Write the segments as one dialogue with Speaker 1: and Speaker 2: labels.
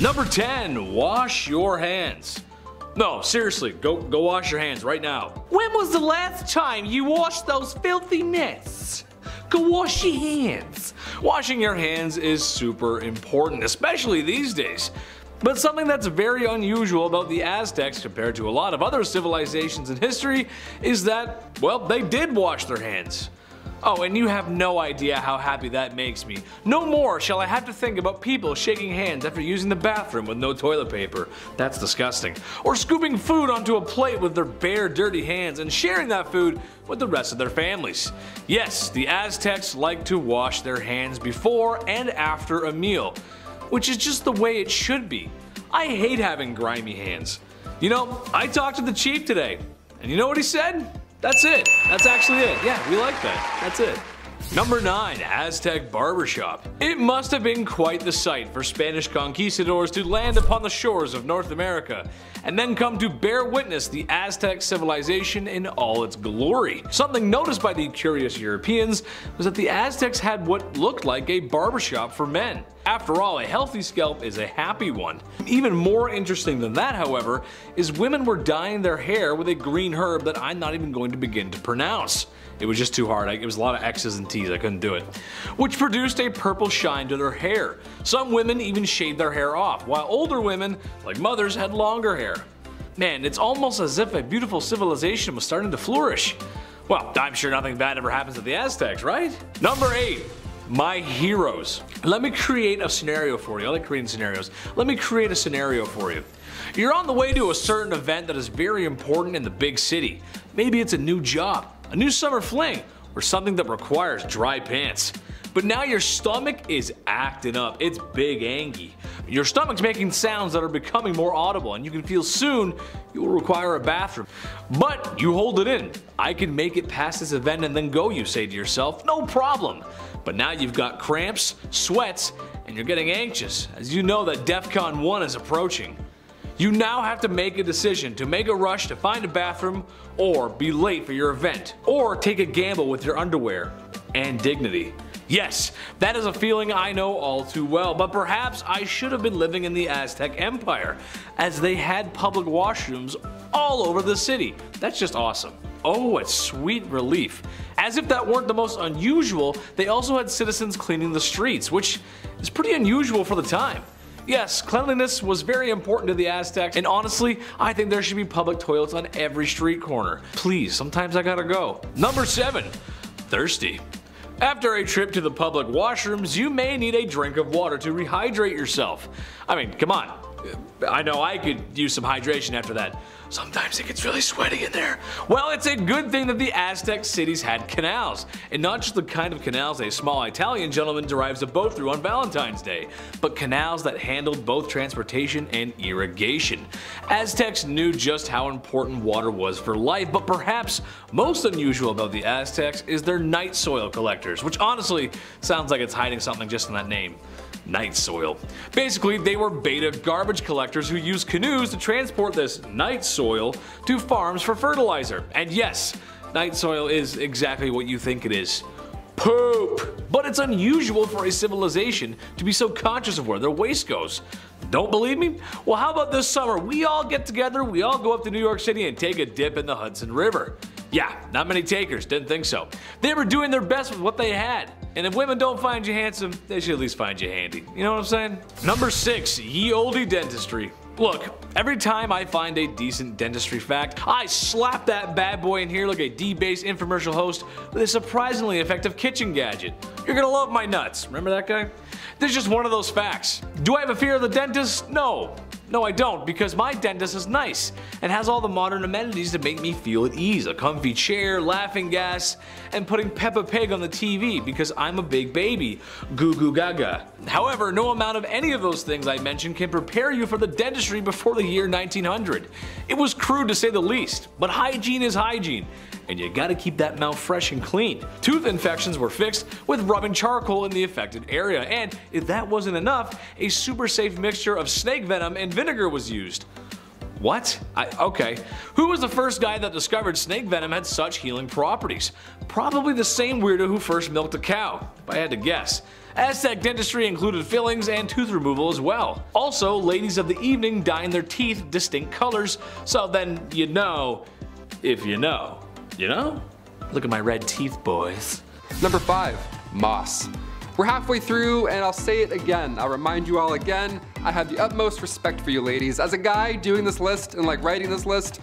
Speaker 1: Number 10. Wash your hands. No, seriously, go go wash your hands right now. When was the last time you washed those filthy mitts? Go wash your hands. Washing your hands is super important, especially these days. But something that's very unusual about the Aztecs compared to a lot of other civilizations in history is that, well, they did wash their hands. Oh, and you have no idea how happy that makes me. No more shall I have to think about people shaking hands after using the bathroom with no toilet paper. That's disgusting. Or scooping food onto a plate with their bare, dirty hands and sharing that food with the rest of their families. Yes, the Aztecs like to wash their hands before and after a meal, which is just the way it should be. I hate having grimy hands. You know, I talked to the chief today, and you know what he said? That's it. That's actually it. Yeah, we like that. That's it. Number 9. Aztec Barbershop. It must have been quite the sight for Spanish conquistadors to land upon the shores of North America and then come to bear witness the Aztec civilization in all its glory. Something noticed by the curious Europeans was that the Aztecs had what looked like a barbershop for men. After all, a healthy scalp is a happy one. Even more interesting than that, however, is women were dyeing their hair with a green herb that I'm not even going to begin to pronounce. It was just too hard. it was a lot of X's and T's. I couldn't do it. Which produced a purple shine to their hair. Some women even shaved their hair off, while older women, like mothers, had longer hair. Man, it's almost as if a beautiful civilization was starting to flourish. Well, I'm sure nothing bad ever happens to the Aztecs, right? Number 8 my heroes. Let me create a scenario for you. I like creating scenarios. Let me create a scenario for you. You're on the way to a certain event that is very important in the big city. Maybe it's a new job, a new summer fling, or something that requires dry pants. But now your stomach is acting up. It's big angy. Your stomach's making sounds that are becoming more audible and you can feel soon you will require a bathroom. But you hold it in. I can make it past this event and then go, you say to yourself. No problem. But now you've got cramps, sweats, and you're getting anxious as you know that DEF CON 1 is approaching. You now have to make a decision to make a rush to find a bathroom or be late for your event or take a gamble with your underwear and dignity. Yes, that is a feeling I know all too well, but perhaps I should have been living in the Aztec Empire, as they had public washrooms all over the city. That's just awesome. Oh, what sweet relief. As if that weren't the most unusual, they also had citizens cleaning the streets, which is pretty unusual for the time. Yes, cleanliness was very important to the Aztecs, and honestly, I think there should be public toilets on every street corner. Please, sometimes I gotta go. Number 7. Thirsty. After a trip to the public washrooms, you may need a drink of water to rehydrate yourself. I mean, come on. I know I could use some hydration after that. Sometimes it gets really sweaty in there. Well, it's a good thing that the Aztec cities had canals, and not just the kind of canals a small Italian gentleman drives a boat through on Valentine's Day, but canals that handled both transportation and irrigation. Aztecs knew just how important water was for life, but perhaps most unusual about the Aztecs is their night soil collectors, which honestly sounds like it's hiding something just in that name night soil. Basically, they were beta garbage collectors who used canoes to transport this night soil to farms for fertilizer. And yes, night soil is exactly what you think it is. Poop! But it's unusual for a civilization to be so conscious of where their waste goes. Don't believe me? Well, how about this summer we all get together, we all go up to New York City and take a dip in the Hudson River. Yeah, not many takers, didn't think so. They were doing their best with what they had. And if women don't find you handsome, they should at least find you handy. You know what I'm saying? Number 6. Ye olde dentistry. Look, every time I find a decent dentistry fact, I slap that bad boy in here like a D-based infomercial host with a surprisingly effective kitchen gadget. You're gonna love my nuts. Remember that guy? This is just one of those facts. Do I have a fear of the dentist? No. No, I don't, because my dentist is nice and has all the modern amenities to make me feel at ease. A comfy chair, laughing gas, and putting Peppa Pig on the TV because I'm a big baby. Goo goo gaga. However, no amount of any of those things I mentioned can prepare you for the dentistry before the year 1900. It was crude to say the least, but hygiene is hygiene, and you gotta keep that mouth fresh and clean. Tooth infections were fixed with rubbing charcoal in the affected area, and if that wasn't enough, a super safe mixture of snake venom and vinegar was used. What? I, okay. Who was the first guy that discovered snake venom had such healing properties? Probably the same weirdo who first milked a cow, if I had to guess. Aztec dentistry included fillings and tooth removal as well. Also, ladies of the evening dyed their teeth distinct colors, so then you know if you know. You know? Look at my red teeth, boys.
Speaker 2: Number 5. Moss. We're halfway through and I'll say it again. I'll remind you all again, I have the utmost respect for you ladies. As a guy doing this list and like writing this list,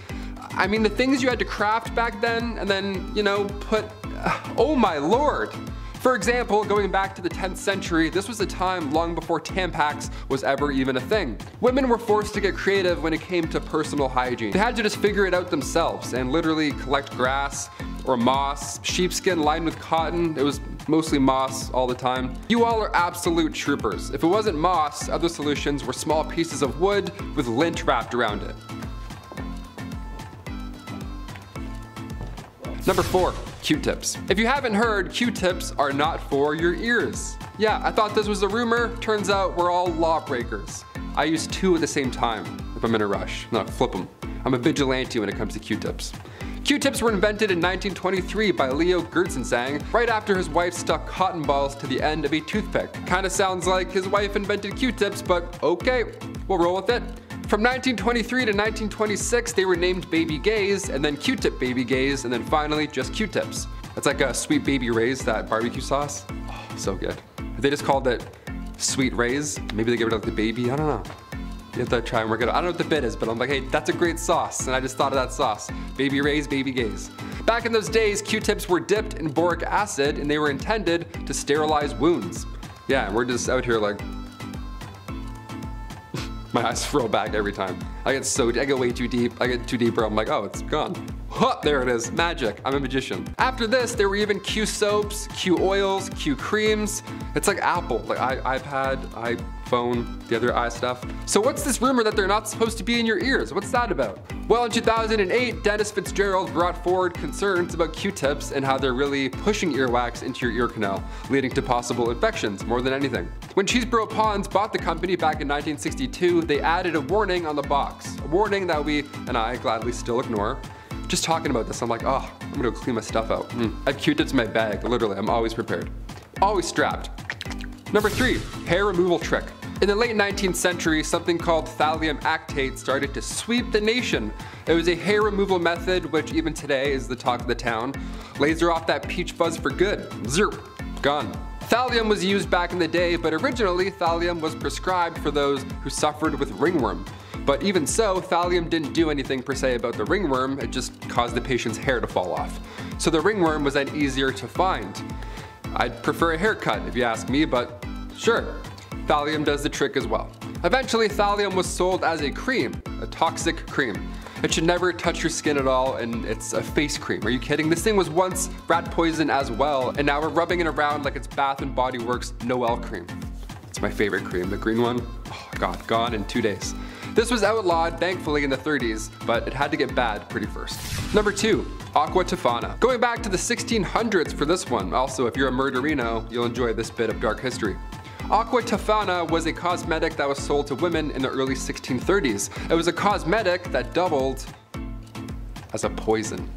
Speaker 2: I mean the things you had to craft back then and then, you know, put, oh my lord. For example, going back to the 10th century, this was a time long before Tampax was ever even a thing. Women were forced to get creative when it came to personal hygiene. They had to just figure it out themselves and literally collect grass or moss, sheepskin lined with cotton. It was mostly moss all the time. You all are absolute troopers. If it wasn't moss, other solutions were small pieces of wood with lint wrapped around it. Number four, Q-tips. If you haven't heard, Q-tips are not for your ears. Yeah, I thought this was a rumor. Turns out we're all lawbreakers. I use two at the same time if I'm in a rush. No, flip them. I'm a vigilante when it comes to Q-tips. Q-tips were invented in 1923 by Leo Gerstenzang right after his wife stuck cotton balls to the end of a toothpick. Kinda sounds like his wife invented Q-tips, but okay, we'll roll with it. From 1923 to 1926, they were named Baby Gays, and then Q-tip Baby Gays, and then finally just Q-tips. It's like a Sweet Baby Ray's, that barbecue sauce. Oh, so good. They just called it Sweet Ray's. Maybe they give it out the baby, I don't know. You have to try and work it out. I don't know what the bit is, but I'm like, hey, that's a great sauce. And I just thought of that sauce. Baby Ray's, Baby Gays. Back in those days, Q-tips were dipped in boric acid and they were intended to sterilize wounds. Yeah, we're just out here like, my eyes roll back every time. I get so, I get way too deep. I get too deep where I'm like, oh, it's gone. Huh, there it is, magic, I'm a magician. After this, there were even Q soaps, Q oils, Q creams. It's like Apple, like I, iPad, iPhone, the other i stuff. So what's this rumor that they're not supposed to be in your ears? What's that about? Well, in 2008, Dennis Fitzgerald brought forward concerns about Q-tips and how they're really pushing earwax into your ear canal, leading to possible infections more than anything. When Chesebrough Ponds bought the company back in 1962, they added a warning on the box, a warning that we and I gladly still ignore. Just talking about this, I'm like, oh, I'm gonna go clean my stuff out. Mm. I have Q-tips in my bag, literally, I'm always prepared. Always strapped. Number three, hair removal trick. In the late 19th century, something called thallium acetate started to sweep the nation. It was a hair removal method which even today is the talk of the town. Laser off that peach fuzz for good. Zerp, gone. Thallium was used back in the day, but originally thallium was prescribed for those who suffered with ringworm. But even so, thallium didn't do anything per se about the ringworm, it just caused the patient's hair to fall off. So the ringworm was then easier to find. I'd prefer a haircut if you ask me, but sure, thallium does the trick as well. Eventually, thallium was sold as a cream, a toxic cream. It should never touch your skin at all, and it's a face cream. Are you kidding? This thing was once rat poison as well, and now we're rubbing it around like it's Bath & Body Works Noel cream. It's my favorite cream, the green one. Oh god, gone in two days. This was outlawed, thankfully, in the 30s, but it had to get bad pretty first. Number two, Aqua Tofana. Going back to the 1600s for this one. Also, if you're a murderino, you'll enjoy this bit of dark history. Aqua Tofana was a cosmetic that was sold to women in the early 1630s. It was a cosmetic that doubled as a poison.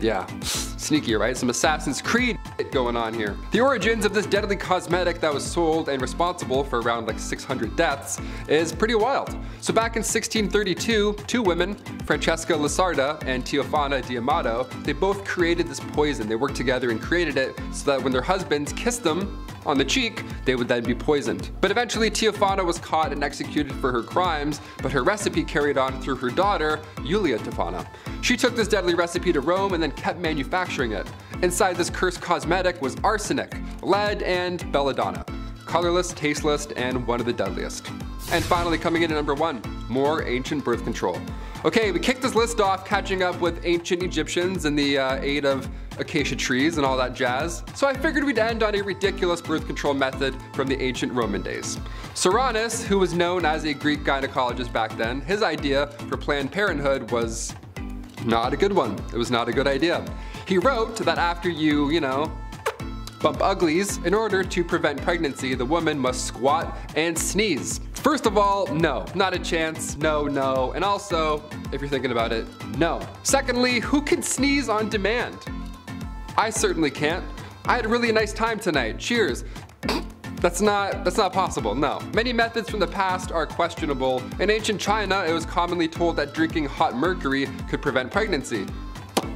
Speaker 2: Yeah, sneaky, right? Some Assassin's Creed going on here. The origins of this deadly cosmetic that was sold and responsible for around like 600 deaths is pretty wild. So back in 1632, two women, Francesca Lasarda and Teofana D'Amato, they both created this poison. They worked together and created it so that when their husbands kissed them on the cheek, they would then be poisoned. But eventually Teofana was caught and executed for her crimes, but her recipe carried on through her daughter, Julia Tofana. She took this deadly recipe to Rome and then kept manufacturing it. Inside this cursed cosmetic was arsenic, lead, and belladonna. Colorless, tasteless, and one of the deadliest. And finally coming in at number one, more ancient birth control. Okay, we kicked this list off catching up with ancient Egyptians in the uh, aid of acacia trees and all that jazz. So I figured we'd end on a ridiculous birth control method from the ancient Roman days. Soranus, who was known as a Greek gynecologist back then, his idea for Planned Parenthood was not a good one. It was not a good idea. He wrote that after you, you know, Bump uglies, in order to prevent pregnancy, the woman must squat and sneeze. First of all, no, not a chance, no, no, and also, if you're thinking about it, no. Secondly, who can sneeze on demand? I certainly can't. I had a really nice time tonight, cheers. That's not, that's not possible, no. Many methods from the past are questionable. In ancient China, it was commonly told that drinking hot mercury could prevent pregnancy.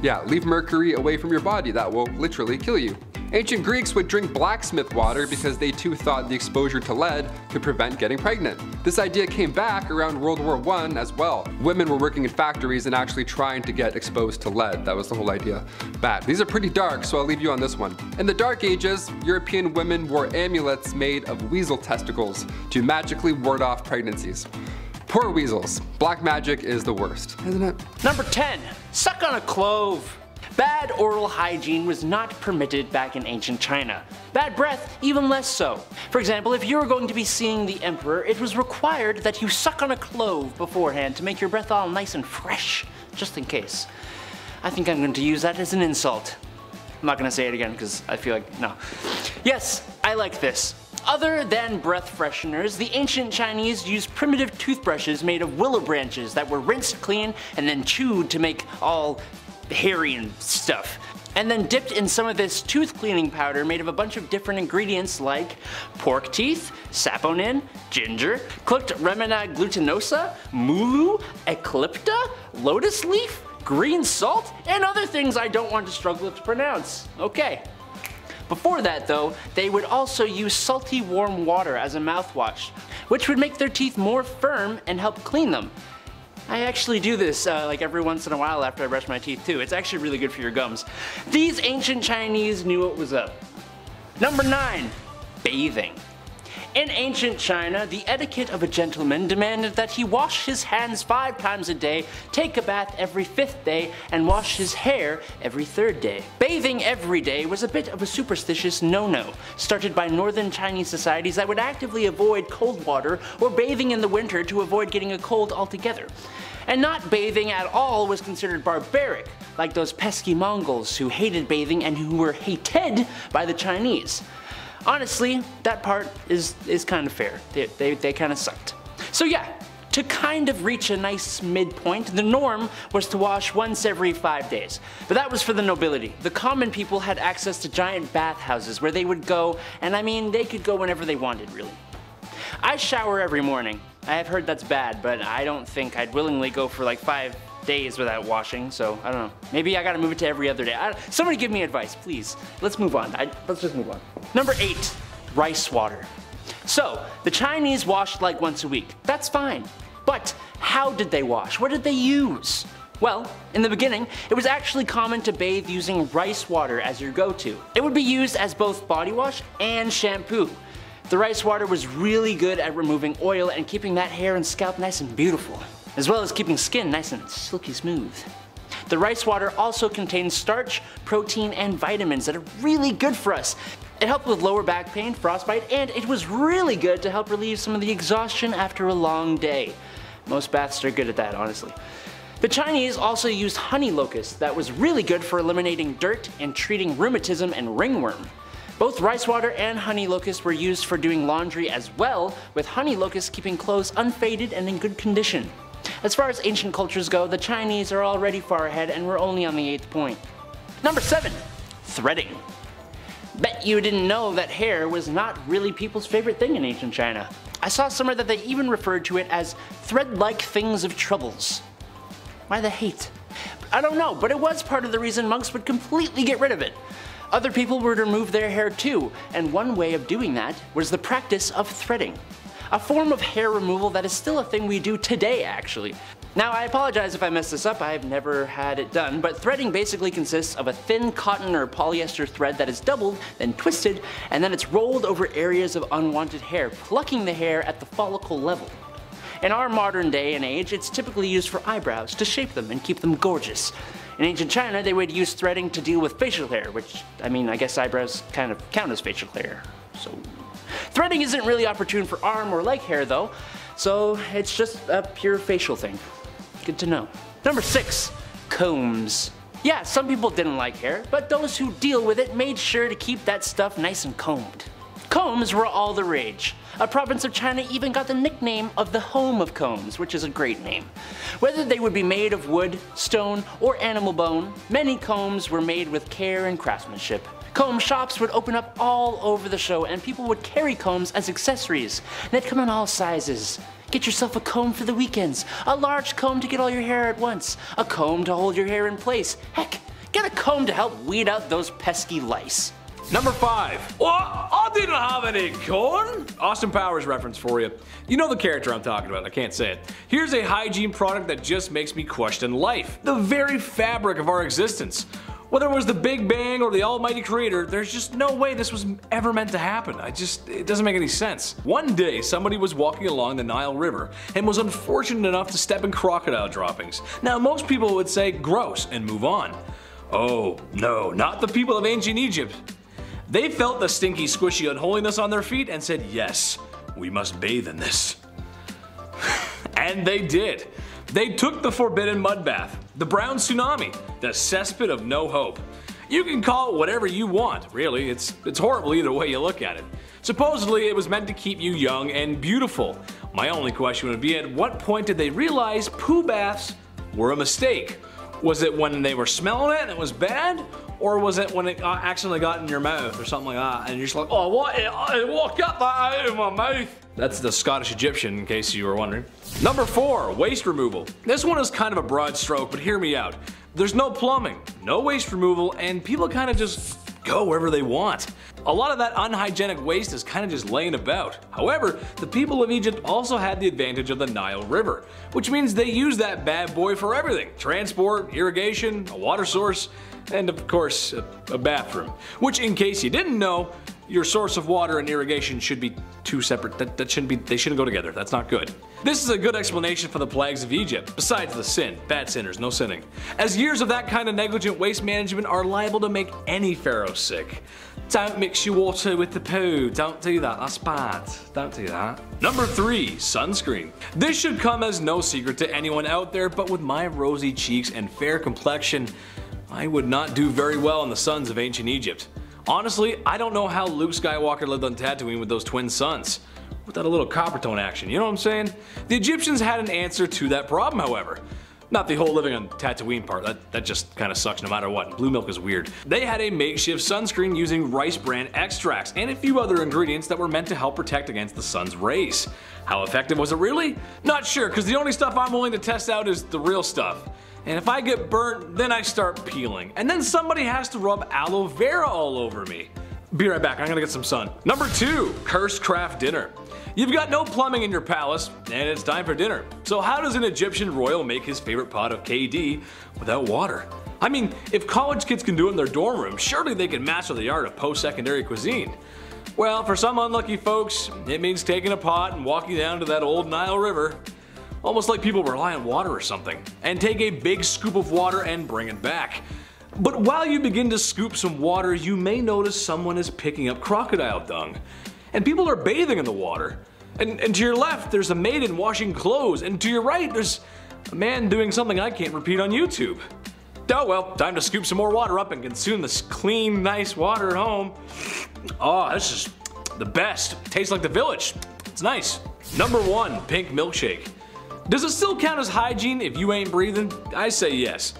Speaker 2: Yeah, leave mercury away from your body, that will literally kill you. Ancient Greeks would drink blacksmith water because they too thought the exposure to lead could prevent getting pregnant. This idea came back around World War I as well. Women were working in factories and actually trying to get exposed to lead. That was the whole idea. Bad. These are pretty dark, so I'll leave you on this one. In the Dark Ages, European women wore amulets made of weasel testicles to magically ward off pregnancies. Poor weasels. Black magic is the worst, isn't it?
Speaker 3: Number 10. Suck on a clove. Bad oral hygiene was not permitted back in ancient China. Bad breath, even less so. For example, if you were going to be seeing the emperor, it was required that you suck on a clove beforehand to make your breath all nice and fresh, just in case. I think I'm going to use that as an insult. I'm not going to say it again because I feel like, no. Yes, I like this. Other than breath fresheners, the ancient Chinese used primitive toothbrushes made of willow branches that were rinsed clean and then chewed to make all hairy and stuff. And then dipped in some of this tooth cleaning powder made of a bunch of different ingredients like pork teeth, saponin, ginger, cooked Rehmannia glutinosa, mulu, eclipta, lotus leaf, green salt, and other things I don't want to struggle to pronounce. Okay. Before that though, they would also use salty warm water as a mouthwash, which would make their teeth more firm and help clean them. I actually do this uh, like every once in a while after I brush my teeth too. It's actually really good for your gums. These ancient Chinese knew what was up. Number 9. Bathing. In ancient China, the etiquette of a gentleman demanded that he wash his hands five times a day, take a bath every fifth day, and wash his hair every third day. Bathing every day was a bit of a superstitious no-no, started by northern Chinese societies that would actively avoid cold water or bathing in the winter to avoid getting a cold altogether. And not bathing at all was considered barbaric, like those pesky Mongols who hated bathing and who were hated by the Chinese. Honestly, that part is, is kind of fair. They, they, they kind of sucked. So yeah, to kind of reach a nice midpoint, the norm was to wash once every five days. But that was for the nobility. The common people had access to giant bathhouses where they would go, and I mean, they could go whenever they wanted, really. I shower every morning. I have heard that's bad, but I don't think I'd willingly go for like five days without washing, so I don't know. Maybe I gotta move it to every other day. I, somebody give me advice, please. Let's move on. I, let's just move on. Number eight, rice water. So, the Chinese washed like once a week. That's fine. But how did they wash? What did they use? Well, in the beginning, it was actually common to bathe using rice water as your go-to. It would be used as both body wash and shampoo. The rice water was really good at removing oil and keeping that hair and scalp nice and beautiful as well as keeping skin nice and silky smooth. The rice water also contains starch, protein, and vitamins that are really good for us. It helped with lower back pain, frostbite, and it was really good to help relieve some of the exhaustion after a long day. Most baths are good at that, honestly. The Chinese also used honey locust that was really good for eliminating dirt and treating rheumatism and ringworm. Both rice water and honey locust were used for doing laundry as well, with honey locust keeping clothes unfaded and in good condition. As far as ancient cultures go, the Chinese are already far ahead and we're only on the eighth point. Number 7. Threading. Bet you didn't know that hair was not really people's favorite thing in ancient China. I saw somewhere that they even referred to it as thread-like things of troubles. Why the hate? I don't know, but it was part of the reason monks would completely get rid of it. Other people would remove their hair too, and one way of doing that was the practice of threading a form of hair removal that is still a thing we do today actually. Now I apologize if I mess this up, I've never had it done, but threading basically consists of a thin cotton or polyester thread that is doubled, then twisted, and then it's rolled over areas of unwanted hair, plucking the hair at the follicle level. In our modern day and age, it's typically used for eyebrows, to shape them and keep them gorgeous. In ancient China, they would use threading to deal with facial hair, which, I mean, I guess eyebrows kind of count as facial hair, so Threading isn't really opportune for arm or leg hair though, so it's just a pure facial thing. Good to know. Number 6. Combs. Yeah, some people didn't like hair, but those who deal with it made sure to keep that stuff nice and combed. Combs were all the rage. A province of China even got the nickname of the home of combs, which is a great name. Whether they would be made of wood, stone, or animal bone, many combs were made with care and craftsmanship. Comb shops would open up all over the show and people would carry combs as accessories. They'd come in all sizes. Get yourself a comb for the weekends, a large comb to get all your hair at once, a comb to hold your hair in place. Heck, get a comb to help weed out those pesky lice.
Speaker 1: Number five. What? I didn't have any corn. Austin Powers reference for you. You know the character I'm talking about, I can't say it. Here's a hygiene product that just makes me question life. The very fabric of our existence. Whether it was the Big Bang or the Almighty Creator, there's just no way this was ever meant to happen. I just, it doesn't make any sense. One day, somebody was walking along the Nile River and was unfortunate enough to step in crocodile droppings. Now, most people would say gross and move on. Oh, no, not the people of ancient Egypt. They felt the stinky, squishy unholiness on their feet and said, yes, we must bathe in this. and they did. They took the forbidden mud bath, the brown tsunami, the cesspit of no hope. You can call it whatever you want, really, it's, it's horrible either way you look at it. Supposedly it was meant to keep you young and beautiful. My only question would be at what point did they realize poo baths were a mistake? Was it when they were smelling it and it was bad? Or was it when it accidentally got in your mouth or something like that and you're just like, oh what, it, it got that out of my mouth? That's the Scottish Egyptian in case you were wondering. Number 4. Waste removal. This one is kind of a broad stroke but hear me out. There's no plumbing, no waste removal, and people kind of just go wherever they want. A lot of that unhygienic waste is kind of just laying about. However, the people of Egypt also had the advantage of the Nile River, which means they use that bad boy for everything. Transport, irrigation, a water source, and of course, a, a bathroom. Which in case you didn't know, your source of water and irrigation should be two separate, that, that shouldn't be, they shouldn't go together, that's not good. This is a good explanation for the plagues of Egypt, besides the sin, bad sinners, no sinning. As years of that kind of negligent waste management are liable to make any pharaoh sick. Don't mix your water with the poo, don't do that, that's bad, don't do that. Number 3. Sunscreen. This should come as no secret to anyone out there, but with my rosy cheeks and fair complexion, I would not do very well in the suns of ancient Egypt. Honestly, I don't know how Luke Skywalker lived on Tatooine with those twin suns. Without a little Coppertone action, you know what I'm saying? The Egyptians had an answer to that problem, however. Not the whole living on Tatooine part, that, that just kinda sucks no matter what. Blue milk is weird. They had a makeshift sunscreen using rice bran extracts and a few other ingredients that were meant to help protect against the sun's rays. How effective was it really? Not sure, cause the only stuff I'm willing to test out is the real stuff. And if I get burnt, then I start peeling. And then somebody has to rub aloe vera all over me. Be right back, I'm gonna get some sun. Number two, Cursed Kraft Dinner. You've got no plumbing in your palace, and it's time for dinner. So how does an Egyptian royal make his favorite pot of KD without water? I mean, if college kids can do it in their dorm room, surely they can master the art of post-secondary cuisine. Well, for some unlucky folks, it means taking a pot and walking down to that old Nile River almost like people rely on water or something, and take a big scoop of water and bring it back. But while you begin to scoop some water, you may notice someone is picking up crocodile dung. And people are bathing in the water. And, and to your left, there's a maiden washing clothes, and to your right, there's a man doing something I can't repeat on YouTube. Oh well, time to scoop some more water up and consume this clean, nice water at home. Oh, this is the best. Tastes like the village. It's nice. Number one, pink milkshake. Does it still count as hygiene if you ain't breathing? I say yes.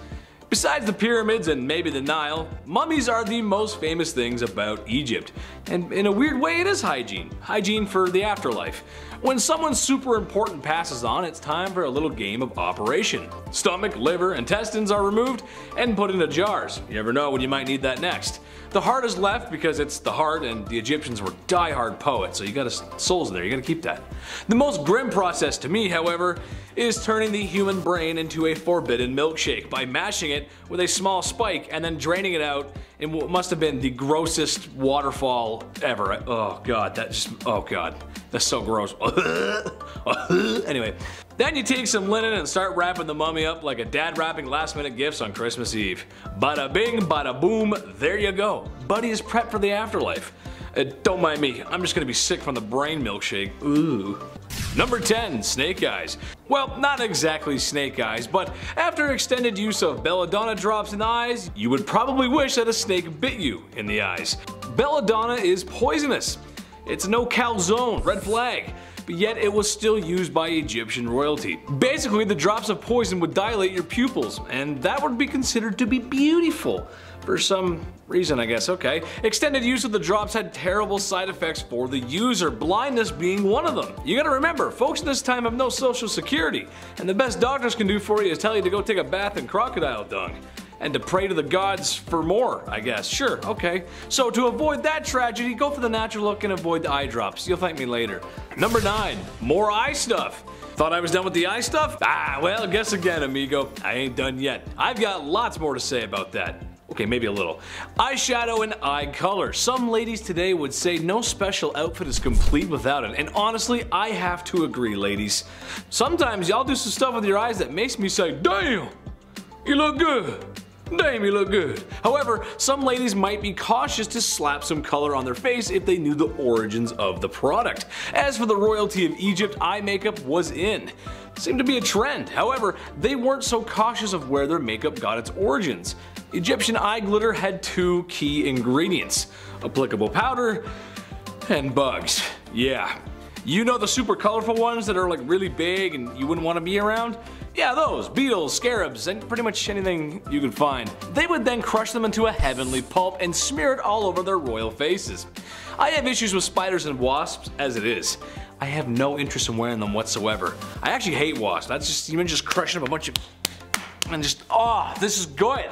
Speaker 1: Besides the pyramids and maybe the Nile, mummies are the most famous things about Egypt. And in a weird way it is hygiene. Hygiene for the afterlife. When someone super important passes on, it's time for a little game of operation. Stomach, liver, intestines are removed and put into jars. You never know when you might need that next. The heart is left because it's the heart and the Egyptians were die-hard poets, so you got souls in there, you gotta keep that. The most grim process to me, however, is turning the human brain into a forbidden milkshake by mashing it with a small spike and then draining it out in what must have been the grossest waterfall ever. Oh god, that just, oh god, that's so gross. anyway, then you take some linen and start wrapping the mummy up like a dad wrapping last minute gifts on Christmas Eve. Bada bing, bada boom, there you go. Buddy is prepped for the afterlife. Uh, don't mind me, I'm just gonna be sick from the brain milkshake. Ooh. Number 10. Snake Eyes. Well, not exactly snake eyes, but after extended use of belladonna drops in the eyes, you would probably wish that a snake bit you in the eyes. Belladonna is poisonous. It's no calzone, red flag but yet it was still used by Egyptian royalty. Basically, the drops of poison would dilate your pupils, and that would be considered to be beautiful. For some reason, I guess, okay. Extended use of the drops had terrible side effects for the user, blindness being one of them. You gotta remember, folks this time have no social security, and the best doctors can do for you is tell you to go take a bath in crocodile dung and to pray to the gods for more, I guess. Sure, okay. So to avoid that tragedy, go for the natural look and avoid the eye drops. You'll thank me later. Number 9. More eye stuff. Thought I was done with the eye stuff? Ah, well, guess again, amigo. I ain't done yet. I've got lots more to say about that. Okay, maybe a little. Eyeshadow and eye color. Some ladies today would say no special outfit is complete without it, and honestly, I have to agree, ladies. Sometimes y'all do some stuff with your eyes that makes me say, damn, you look good. Damn, you look good. However, some ladies might be cautious to slap some color on their face if they knew the origins of the product. As for the royalty of Egypt, eye makeup was in. Seemed to be a trend. However, they weren't so cautious of where their makeup got its origins. Egyptian eye glitter had two key ingredients, applicable powder and bugs. Yeah. You know the super colorful ones that are like really big and you wouldn't want to be around? Yeah, those, beetles, scarabs, and pretty much anything you could find. They would then crush them into a heavenly pulp and smear it all over their royal faces. I have issues with spiders and wasps as it is. I have no interest in wearing them whatsoever. I actually hate wasps. That's just, even just crushing up a bunch of, and just, oh, this is good.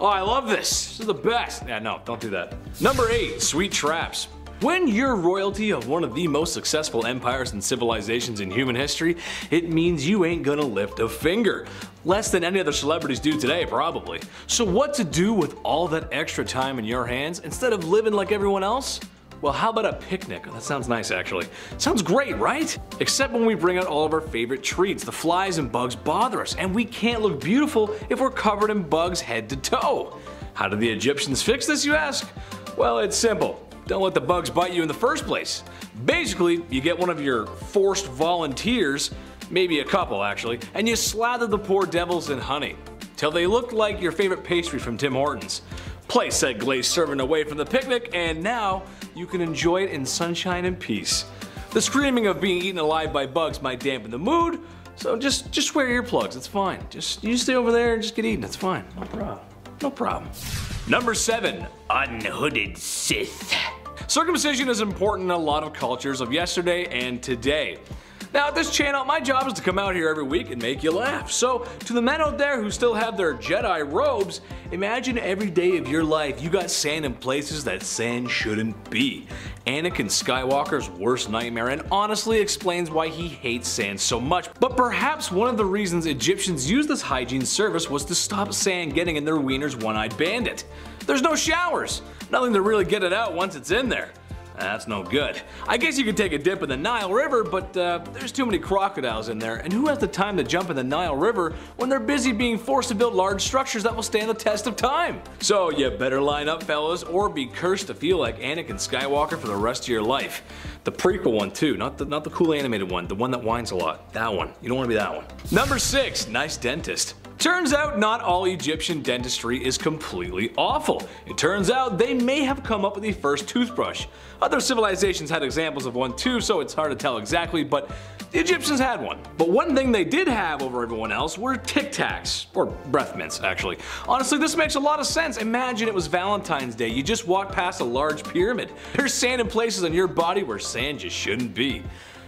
Speaker 1: Oh, I love this. This is the best. Yeah, no, don't do that. Number 8. Sweet Traps. When you're royalty of one of the most successful empires and civilizations in human history, it means you ain't gonna lift a finger. Less than any other celebrities do today, probably. So what to do with all that extra time in your hands instead of living like everyone else? Well, how about a picnic? That sounds nice, actually. Sounds great, right? Except when we bring out all of our favorite treats. The flies and bugs bother us, and we can't look beautiful if we're covered in bugs head to toe. How did the Egyptians fix this, you ask? Well, it's simple. Don't let the bugs bite you in the first place. Basically, you get one of your forced volunteers, maybe a couple actually, and you slather the poor devils in honey. Till they look like your favorite pastry from Tim Hortons. Place said glazed serving away from the picnic, and now you can enjoy it in sunshine and peace. The screaming of being eaten alive by bugs might dampen the mood, so just just wear earplugs, it's fine. Just you stay over there and just get eaten, it's fine. No problem. No problem. Number 7. Unhooded Sith. Circumcision is important in a lot of cultures of yesterday and today. Now at this channel, my job is to come out here every week and make you laugh. So to the men out there who still have their Jedi robes, imagine every day of your life you got sand in places that sand shouldn't be. Anakin Skywalker's worst nightmare and honestly explains why he hates sand so much. But perhaps one of the reasons Egyptians used this hygiene service was to stop sand getting in their wiener's one-eyed bandit. There's no showers. Nothing to really get it out once it's in there. That's no good. I guess you could take a dip in the Nile River, but uh, there's too many crocodiles in there, and who has the time to jump in the Nile River when they're busy being forced to build large structures that will stand the test of time? So you better line up, fellas, or be cursed to feel like Anakin Skywalker for the rest of your life. The prequel one too, not the, not the cool animated one, the one that whines a lot. That one. You don't want to be that one. Number 6. Nice dentist. Turns out not all Egyptian dentistry is completely awful. It turns out they may have come up with the first toothbrush. Other civilizations had examples of one too, so it's hard to tell exactly, but the Egyptians had one. But one thing they did have over everyone else were Tic Tacs, or breath mints actually. Honestly, this makes a lot of sense. Imagine it was Valentine's Day, you just walked past a large pyramid. There's sand in places on your body where sand just shouldn't be.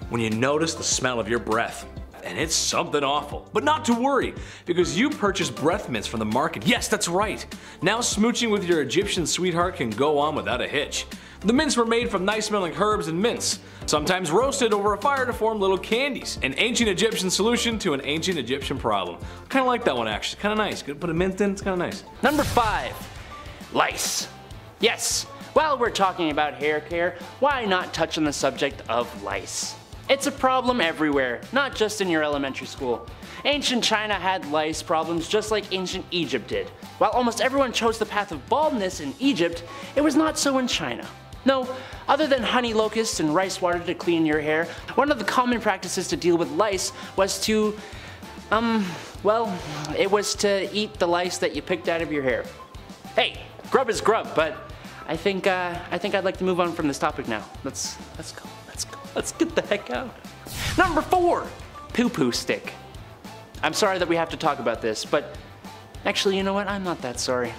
Speaker 1: When you notice the smell of your breath, and it's something awful. But not to worry, because you purchased breath mints from the market. Yes, that's right. Now smooching with your Egyptian sweetheart can go on without a hitch. The mints were made from nice smelling herbs and mints, sometimes roasted over a fire to form little candies. An ancient Egyptian solution to an ancient Egyptian problem. Kinda like that one actually, kinda nice. Could put a mint in, it's kinda nice.
Speaker 3: Number 5. Lice. Yes, while we're talking about hair care, why not touch on the subject of lice? It's a problem everywhere, not just in your elementary school. Ancient China had lice problems just like ancient Egypt did. While almost everyone chose the path of baldness in Egypt, it was not so in China. No, other than honey locusts and rice water to clean your hair, one of the common practices to deal with lice was to, um, well, it was to eat the lice that you picked out of your hair. Hey, grub is grub, but I think, uh, I think I'd like to move on from this topic now. Let's, let's go, let's get the heck out. Number four, poo-poo stick. I'm sorry that we have to talk about this, but actually, you know what? I'm not that sorry.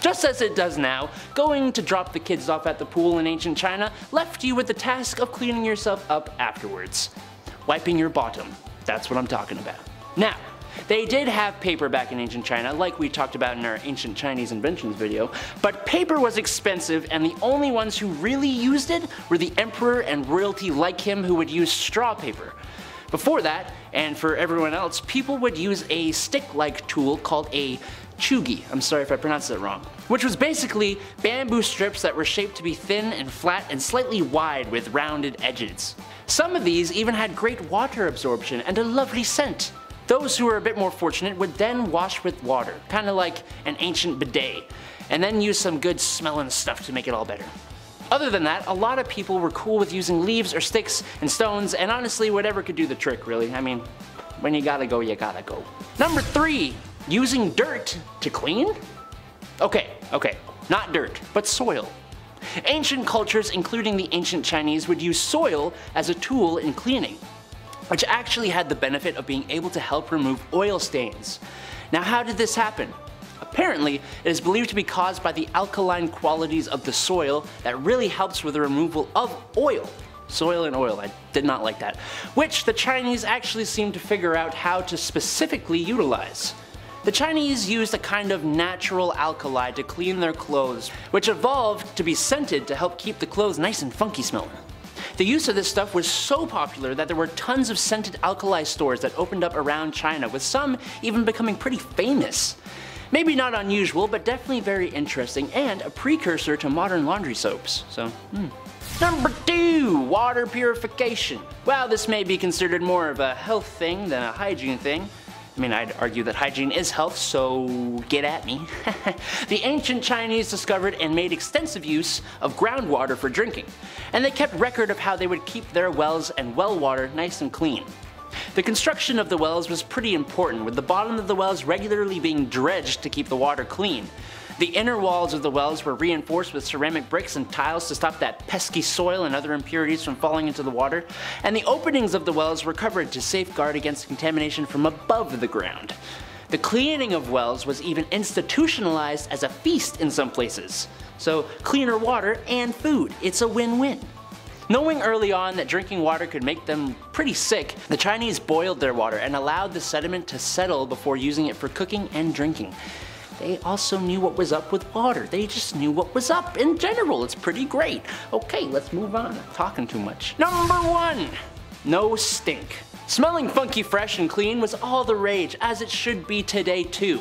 Speaker 3: Just as it does now, going to drop the kids off at the pool in ancient China left you with the task of cleaning yourself up afterwards. Wiping your bottom. That's what I'm talking about. Now, they did have paper back in ancient China, like we talked about in our ancient Chinese inventions video, but paper was expensive and the only ones who really used it were the emperor and royalty like him who would use straw paper. Before that, and for everyone else, people would use a stick-like tool called a chugi, I'm sorry if I pronounced that wrong, which was basically bamboo strips that were shaped to be thin and flat and slightly wide with rounded edges. Some of these even had great water absorption and a lovely scent. Those who were a bit more fortunate would then wash with water, kinda like an ancient bidet, and then use some good smelling stuff to make it all better. Other than that, a lot of people were cool with using leaves or sticks and stones, and honestly, whatever could do the trick, really. I mean, when you gotta go, you gotta go. Number three, using dirt to clean? Okay, okay, not dirt, but soil. Ancient cultures, including the ancient Chinese, would use soil as a tool in cleaning, which actually had the benefit of being able to help remove oil stains. Now how did this happen? Apparently, it is believed to be caused by the alkaline qualities of the soil that really helps with the removal of oil. Soil and oil, I did not like that. Which the Chinese actually seem to figure out how to specifically utilize. The Chinese used a kind of natural alkali to clean their clothes, which evolved to be scented to help keep the clothes nice and funky smelling. The use of this stuff was so popular that there were tons of scented alkali stores that opened up around China, with some even becoming pretty famous. Maybe not unusual, but definitely very interesting and a precursor to modern laundry soaps. So, hmm. Number two, water purification. While this may be considered more of a health thing than a hygiene thing, I mean, I'd argue that hygiene is health, so get at me. the ancient Chinese discovered and made extensive use of groundwater for drinking, and they kept record of how they would keep their wells and well water nice and clean. The construction of the wells was pretty important, with the bottom of the wells regularly being dredged to keep the water clean. The inner walls of the wells were reinforced with ceramic bricks and tiles to stop that pesky soil and other impurities from falling into the water, and the openings of the wells were covered to safeguard against contamination from above the ground. The cleaning of wells was even institutionalized as a feast in some places. So cleaner water and food, it's a win-win. Knowing early on that drinking water could make them pretty sick, the Chinese boiled their water and allowed the sediment to settle before using it for cooking and drinking. They also knew what was up with water. They just knew what was up in general. It's pretty great. Okay, let's move on. I'm talking too much. Number one, no stink. Smelling funky fresh and clean was all the rage, as it should be today too.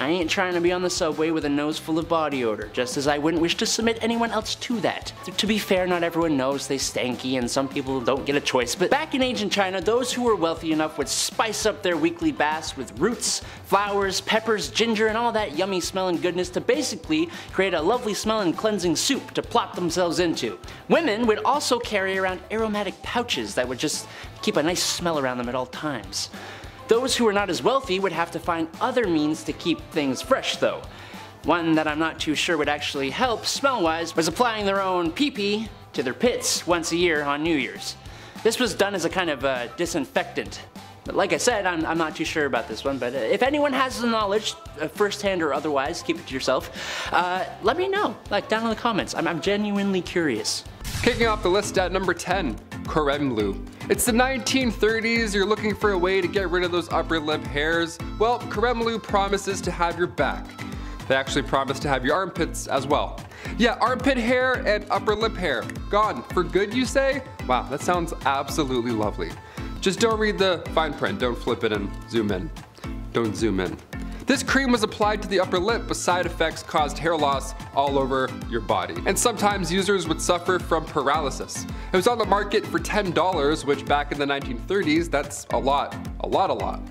Speaker 3: I ain't trying to be on the subway with a nose full of body odor, just as I wouldn't wish to submit anyone else to that. To be fair, not everyone knows they stanky and some people don't get a choice, but back in ancient China, those who were wealthy enough would spice up their weekly baths with roots, flowers, peppers, ginger, and all that yummy smelling goodness to basically create a lovely smelling cleansing soup to plop themselves into. Women would also carry around aromatic pouches that would just keep a nice smell around them at all times. Those who are not as wealthy would have to find other means to keep things fresh though. One that I'm not too sure would actually help smell-wise was applying their own pee-pee to their pits once a year on New Year's. This was done as a kind of uh, disinfectant. But like I said, I'm, I'm, not too sure about this one, but uh, if anyone has the knowledge, uh, firsthand or otherwise, keep it to yourself, uh, let me know, like down in the comments. I'm, I'm genuinely curious.
Speaker 2: Kicking off the list at number 10, Creme It's the 1930s, you're looking for a way to get rid of those upper lip hairs. Well, Creme promises to have your back. They actually promise to have your armpits as well. Yeah, armpit hair and upper lip hair. Gone. For good, you say? Wow, that sounds absolutely lovely. Just don't read the fine print, don't flip it and zoom in. Don't zoom in. This cream was applied to the upper lip, but side effects caused hair loss all over your body. And sometimes users would suffer from paralysis. It was on the market for $10, which back in the 1930s, that's a lot, a lot, a lot.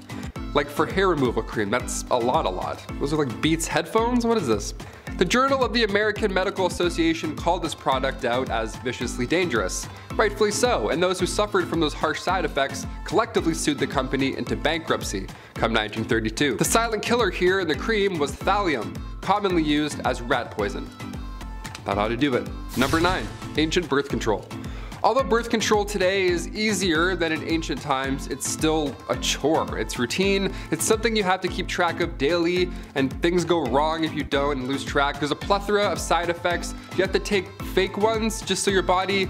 Speaker 2: Like for hair removal cream, that's a lot, a lot. Those are like Beats headphones? What is this? The Journal of the American Medical Association called this product out as viciously dangerous. Rightfully so, and those who suffered from those harsh side effects collectively sued the company into bankruptcy come 1932. The silent killer here in the cream was thallium, commonly used as rat poison. That ought to do it. Number 9. Ancient birth control. Although birth control today is easier than in ancient times, it's still a chore. It's routine, it's something you have to keep track of daily, and things go wrong if you don't and lose track. There's a plethora of side effects. You have to take fake ones just so your body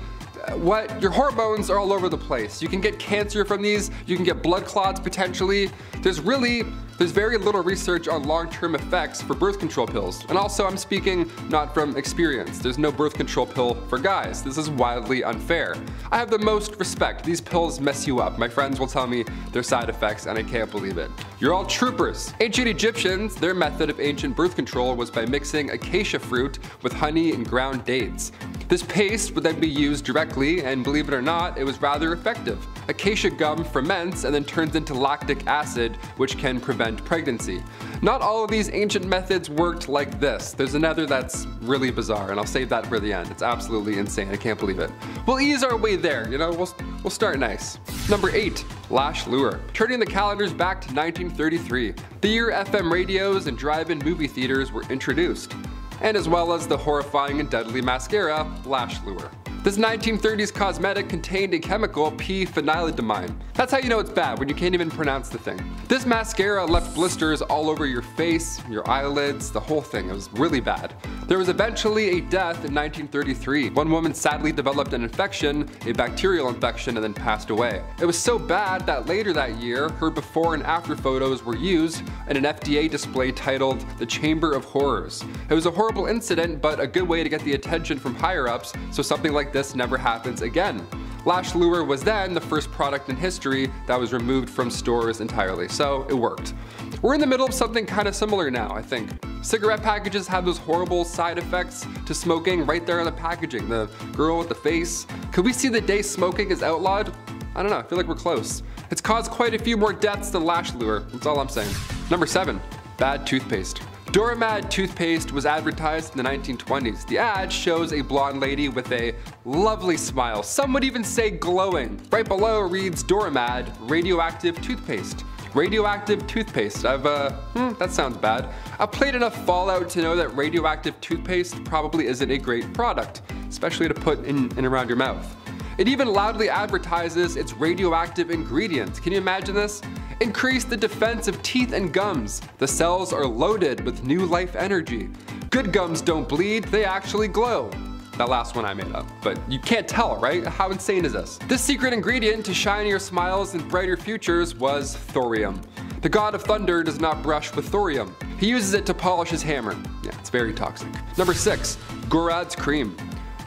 Speaker 2: what your hormones are all over the place. You can get cancer from these, you can get blood clots potentially. There's really there's very little research on long-term effects for birth control pills. And also I'm speaking not from experience. There's no birth control pill for guys. This is wildly unfair. I have the most respect. These pills mess you up. My friends will tell me their side effects and I can't believe it. You're all troopers. Ancient Egyptians, their method of ancient birth control was by mixing acacia fruit with honey and ground dates. This paste would then be used directly, and believe it or not, it was rather effective. Acacia gum ferments and then turns into lactic acid, which can prevent pregnancy. Not all of these ancient methods worked like this. There's another that's really bizarre, and I'll save that for the end. It's absolutely insane, I can't believe it. We'll ease our way there, you know, we'll, we'll start nice. Number 8. Lash Lure. Turning the calendars back to 1933, the year FM radios and drive-in movie theaters were introduced and as well as the horrifying and deadly mascara, Lash Lure. This 1930s cosmetic contained a chemical p-phenylenediamine. That's how you know it's bad, when you can't even pronounce the thing. This mascara left blisters all over your face, your eyelids, the whole thing. It was really bad. There was eventually a death in 1933. One woman sadly developed an infection, a bacterial infection, and then passed away. It was so bad that later that year, her before and after photos were used in an FDA display titled The Chamber of Horrors. It was a horrible incident, but a good way to get the attention from higher ups so something like this never happens again. Lash Lure was then the first product in history that was removed from stores entirely, so it worked. We're in the middle of something kind of similar now, I think. Cigarette packages have those horrible side effects to smoking right there on the packaging. The girl with the face. Could we see the day smoking is outlawed? I don't know, I feel like we're close. It's caused quite a few more deaths than Lash Lure, that's all I'm saying. Number 7. Bad toothpaste. Doramad toothpaste was advertised in the 1920s. The ad shows a blonde lady with a lovely smile, some would even say glowing. Right below reads Doramad radioactive toothpaste. Radioactive toothpaste. I've, uh, hmm, that sounds bad. I've played enough Fallout to know that radioactive toothpaste probably isn't a great product, especially to put in and around your mouth. It even loudly advertises its radioactive ingredients. Can you imagine this? Increase the defense of teeth and gums. The cells are loaded with new life energy. Good gums don't bleed, they actually glow. That last one I made up, but you can't tell, right? How insane is this? This secret ingredient to shinier smiles and brighter futures was thorium. The god of thunder does not brush with thorium. He uses it to polish his hammer. Yeah, it's very toxic. Number 6. Gorad's Cream.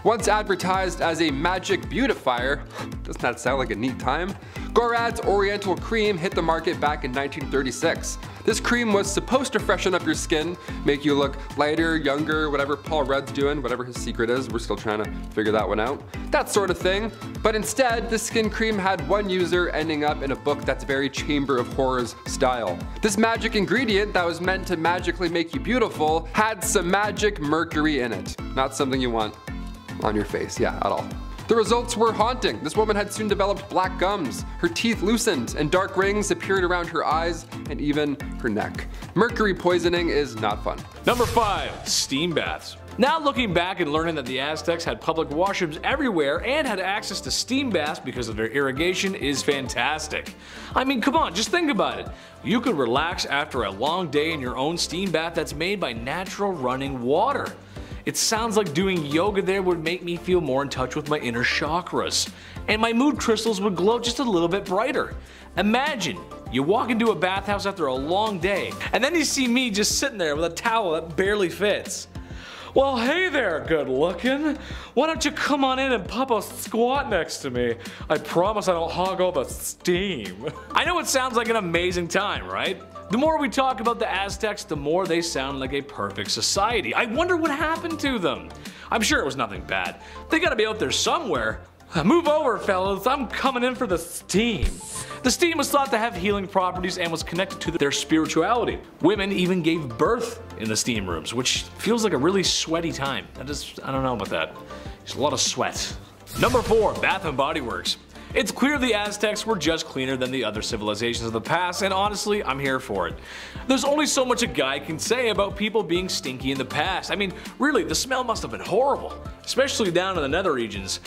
Speaker 2: Once advertised as a magic beautifier, doesn't that sound like a neat time? Gorad's Oriental Cream hit the market back in 1936. This cream was supposed to freshen up your skin, make you look lighter, younger, whatever Paul Rudd's doing, whatever his secret is, we're still trying to figure that one out. That sort of thing. But instead, this skin cream had one user ending up in a book that's very Chamber of Horrors style. This magic ingredient that was meant to magically make you beautiful had some magic mercury in it. Not something you want on your face, yeah, at all. The results were haunting. This woman had soon developed black gums, her teeth loosened, and dark rings appeared around her eyes and even her neck. Mercury poisoning is not fun.
Speaker 1: Number 5. Steam baths. Now looking back and learning that the Aztecs had public washrooms everywhere and had access to steam baths because of their irrigation is fantastic. I mean come on, just think about it. You could relax after a long day in your own steam bath that's made by natural running water. It sounds like doing yoga there would make me feel more in touch with my inner chakras, and my mood crystals would glow just a little bit brighter. Imagine you walk into a bathhouse after a long day, and then you see me just sitting there with a towel that barely fits. Well, hey there, good looking. Why don't you come on in and pop a squat next to me? I promise I don't hog all the steam. I know it sounds like an amazing time, right? The more we talk about the Aztecs, the more they sound like a perfect society. I wonder what happened to them. I'm sure it was nothing bad. They gotta be out there somewhere. Move over, fellas. I'm coming in for the steam. The steam was thought to have healing properties and was connected to their spirituality. Women even gave birth in the steam rooms, which feels like a really sweaty time. I just, I don't know about that. There's a lot of sweat. Number 4. Bath and Body Works. It's clear the Aztecs were just cleaner than the other civilizations of the past, and honestly, I'm here for it. There's only so much a guy can say about people being stinky in the past. I mean, really, the smell must have been horrible, especially down in the nether regions.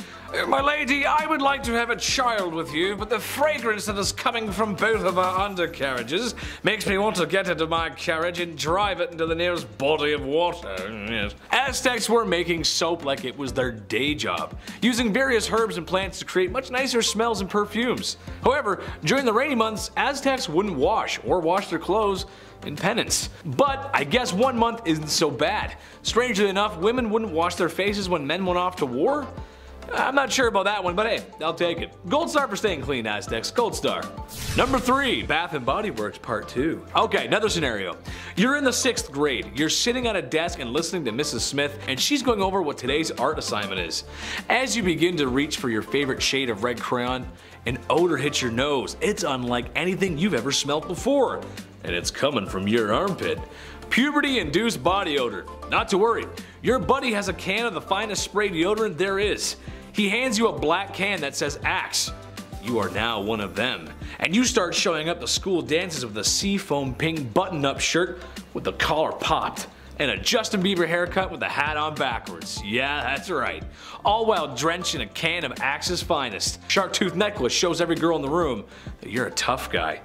Speaker 1: My lady, I would like to have a child with you, but the fragrance that is coming from both of our undercarriages makes me want to get into my carriage and drive it into the nearest body of water. Yes. Aztecs were making soap like it was their day job, using various herbs and plants to create much nicer smells and perfumes. However, during the rainy months, Aztecs wouldn't wash or wash their clothes in penance. But I guess one month isn't so bad. Strangely enough, women wouldn't wash their faces when men went off to war. I'm not sure about that one, but hey, I'll take it. Gold star for staying clean, Aztecs. Gold star. Number 3. Bath and Body Works Part 2. Okay, another scenario. You're in the 6th grade. You're sitting at a desk and listening to Mrs. Smith, and she's going over what today's art assignment is. As you begin to reach for your favorite shade of red crayon, an odor hits your nose. It's unlike anything you've ever smelled before. And it's coming from your armpit. Puberty induced body odor. Not to worry, your buddy has a can of the finest spray deodorant there is. He hands you a black can that says Axe. You are now one of them. And you start showing up to school dances with a seafoam pink button up shirt with the collar popped and a Justin Bieber haircut with the hat on backwards. Yeah, that's right. All while drenched in a can of Axe's finest. Shark tooth necklace shows every girl in the room that you're a tough guy.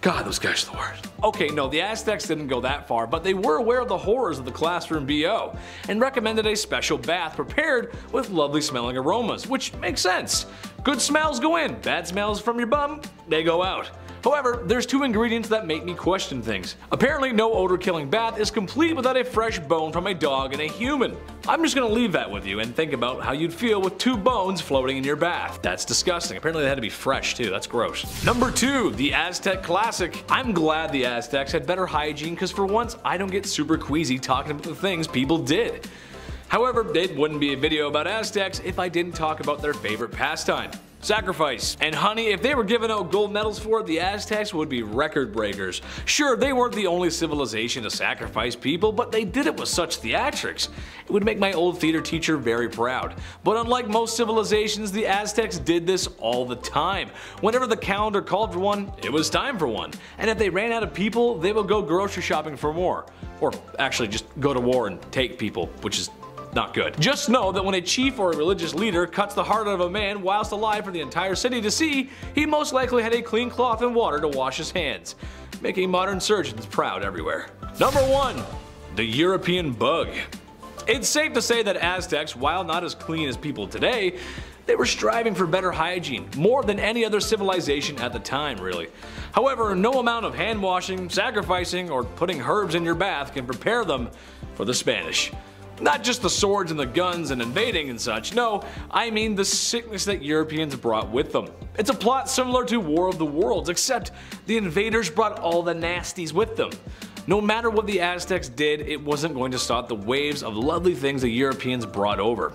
Speaker 1: God, those guys are the worst. Okay, no, the Aztecs didn't go that far, but they were aware of the horrors of the classroom BO and recommended a special bath prepared with lovely smelling aromas, which makes sense. Good smells go in, bad smells from your bum, they go out. However, there's two ingredients that make me question things. Apparently no odor killing bath is complete without a fresh bone from a dog and a human. I'm just gonna leave that with you and think about how you'd feel with two bones floating in your bath. That's disgusting. Apparently they had to be fresh too, that's gross. Number 2. The Aztec Classic. I'm glad the Aztecs had better hygiene because for once I don't get super queasy talking about the things people did. However, it wouldn't be a video about Aztecs if I didn't talk about their favorite pastime. Sacrifice. And honey, if they were giving out gold medals for it, the Aztecs would be record breakers. Sure, they weren't the only civilization to sacrifice people, but they did it with such theatrics. It would make my old theater teacher very proud. But unlike most civilizations, the Aztecs did this all the time. Whenever the calendar called for one, it was time for one. And if they ran out of people, they would go grocery shopping for more. Or actually just go to war and take people, which is not good. Just know that when a chief or a religious leader cuts the heart out of a man whilst alive for the entire city to see, he most likely had a clean cloth and water to wash his hands, making modern surgeons proud everywhere. Number 1. The European Bug It's safe to say that Aztecs, while not as clean as people today, they were striving for better hygiene, more than any other civilization at the time really. However, no amount of hand washing, sacrificing, or putting herbs in your bath can prepare them for the Spanish. Not just the swords and the guns and invading and such, no, I mean the sickness that Europeans brought with them. It's a plot similar to War of the Worlds, except the invaders brought all the nasties with them. No matter what the Aztecs did, it wasn't going to stop the waves of lovely things the Europeans brought over.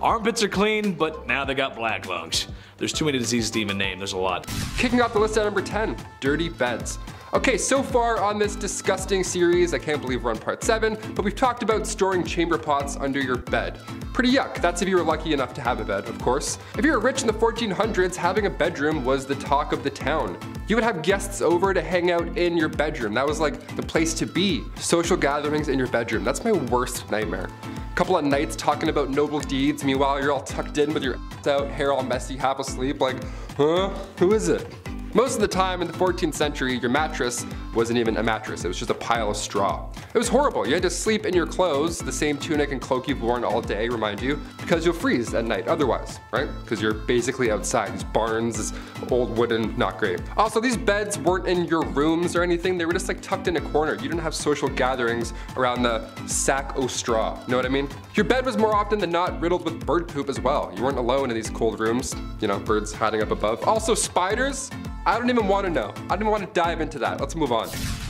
Speaker 1: Armpits are clean, but now they got black lungs. There's too many diseases to even name, there's a lot.
Speaker 2: Kicking off the list at number 10, dirty beds. Okay, so far on this disgusting series, I can't believe we're on part 7, but we've talked about storing chamber pots under your bed. Pretty yuck, that's if you were lucky enough to have a bed, of course. If you were rich in the 1400s, having a bedroom was the talk of the town. You would have guests over to hang out in your bedroom. That was like the place to be. Social gatherings in your bedroom. That's my worst nightmare. A couple of nights talking about noble deeds, meanwhile you're all tucked in with your out, hair all messy, half asleep, like, huh? Who is it? Most of the time in the 14th century, your mattress wasn't even a mattress, it was just a pile of straw. It was horrible, you had to sleep in your clothes, the same tunic and cloak you've worn all day, remind you, because you'll freeze at night otherwise, right? Because you're basically outside, these barns, this old wooden, not great. Also, these beds weren't in your rooms or anything, they were just like tucked in a corner. You didn't have social gatherings around the sack o' straw, know what I mean? Your bed was more often than not riddled with bird poop as well. You weren't alone in these cold rooms, you know, birds hiding up above. Also, spiders, I don't even want to know. I don't even want to dive into that. Let's move on.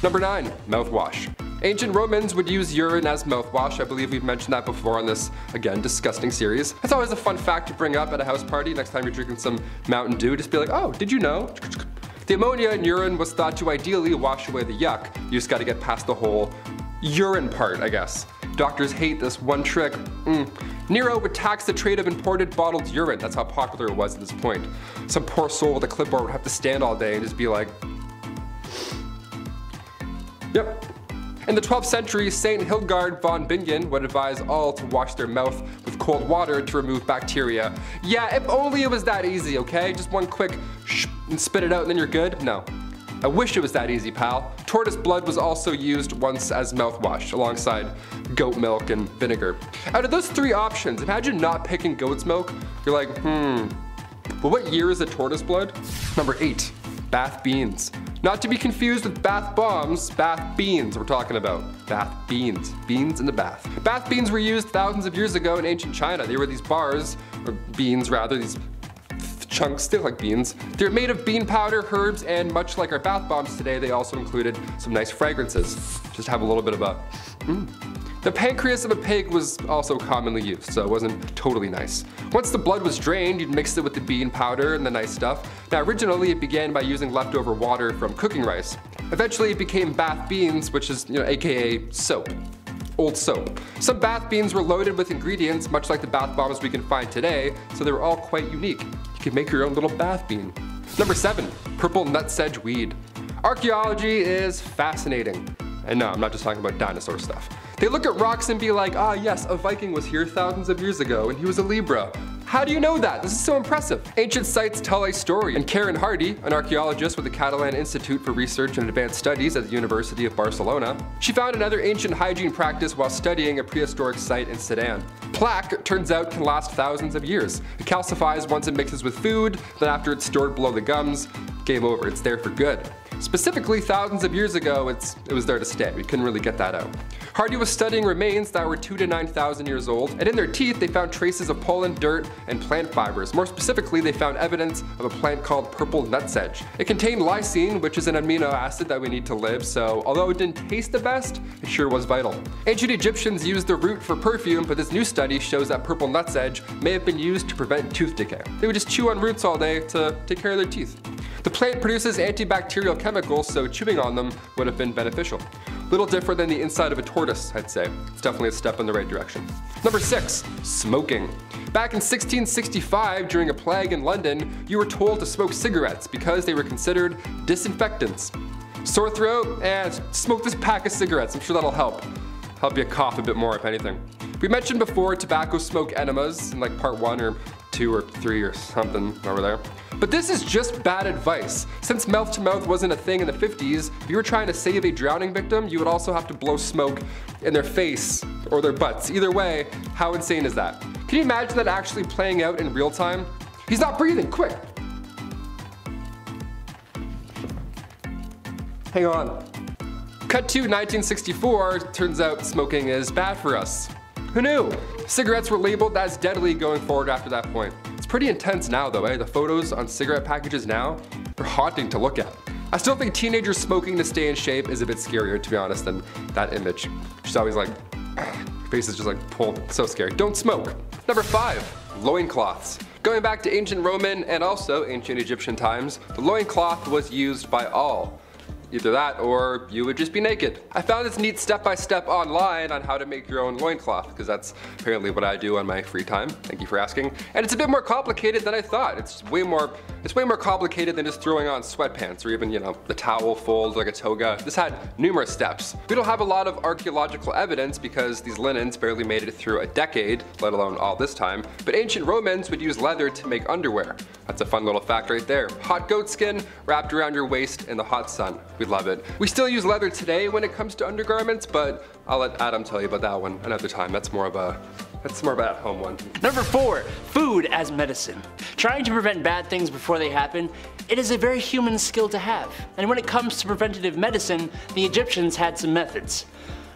Speaker 2: Number nine, mouthwash. Ancient Romans would use urine as mouthwash. I believe we've mentioned that before on this, again, disgusting series. That's always a fun fact to bring up at a house party. Next time you're drinking some Mountain Dew, just be like, oh, did you know? The ammonia in urine was thought to ideally wash away the yuck. You just gotta get past the whole urine part, I guess. Doctors hate this one trick. Mm. Nero would tax the trade of imported bottled urine. That's how popular it was at this point. Some poor soul with a clipboard would have to stand all day and just be like, Yep. In the 12th century, St. Hildegard von Bingen would advise all to wash their mouth with cold water to remove bacteria. Yeah, if only it was that easy, okay? Just one quick shh and spit it out and then you're good? No. I wish it was that easy, pal. Tortoise blood was also used once as mouthwash, alongside goat milk and vinegar. Out of those three options, imagine not picking goat's milk. You're like, hmm, but what year is the tortoise blood? Number eight, bath beans. Not to be confused with bath bombs, bath beans we're talking about. Bath beans, beans in the bath. Bath beans were used thousands of years ago in ancient China. They were these bars, or beans rather, these chunks, they look like beans. They're made of bean powder, herbs, and much like our bath bombs today, they also included some nice fragrances. Just have a little bit of a, mm. The pancreas of a pig was also commonly used, so it wasn't totally nice. Once the blood was drained, you'd mix it with the bean powder and the nice stuff. Now originally it began by using leftover water from cooking rice. Eventually it became bath beans, which is, you know, aka soap old soap. Some bath beans were loaded with ingredients much like the bath bombs we can find today, so they were all quite unique. You could make your own little bath bean. Number 7. Purple nutsedge weed. Archaeology is fascinating. And no, I'm not just talking about dinosaur stuff. They look at rocks and be like, ah yes, a Viking was here thousands of years ago and he was a Libra. How do you know that? This is so impressive. Ancient sites tell a story, and Karen Hardy, an archaeologist with the Catalan Institute for Research and Advanced Studies at the University of Barcelona, she found another ancient hygiene practice while studying a prehistoric site in Sudan. Plaque, turns out, can last thousands of years. It calcifies once it mixes with food, then after it's stored below the gums, game over, it's there for good. Specifically, thousands of years ago, it's it was there to stay. We couldn't really get that out. Hardy was studying remains that were 2 to 9,000 years old, and in their teeth they found traces of pollen, dirt, and plant fibers. More specifically, they found evidence of a plant called purple nutsedge. It contained lysine, which is an amino acid that we need to live, so although it didn't taste the best, it sure was vital. Ancient Egyptians used the root for perfume, but this new study shows that purple nutsedge may have been used to prevent tooth decay. They would just chew on roots all day to take care of their teeth. The plant produces antibacterial chemicals, so chewing on them would have been beneficial. Little different than the inside of a I'd say. It's definitely a step in the right direction. Number six, smoking. Back in 1665, during a plague in London, you were told to smoke cigarettes because they were considered disinfectants. Sore throat? Eh, smoke this pack of cigarettes, I'm sure that'll help. Help you cough a bit more if anything. We mentioned before tobacco smoke enemas in like part one or two or three or something over there. But this is just bad advice. Since mouth to mouth wasn't a thing in the 50s, if you were trying to save a drowning victim, you would also have to blow smoke in their face or their butts. Either way, how insane is that? Can you imagine that actually playing out in real time? He's not breathing, quick! Hang on. Cut to 1964, turns out smoking is bad for us. Who knew? Cigarettes were labeled as deadly going forward after that point. It's pretty intense now though, eh? The photos on cigarette packages now are haunting to look at. I still think teenagers smoking to stay in shape is a bit scarier to be honest than that image. She's always like, face is just like pulled, so scary. Don't smoke. Number five, loincloths. Going back to ancient Roman and also ancient Egyptian times, the loincloth was used by all. Either that or you would just be naked. I found this neat step-by-step -step online on how to make your own loincloth because that's apparently what I do on my free time. Thank you for asking. And it's a bit more complicated than I thought. It's way more it's way more complicated than just throwing on sweatpants or even, you know, the towel fold like a toga. This had numerous steps. We don't have a lot of archaeological evidence because these linens barely made it through a decade, let alone all this time, but ancient Romans would use leather to make underwear. That's a fun little fact right there. Hot goat skin wrapped around your waist in the hot sun. We love it. We still use leather today when it comes to undergarments, but I'll let Adam tell you about that one another time. That's more of a that's more of an at-home one.
Speaker 3: Number four, food as medicine. Trying to prevent bad things before they happen, it is a very human skill to have. And when it comes to preventative medicine, the Egyptians had some methods.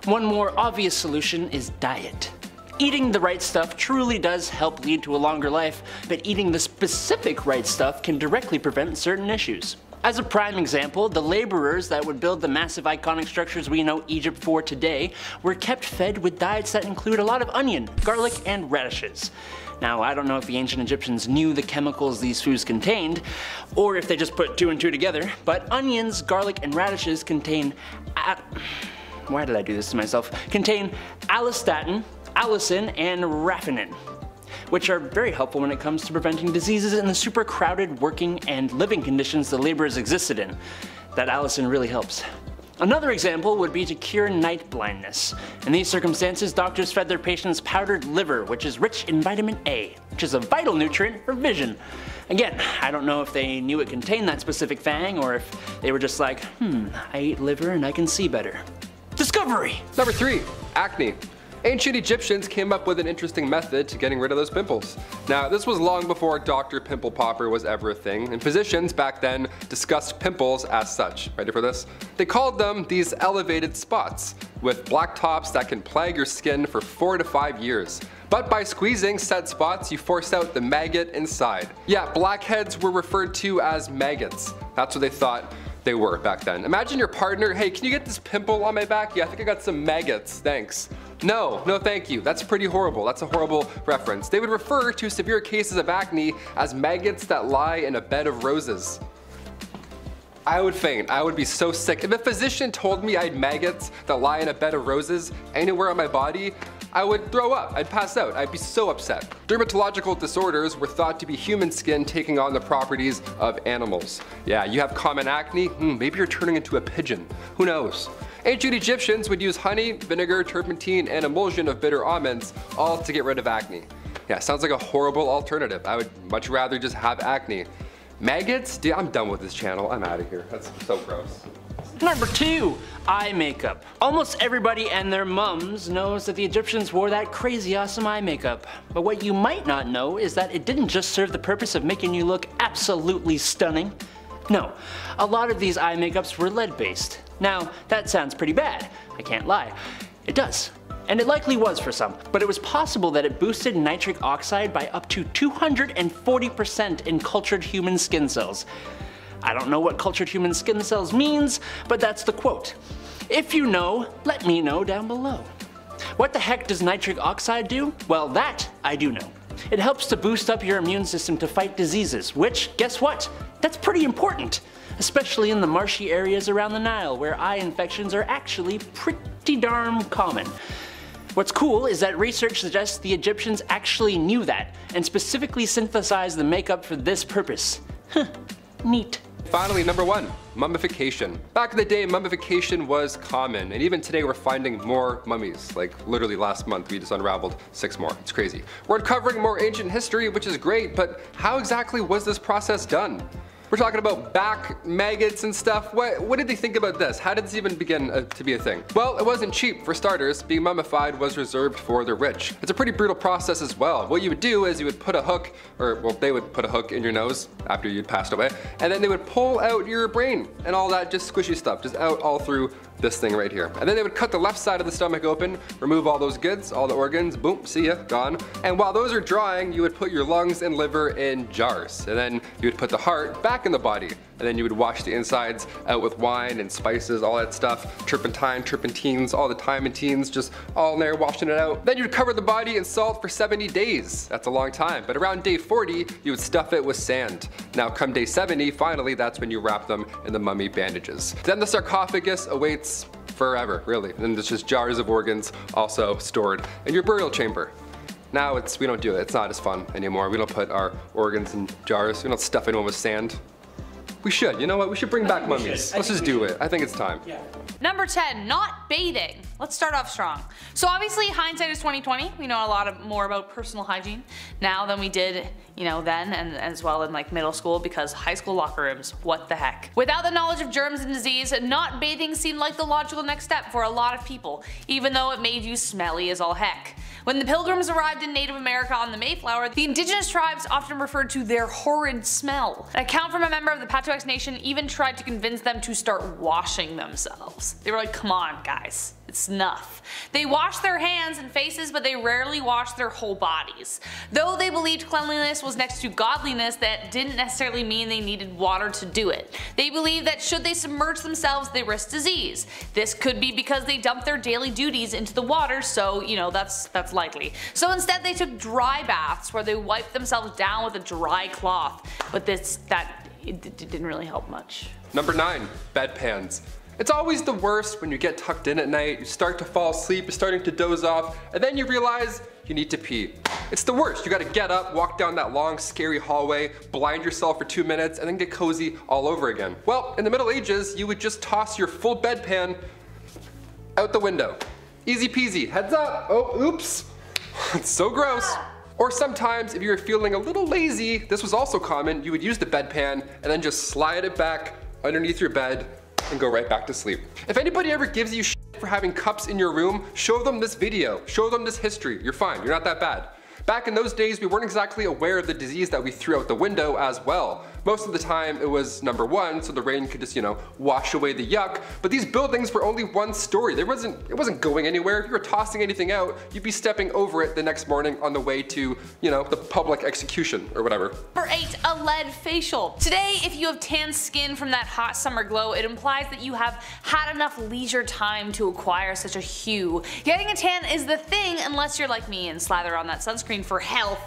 Speaker 3: One more obvious solution is diet. Eating the right stuff truly does help lead to a longer life, but eating the specific right stuff can directly prevent certain issues. As a prime example, the laborers that would build the massive iconic structures we know Egypt for today were kept fed with diets that include a lot of onion, garlic, and radishes. Now, I don't know if the ancient Egyptians knew the chemicals these foods contained, or if they just put two and two together, but onions, garlic, and radishes contain. why did I do this to myself? Contain allistatin, allicin, and raffinate which are very helpful when it comes to preventing diseases in the super crowded working and living conditions the laborers existed in. That allicin really helps. Another example would be to cure night blindness. In these circumstances, doctors fed their patients powdered liver, which is rich in vitamin A, which is a vital nutrient for vision. Again, I don't know if they knew it contained that specific fang or if they were just like, hmm, I eat liver and I can see better. Discovery!
Speaker 2: Number three, acne. Ancient Egyptians came up with an interesting method to getting rid of those pimples. Now, this was long before Dr. Pimple Popper was ever a thing, and physicians back then discussed pimples as such. Ready for this? They called them these elevated spots, with black tops that can plague your skin for four to five years. But by squeezing said spots, you force out the maggot inside. Yeah, blackheads were referred to as maggots. That's what they thought they were back then. Imagine your partner, hey, can you get this pimple on my back? Yeah, I think I got some maggots, thanks. No, no thank you. That's pretty horrible. That's a horrible reference. They would refer to severe cases of acne as maggots that lie in a bed of roses. I would faint. I would be so sick. If a physician told me I had maggots that lie in a bed of roses anywhere on my body, I would throw up. I'd pass out. I'd be so upset. Dermatological disorders were thought to be human skin taking on the properties of animals. Yeah, you have common acne? Hmm, maybe you're turning into a pigeon. Who knows? Ancient Egyptians would use honey, vinegar, turpentine, and emulsion of bitter almonds, all to get rid of acne. Yeah, sounds like a horrible alternative. I would much rather just have acne. Maggots? Dude, I'm done with this channel. I'm out of here. That's so gross.
Speaker 3: Number two, eye makeup. Almost everybody and their mums knows that the Egyptians wore that crazy awesome eye makeup. But what you might not know is that it didn't just serve the purpose of making you look absolutely stunning. No, a lot of these eye makeups were lead based. Now, that sounds pretty bad, I can't lie. It does. And it likely was for some, but it was possible that it boosted nitric oxide by up to 240% in cultured human skin cells. I don't know what cultured human skin cells means, but that's the quote. If you know, let me know down below. What the heck does nitric oxide do? Well, that I do know. It helps to boost up your immune system to fight diseases, which, guess what? That's pretty important especially in the marshy areas around the Nile where eye infections are actually pretty darn common. What's cool is that research suggests the Egyptians actually knew that and specifically synthesized the makeup for this purpose. Neat.
Speaker 2: Finally, number one, mummification. Back in the day, mummification was common, and even today we're finding more mummies. Like literally last month, we just unraveled six more. It's crazy. We're uncovering more ancient history, which is great, but how exactly was this process done? We're talking about back maggots and stuff. What, what did they think about this? How did this even begin uh, to be a thing? Well, it wasn't cheap. For starters, being mummified was reserved for the rich. It's a pretty brutal process as well. What you would do is you would put a hook, or well, they would put a hook in your nose after you'd passed away, and then they would pull out your brain and all that just squishy stuff, just out all through this thing right here. And then they would cut the left side of the stomach open, remove all those goods, all the organs, boom, see ya, gone. And while those are drying, you would put your lungs and liver in jars. And then you would put the heart back in the body. And then you would wash the insides out with wine and spices, all that stuff, turpentine, turpentines, all the timantines, just all in there, washing it out. Then you'd cover the body in salt for 70 days. That's a long time. But around day 40, you would stuff it with sand. Now come day 70, finally, that's when you wrap them in the mummy bandages. Then the sarcophagus awaits forever, really. And there's just jars of organs also stored in your burial chamber. Now it's, we don't do it, it's not as fun anymore. We don't put our organs in jars, we don't stuff anyone with sand. We should, you know what, we should bring back mummies. Let's just do it, I think it's time. Yeah.
Speaker 4: Number 10, not bathing. Let's start off strong. So obviously hindsight is 2020. We know a lot of, more about personal hygiene now than we did, you know, then and as well in like middle school because high school locker rooms, what the heck. Without the knowledge of germs and disease, not bathing seemed like the logical next step for a lot of people, even though it made you smelly as all heck. When the pilgrims arrived in Native America on the Mayflower, the indigenous tribes often referred to their horrid smell. An account from a member of the Patuxet Nation even tried to convince them to start washing themselves. They were like, come on guys. It's enough. They wash their hands and faces, but they rarely wash their whole bodies. Though they believed cleanliness was next to godliness, that didn't necessarily mean they needed water to do it. They believed that should they submerge themselves, they risk disease. This could be because they dumped their daily duties into the water, so you know that's that's likely. So instead, they took dry baths where they wiped themselves down with a dry cloth. But this that it, it didn't really help much.
Speaker 2: Number nine, bedpans. It's always the worst when you get tucked in at night, you start to fall asleep, you're starting to doze off, and then you realize you need to pee. It's the worst. You gotta get up, walk down that long, scary hallway, blind yourself for two minutes, and then get cozy all over again. Well, in the Middle Ages, you would just toss your full bedpan out the window. Easy peasy. Heads up. Oh, oops. it's so gross. Or sometimes, if you were feeling a little lazy, this was also common, you would use the bedpan and then just slide it back underneath your bed and go right back to sleep. If anybody ever gives you for having cups in your room, show them this video, show them this history. You're fine, you're not that bad. Back in those days, we weren't exactly aware of the disease that we threw out the window as well. Most of the time it was number one, so the rain could just, you know, wash away the yuck, but these buildings were only one story. There wasn't, it wasn't going anywhere. If you were tossing anything out, you'd be stepping over it the next morning on the way to, you know, the public execution or whatever.
Speaker 4: Number 8. A lead facial. Today, if you have tan skin from that hot summer glow, it implies that you have had enough leisure time to acquire such a hue. Getting a tan is the thing unless you're like me and slather on that sunscreen for health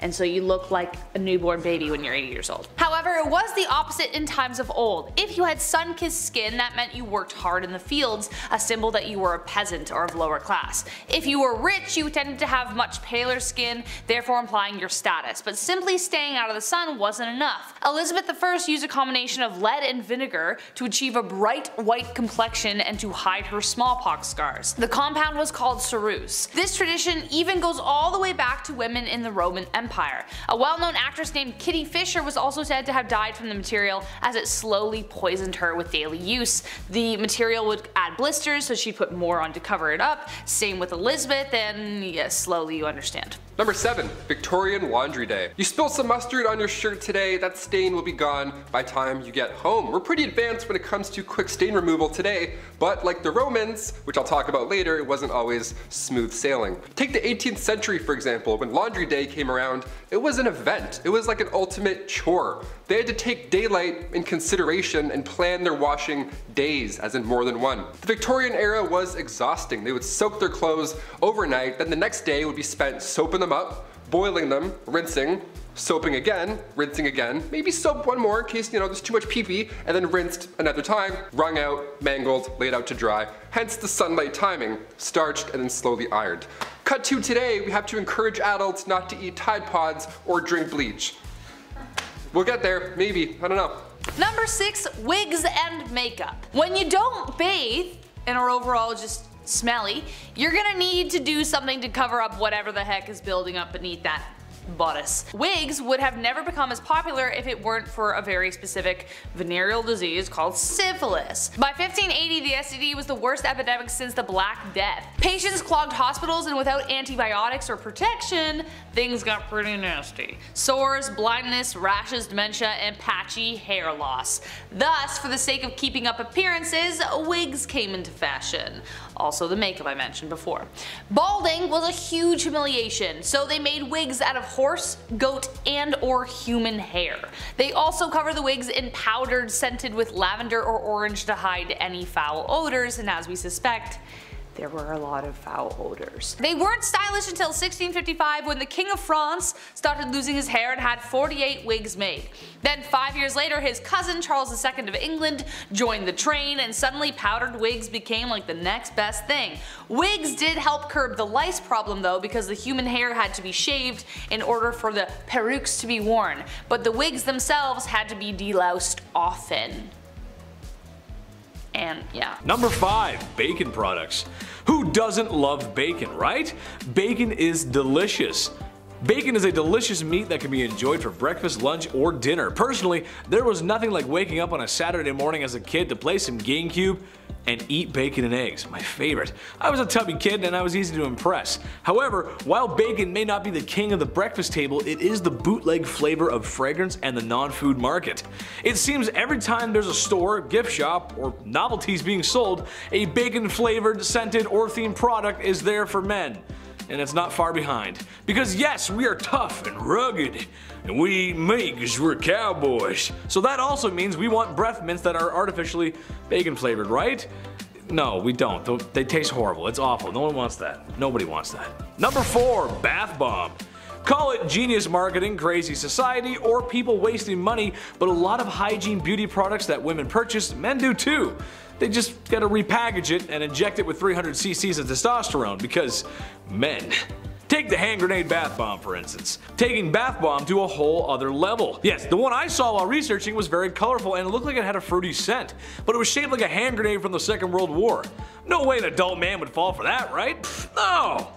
Speaker 4: and so you look like a newborn baby when you're 80 years old. However, it was the opposite in times of old. If you had sun-kissed skin, that meant you worked hard in the fields, a symbol that you were a peasant or of lower class. If you were rich, you tended to have much paler skin, therefore implying your status, but simply staying out of the sun wasn't enough. Elizabeth I used a combination of lead and vinegar to achieve a bright white complexion and to hide her smallpox scars. The compound was called ceruse. This tradition even goes all the way back to women in the Roman Empire Empire. A well-known actress named Kitty Fisher was also said to have died from the material as it slowly poisoned her with daily use. The material would add blisters so she put more on to cover it up. Same with Elizabeth and yes, slowly you understand.
Speaker 2: Number 7. Victorian Laundry Day. You spilled some mustard on your shirt today, that stain will be gone by time you get home. We're pretty advanced when it comes to quick stain removal today, but like the Romans, which I'll talk about later, it wasn't always smooth sailing. Take the 18th century for example, when Laundry Day came around, it was an event. It was like an ultimate chore. They had to take daylight in consideration and plan their washing days, as in more than one. The Victorian era was exhausting. They would soak their clothes overnight, then the next day would be spent soaping them up, boiling them, rinsing, soaping again, rinsing again, maybe soap one more in case, you know, there's too much pee-pee, and then rinsed another time, wrung out, mangled, laid out to dry. Hence the sunlight timing, starched and then slowly ironed. Cut to today, we have to encourage adults not to eat Tide Pods or drink bleach. We'll get there, maybe, I don't know.
Speaker 4: Number 6. Wigs and makeup. When you don't bathe and are overall just smelly, you're gonna need to do something to cover up whatever the heck is building up beneath that bodice. Wigs would have never become as popular if it weren't for a very specific venereal disease called syphilis. By 1580 the STD was the worst epidemic since the Black Death. Patients clogged hospitals and without antibiotics or protection, things got pretty nasty. Sores, blindness, rashes, dementia, and patchy hair loss. Thus, for the sake of keeping up appearances, wigs came into fashion. Also the makeup I mentioned before. Balding was a huge humiliation, so they made wigs out of horse, goat, and or human hair. They also cover the wigs in powdered scented with lavender or orange to hide any foul odors and as we suspect, there were a lot of foul odors. They weren't stylish until 1655 when the King of France started losing his hair and had 48 wigs made. Then five years later his cousin Charles II of England joined the train and suddenly powdered wigs became like the next best thing. Wigs did help curb the lice problem though because the human hair had to be shaved in order for the perukes to be worn, but the wigs themselves had to be deloused often. And yeah.
Speaker 1: Number 5. Bacon products. Who doesn't love bacon, right? Bacon is delicious. Bacon is a delicious meat that can be enjoyed for breakfast, lunch, or dinner. Personally, there was nothing like waking up on a Saturday morning as a kid to play some GameCube and eat bacon and eggs, my favorite. I was a tubby kid and I was easy to impress. However, while bacon may not be the king of the breakfast table, it is the bootleg flavor of fragrance and the non-food market. It seems every time there's a store, gift shop, or novelties being sold, a bacon flavored, scented, or themed product is there for men and it's not far behind. Because yes, we are tough and rugged, and we eat meat because we're cowboys. So that also means we want breath mints that are artificially bacon flavored, right? No, we don't. They taste horrible. It's awful. No one wants that. Nobody wants that. Number 4. Bath Bomb. Call it genius marketing, crazy society, or people wasting money, but a lot of hygiene beauty products that women purchase, men do too. They just gotta repackage it and inject it with 300 cc's of testosterone because men. Take the hand grenade bath bomb for instance. Taking bath bomb to a whole other level. Yes, the one I saw while researching was very colorful and it looked like it had a fruity scent, but it was shaped like a hand grenade from the Second World War. No way an adult man would fall for that, right? no!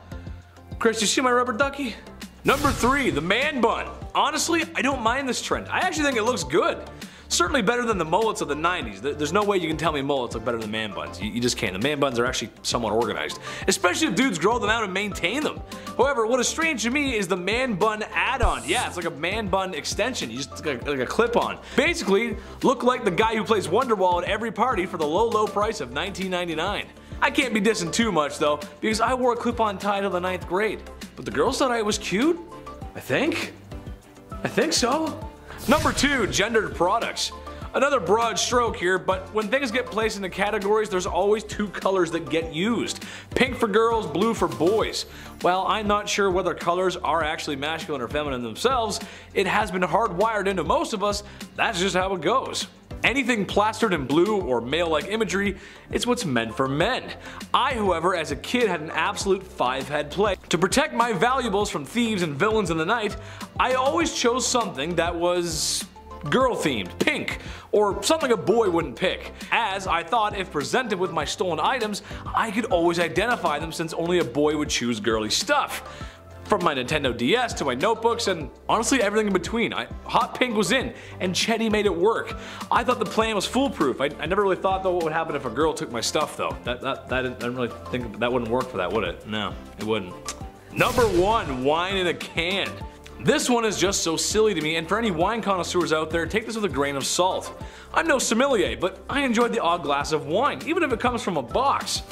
Speaker 1: Chris, you see my rubber ducky? Number 3, the man bun. Honestly, I don't mind this trend. I actually think it looks good. Certainly better than the mullets of the 90s. There's no way you can tell me mullets look better than man buns. You, just can't. The man buns are actually somewhat organized. Especially if dudes grow them out and maintain them. However, what is strange to me is the man bun add-on. Yeah, it's like a man bun extension. You just like, like a clip-on. Basically, look like the guy who plays Wonderwall at every party for the low, low price of $19.99. I can't be dissing too much though, because I wore a clip-on tie till the ninth grade. But the girls thought I was cute? I think? I think so. Number 2. Gendered products. Another broad stroke here, but when things get placed into categories, there's always two colors that get used. Pink for girls, blue for boys. While I'm not sure whether colors are actually masculine or feminine themselves, it has been hardwired into most of us, that's just how it goes. Anything plastered in blue or male-like imagery, it's what's meant for men. I, however, as a kid had an absolute five-head play. To protect my valuables from thieves and villains in the night, I always chose something that was girl themed, pink, or something a boy wouldn't pick, as I thought if presented with my stolen items, I could always identify them since only a boy would choose girly stuff. From my Nintendo DS to my notebooks and honestly everything in between. I, Hot Pink was in and Chetty made it work. I thought the plan was foolproof. I, I never really thought though what would happen if a girl took my stuff though. That, that, that I didn't really think that wouldn't work for that would it? No, it wouldn't. Number 1. Wine in a can. This one is just so silly to me and for any wine connoisseurs out there, take this with a grain of salt. I'm no sommelier, but I enjoyed the odd glass of wine, even if it comes from a box.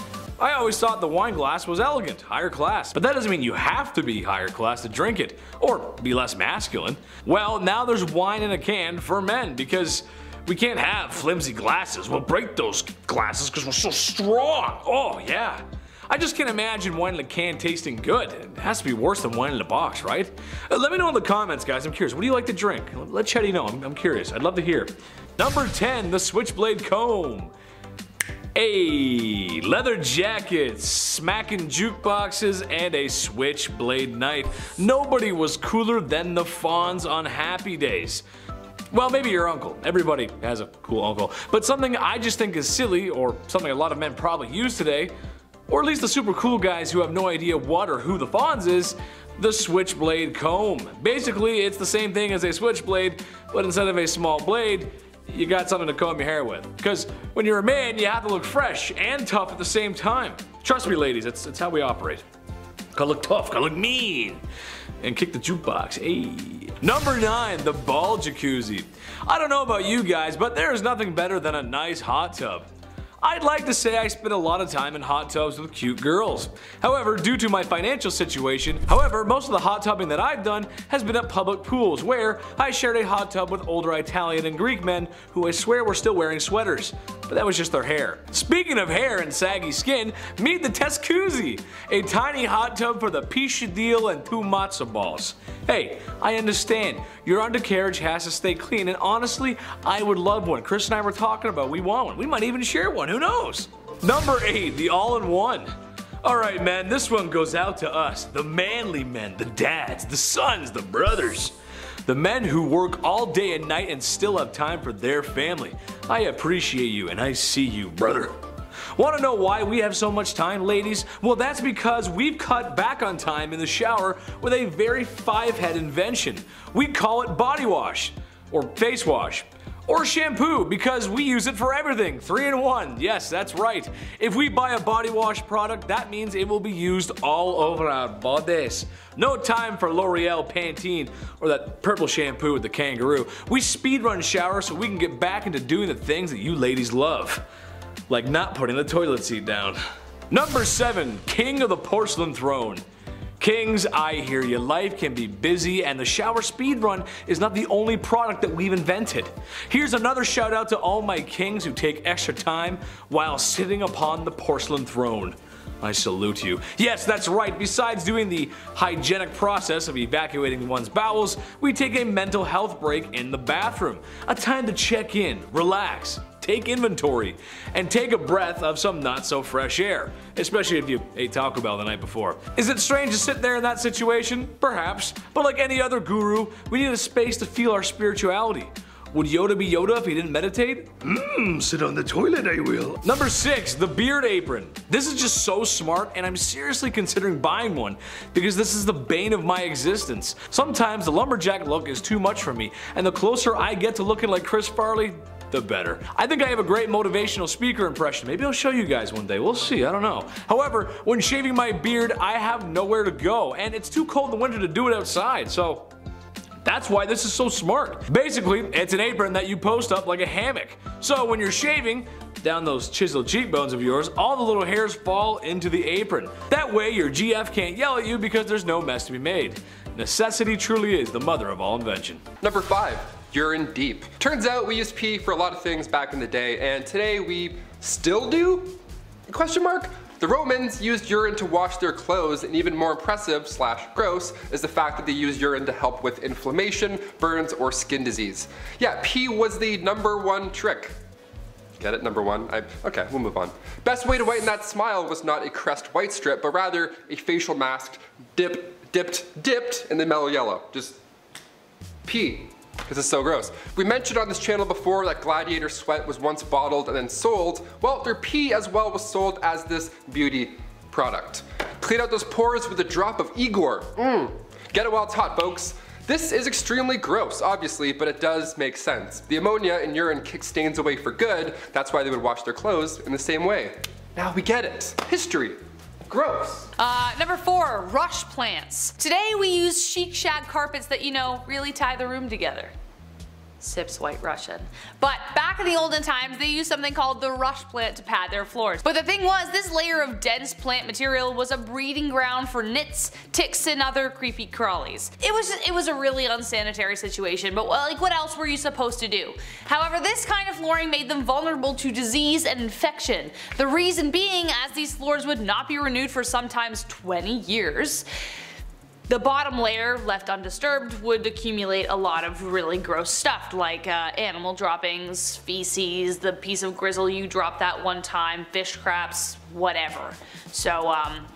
Speaker 1: I always thought the wine glass was elegant, higher class, but that doesn't mean you have to be higher class to drink it, or be less masculine. Well, now there's wine in a can for men, because we can't have flimsy glasses. We'll break those glasses because we're so strong. Oh, yeah. I just can't imagine wine in a can tasting good. It has to be worse than wine in a box, right? Uh, let me know in the comments, guys. I'm curious. What do you like to drink? Let Chetty know. I'm, I'm curious. I'd love to hear. Number 10, the Switchblade Comb. A leather jackets, smacking jukeboxes, and a switchblade knife. Nobody was cooler than the Fonz on Happy Days. Well, maybe your uncle. Everybody has a cool uncle. But something I just think is silly, or something a lot of men probably use today, or at least the super cool guys who have no idea what or who the Fonz is, the switchblade comb. Basically, it's the same thing as a switchblade, but instead of a small blade, you got something to comb your hair with. Because when you're a man, you have to look fresh and tough at the same time. Trust me, ladies, it's, it's how we operate. Gotta look tough, gotta look mean. And kick the jukebox, hey. Number 9, the ball jacuzzi. I don't know about you guys, but there is nothing better than a nice hot tub. I'd like to say I spend a lot of time in hot tubs with cute girls. However, due to my financial situation, however, most of the hot tubbing that I've done has been at public pools where I shared a hot tub with older Italian and Greek men who I swear were still wearing sweaters. But that was just their hair. Speaking of hair and saggy skin, meet the Tescuzzi, a tiny hot tub for the pisciadile and two matzo balls. Hey, I understand, your undercarriage has to stay clean and honestly, I would love one. Chris and I were talking about we want one. We might even share one who knows? Number 8, the all-in-one. Alright man, this one goes out to us, the manly men, the dads, the sons, the brothers. The men who work all day and night and still have time for their family. I appreciate you and I see you, brother. Want to know why we have so much time, ladies? Well, that's because we've cut back on time in the shower with a very five-head invention. We call it body wash, or face wash or shampoo because we use it for everything. Three in one. Yes, that's right. If we buy a body wash product, that means it will be used all over our bodies. No time for L'Oreal Pantene or that purple shampoo with the kangaroo. We speedrun shower so we can get back into doing the things that you ladies love. Like not putting the toilet seat down. Number 7. King of the Porcelain Throne. Kings, I hear you. Life can be busy and the shower speed run is not the only product that we've invented. Here's another shout out to all my kings who take extra time while sitting upon the porcelain throne. I salute you. Yes, that's right. Besides doing the hygienic process of evacuating one's bowels, we take a mental health break in the bathroom. A time to check in, relax, take inventory, and take a breath of some not so fresh air, especially if you ate Taco Bell the night before. Is it strange to sit there in that situation? Perhaps, but like any other guru, we need a space to feel our spirituality. Would Yoda be Yoda if he didn't meditate?
Speaker 5: Mmm, sit on the toilet I will.
Speaker 1: Number 6. The Beard Apron. This is just so smart and I'm seriously considering buying one because this is the bane of my existence. Sometimes the lumberjack look is too much for me and the closer I get to looking like Chris Farley, the better. I think I have a great motivational speaker impression. Maybe I'll show you guys one day. We'll see. I don't know. However, when shaving my beard, I have nowhere to go, and it's too cold in the winter to do it outside, so that's why this is so smart. Basically, it's an apron that you post up like a hammock. So when you're shaving, down those chiseled cheekbones of yours, all the little hairs fall into the apron. That way your GF can't yell at you because there's no mess to be made. Necessity truly is the mother of all invention.
Speaker 2: Number 5 urine deep. Turns out we used pee for a lot of things back in the day and today we still do? Question mark? The Romans used urine to wash their clothes and even more impressive slash gross is the fact that they used urine to help with inflammation, burns, or skin disease. Yeah, pee was the number one trick. Get it? Number one? I, okay, we'll move on. Best way to whiten that smile was not a crest white strip, but rather a facial mask dip, dipped, dipped in the mellow yellow. Just pee because it's so gross. We mentioned on this channel before that Gladiator Sweat was once bottled and then sold. Well, their pee as well was sold as this beauty product. Clean out those pores with a drop of Igor. Mmm. Get it while it's hot, folks. This is extremely gross, obviously, but it does make sense. The ammonia in urine kicks stains away for good. That's why they would wash their clothes in the same way. Now we get it. History. Gross.
Speaker 4: Uh, number four, rush plants. Today we use chic shag carpets that, you know, really tie the room together sips white Russian. But back in the olden times, they used something called the rush plant to pad their floors. But the thing was, this layer of dense plant material was a breeding ground for nits, ticks, and other creepy crawlies. It was just, it was a really unsanitary situation, but well, like what else were you supposed to do? However, this kind of flooring made them vulnerable to disease and infection. The reason being, as these floors would not be renewed for sometimes 20 years, the bottom layer, left undisturbed, would accumulate a lot of really gross stuff like uh, animal droppings, feces, the piece of grizzle you dropped that one time, fish scraps, whatever. So um,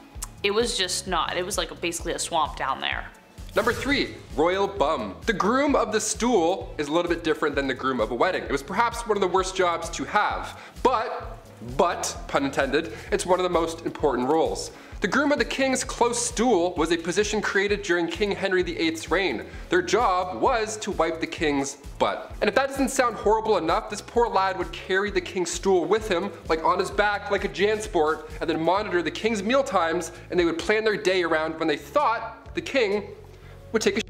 Speaker 4: it was just not, it was like basically a swamp down there.
Speaker 2: Number three, royal bum. The groom of the stool is a little bit different than the groom of a wedding. It was perhaps one of the worst jobs to have, but, but, pun intended, it's one of the most important roles. The groom of the king's close stool was a position created during King Henry VIII's reign. Their job was to wipe the king's butt. And if that doesn't sound horrible enough, this poor lad would carry the king's stool with him, like on his back like a Jansport, and then monitor the king's meal times, and they would plan their day around when they thought the king would take a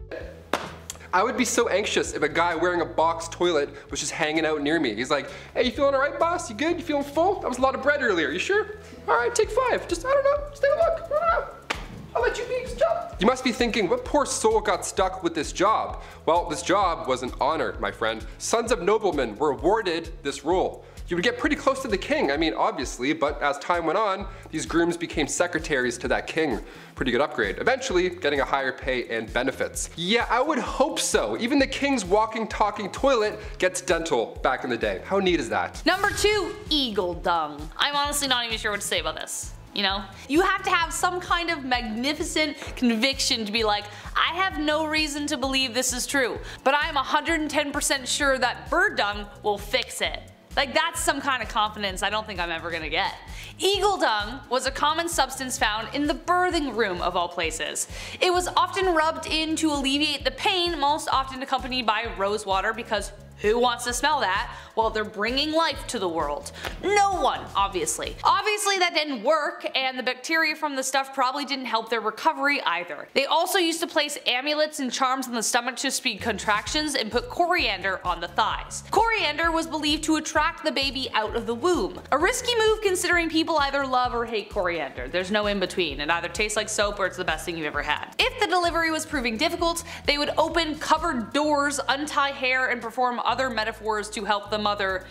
Speaker 2: I would be so anxious if a guy wearing a box toilet was just hanging out near me. He's like, hey, you feeling all right, boss? You good? You feeling full? That was a lot of bread earlier. You sure? All right, take five. Just, I don't know. Just take a look. I don't know. I'll let you be. Job. You must be thinking, what poor soul got stuck with this job? Well, this job was an honor, my friend. Sons of noblemen were awarded this role. You would get pretty close to the king, I mean obviously, but as time went on, these grooms became secretaries to that king. Pretty good upgrade. Eventually, getting a higher pay and benefits. Yeah, I would hope so. Even the king's walking, talking toilet gets dental back in the day. How neat is that?
Speaker 4: Number two, eagle dung. I'm honestly not even sure what to say about this you know? You have to have some kind of magnificent conviction to be like, I have no reason to believe this is true, but I am 110% sure that bird dung will fix it. Like that's some kind of confidence I don't think I'm ever gonna get. Eagle dung was a common substance found in the birthing room of all places. It was often rubbed in to alleviate the pain, most often accompanied by rose water because who wants to smell that while they're bringing life to the world? No one, obviously. Obviously that didn't work, and the bacteria from the stuff probably didn't help their recovery either. They also used to place amulets and charms on the stomach to speed contractions and put coriander on the thighs. Coriander was believed to attract the baby out of the womb. A risky move considering people either love or hate coriander. There's no in between. It either tastes like soap or it's the best thing you've ever had. If the delivery was proving difficult, they would open cupboard doors, untie hair, and perform other metaphors to help the mother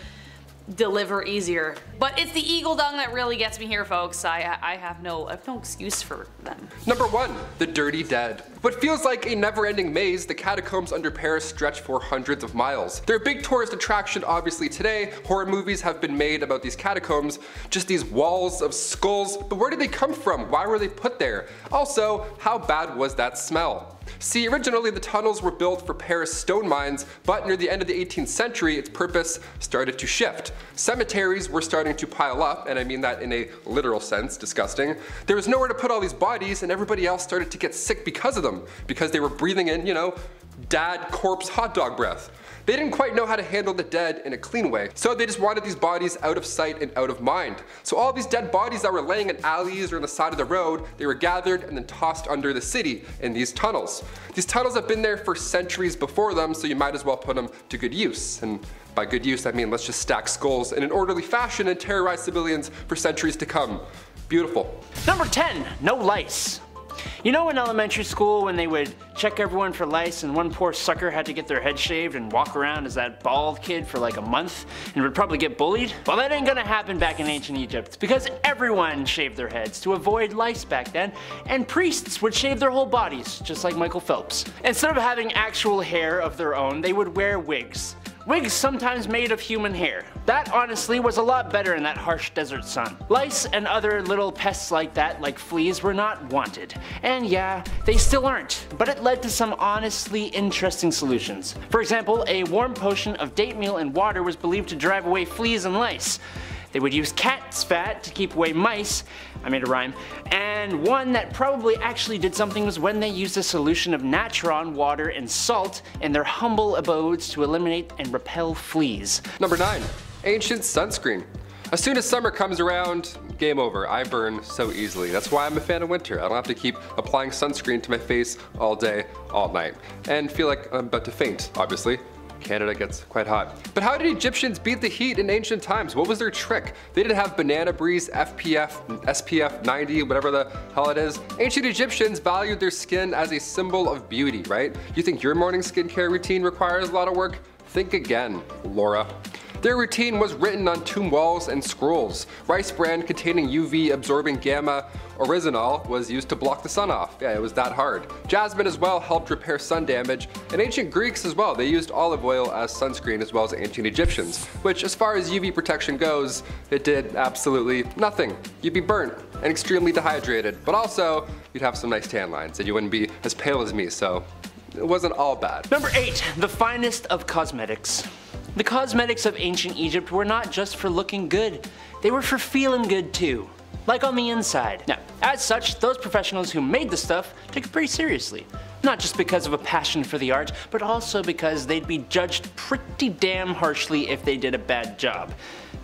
Speaker 4: deliver easier. But it's the eagle dung that really gets me here folks. I, I have no I have no excuse for them.
Speaker 2: Number 1. The Dirty Dead. What feels like a never-ending maze, the catacombs under Paris stretch for hundreds of miles. They're a big tourist attraction obviously today. Horror movies have been made about these catacombs, just these walls of skulls, but where did they come from? Why were they put there? Also, how bad was that smell? See, originally the tunnels were built for Paris stone mines, but near the end of the 18th century, its purpose started to shift. Cemeteries were starting to pile up, and I mean that in a literal sense, disgusting. There was nowhere to put all these bodies, and everybody else started to get sick because of them, because they were breathing in, you know, dad corpse hot dog breath. They didn't quite know how to handle the dead in a clean way, so they just wanted these bodies out of sight and out of mind. So all these dead bodies that were laying in alleys or on the side of the road, they were gathered and then tossed under the city in these tunnels. These tunnels have been there for centuries before them, so you might as well put them to good use. And by good use, I mean let's just stack skulls in an orderly fashion and terrorize civilians for centuries to come. Beautiful.
Speaker 3: Number 10, no lice. You know in elementary school when they would check everyone for lice and one poor sucker had to get their head shaved and walk around as that bald kid for like a month and would probably get bullied? Well that ain't gonna happen back in ancient Egypt because everyone shaved their heads to avoid lice back then and priests would shave their whole bodies just like Michael Phelps. Instead of having actual hair of their own they would wear wigs. Wigs sometimes made of human hair. That honestly was a lot better in that harsh desert sun. Lice and other little pests like that, like fleas, were not wanted. And yeah, they still aren't, but it led to some honestly interesting solutions. For example, a warm potion of date meal and water was believed to drive away fleas and lice. They would use cat's fat to keep away mice, I made a rhyme, and one that probably actually did something was when they used a solution of natron, water, and salt in their humble abodes to eliminate and repel fleas.
Speaker 2: Number 9. Ancient sunscreen. As soon as summer comes around, game over. I burn so easily. That's why I'm a fan of winter. I don't have to keep applying sunscreen to my face all day, all night. And feel like I'm about to faint, obviously. Canada gets quite hot. But how did Egyptians beat the heat in ancient times? What was their trick? They didn't have banana breeze, FPF, SPF 90, whatever the hell it is. Ancient Egyptians valued their skin as a symbol of beauty, right? You think your morning skincare routine requires a lot of work? Think again, Laura. Their routine was written on tomb walls and scrolls. Rice bran containing UV absorbing gamma oryzanol was used to block the sun off. Yeah, it was that hard. Jasmine as well helped repair sun damage, and ancient Greeks as well. They used olive oil as sunscreen as well as ancient Egyptians, which as far as UV protection goes, it did absolutely nothing. You'd be burnt and extremely dehydrated, but also you'd have some nice tan lines and you wouldn't be as pale as me, so it wasn't all bad.
Speaker 3: Number 8. The finest of cosmetics. The cosmetics of ancient Egypt were not just for looking good, they were for feeling good too. Like on the inside. Now, as such, those professionals who made the stuff took it pretty seriously. Not just because of a passion for the art, but also because they'd be judged pretty damn harshly if they did a bad job.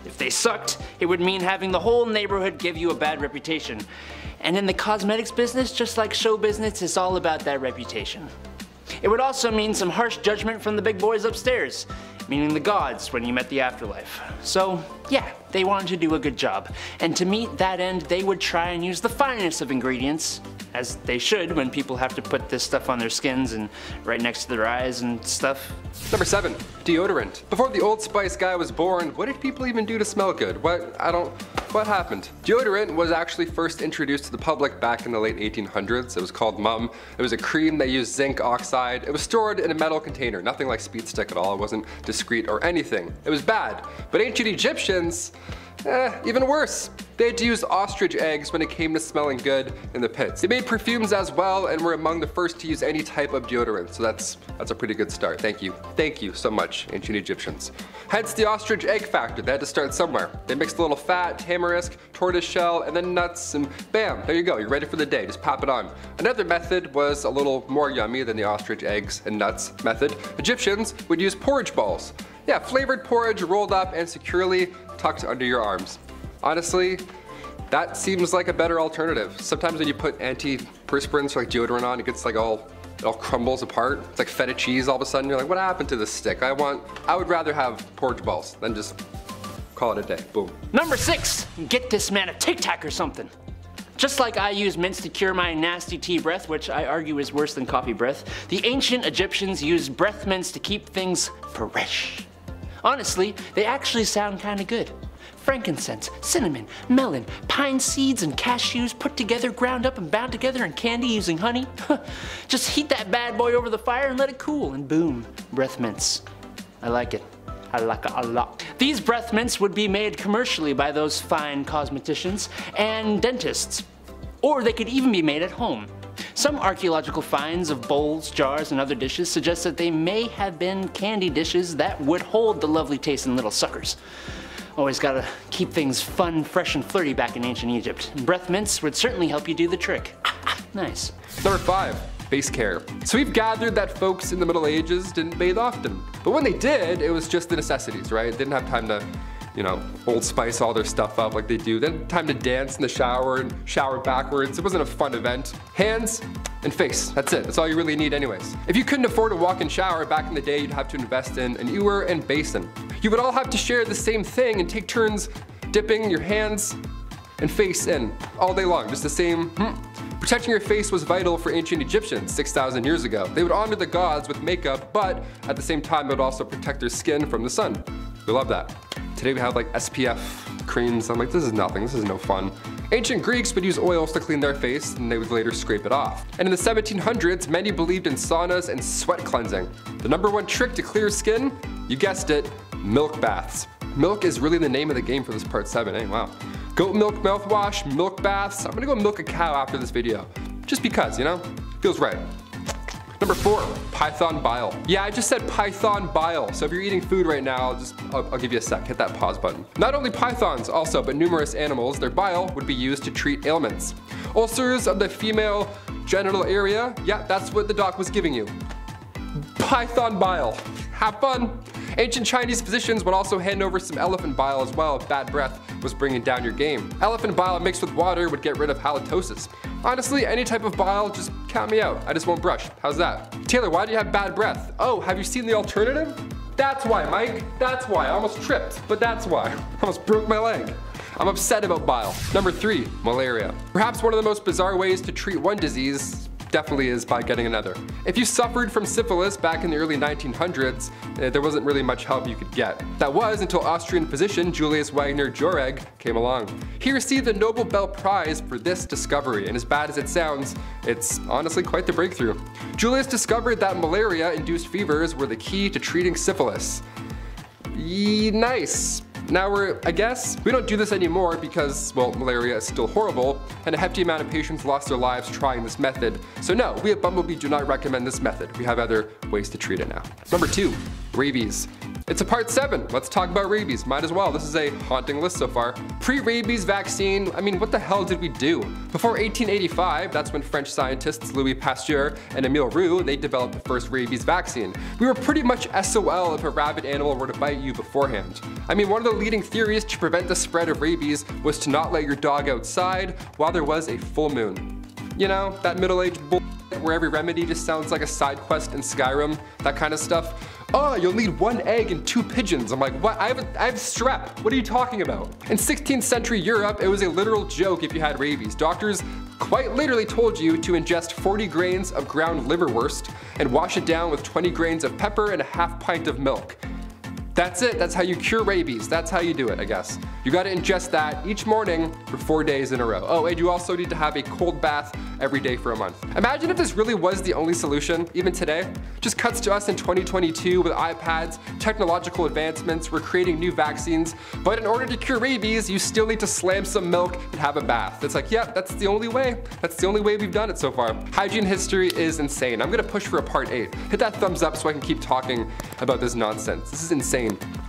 Speaker 3: If they sucked, it would mean having the whole neighborhood give you a bad reputation. And in the cosmetics business, just like show business, it's all about that reputation. It would also mean some harsh judgment from the big boys upstairs meaning the gods when you met the afterlife. So yeah, they wanted to do a good job. And to meet that end, they would try and use the finest of ingredients, as they should when people have to put this stuff on their skins and right next to their eyes and stuff.
Speaker 2: Number 7. Deodorant. Before the Old Spice guy was born, what did people even do to smell good? What? I don't... What happened? Deodorant was actually first introduced to the public back in the late 1800s. It was called Mum. It was a cream that used zinc oxide. It was stored in a metal container, nothing like speed stick at all. It wasn't discreet or anything. It was bad. But ancient Egyptians Eh, even worse. They had to use ostrich eggs when it came to smelling good in the pits. They made perfumes as well and were among the first to use any type of deodorant, so that's that's a pretty good start. Thank you. Thank you so much, ancient Egyptians. Hence the ostrich egg factor. They had to start somewhere. They mixed a little fat, tamarisk, tortoise shell, and then nuts, and bam, there you go. You're ready for the day. Just pop it on. Another method was a little more yummy than the ostrich eggs and nuts method. Egyptians would use porridge balls. Yeah, flavored porridge rolled up and securely tucked under your arms. Honestly, that seems like a better alternative. Sometimes when you put antiperspirants or like deodorant on, it gets like all it all crumbles apart. It's like feta cheese all of a sudden. You're like, what happened to this stick? I want, I would rather have porridge balls than just call it a day. Boom.
Speaker 3: Number six, get this man a Tic Tac or something. Just like I use mints to cure my nasty tea breath, which I argue is worse than coffee breath, the ancient Egyptians used breath mints to keep things fresh. Honestly, they actually sound kinda good. Frankincense, cinnamon, melon, pine seeds, and cashews put together, ground up, and bound together in candy using honey. Just heat that bad boy over the fire and let it cool, and boom, breath mints. I like it. I like it a lot. These breath mints would be made commercially by those fine cosmeticians and dentists. Or they could even be made at home. Some archaeological finds of bowls, jars, and other dishes suggest that they may have been candy dishes that would hold the lovely tasting little suckers. Always gotta keep things fun, fresh, and flirty back in ancient Egypt. Breath mints would certainly help you do the trick. nice.
Speaker 2: Number five, face care. So we've gathered that folks in the Middle Ages didn't bathe often. But when they did, it was just the necessities, right? They didn't have time to you know, Old Spice all their stuff up like they do. Then time to dance in the shower and shower backwards. It wasn't a fun event. Hands and face, that's it. That's all you really need anyways. If you couldn't afford a walk-in shower back in the day, you'd have to invest in an ewer and basin. You would all have to share the same thing and take turns dipping your hands and face in all day long, just the same. Hmm. Protecting your face was vital for ancient Egyptians 6,000 years ago. They would honor the gods with makeup, but at the same time, it would also protect their skin from the sun. We love that. Today we have like SPF creams. I'm like, this is nothing, this is no fun. Ancient Greeks would use oils to clean their face and they would later scrape it off. And in the 1700s, many believed in saunas and sweat cleansing. The number one trick to clear skin? You guessed it, milk baths. Milk is really the name of the game for this part 7, eh? Wow. Goat milk mouthwash, milk baths. I'm gonna go milk a cow after this video. Just because, you know? Feels right. Number four, Python bile. Yeah, I just said Python bile. So if you're eating food right now, I'll just, I'll, I'll, give you a sec, hit that pause button. Not only pythons also, but numerous animals, their bile would be used to treat ailments. Ulcers of the female genital area, yeah, that's what the doc was giving you. Python bile. Have fun. Ancient Chinese physicians would also hand over some elephant bile as well if bad breath was bringing down your game. Elephant bile mixed with water would get rid of halitosis. Honestly, any type of bile, just count me out. I just won't brush. How's that? Taylor, why do you have bad breath? Oh, have you seen the alternative? That's why, Mike. That's why. I almost tripped, but that's why. I almost broke my leg. I'm upset about bile. Number three, malaria. Perhaps one of the most bizarre ways to treat one disease definitely is by getting another. If you suffered from syphilis back in the early 1900s, eh, there wasn't really much help you could get. That was until Austrian physician Julius Wagner Jauregg came along. He received the Nobel Prize for this discovery, and as bad as it sounds, it's honestly quite the breakthrough. Julius discovered that malaria-induced fevers were the key to treating syphilis. Yee, nice. Now we're, I guess, we don't do this anymore because, well, malaria is still horrible, and a hefty amount of patients lost their lives trying this method. So no, we at Bumblebee do not recommend this method. We have other ways to treat it now. Number two, rabies. It's a part seven. Let's talk about rabies. Might as well. This is a haunting list so far. Pre-rabies vaccine, I mean, what the hell did we do? Before 1885, that's when French scientists Louis Pasteur and Emile Roux, they developed the first rabies vaccine. We were pretty much SOL if a rabid animal were to bite you beforehand. I mean, one of the leading theories to prevent the spread of rabies was to not let your dog outside while there was a full moon. You know, that middle-aged bull where every remedy just sounds like a side quest in Skyrim, that kind of stuff. Oh, you'll need one egg and two pigeons. I'm like, what? I have, a, I have strep. What are you talking about? In 16th century Europe, it was a literal joke if you had rabies. Doctors quite literally told you to ingest 40 grains of ground liverwort and wash it down with 20 grains of pepper and a half pint of milk. That's it, that's how you cure rabies. That's how you do it, I guess. You gotta ingest that each morning for four days in a row. Oh, and you also need to have a cold bath every day for a month. Imagine if this really was the only solution, even today. Just cuts to us in 2022 with iPads, technological advancements, we're creating new vaccines, but in order to cure rabies, you still need to slam some milk and have a bath. It's like, yeah, that's the only way. That's the only way we've done it so far. Hygiene history is insane. I'm gonna push for a part eight. Hit that thumbs up so I can keep talking about this nonsense. This is insane.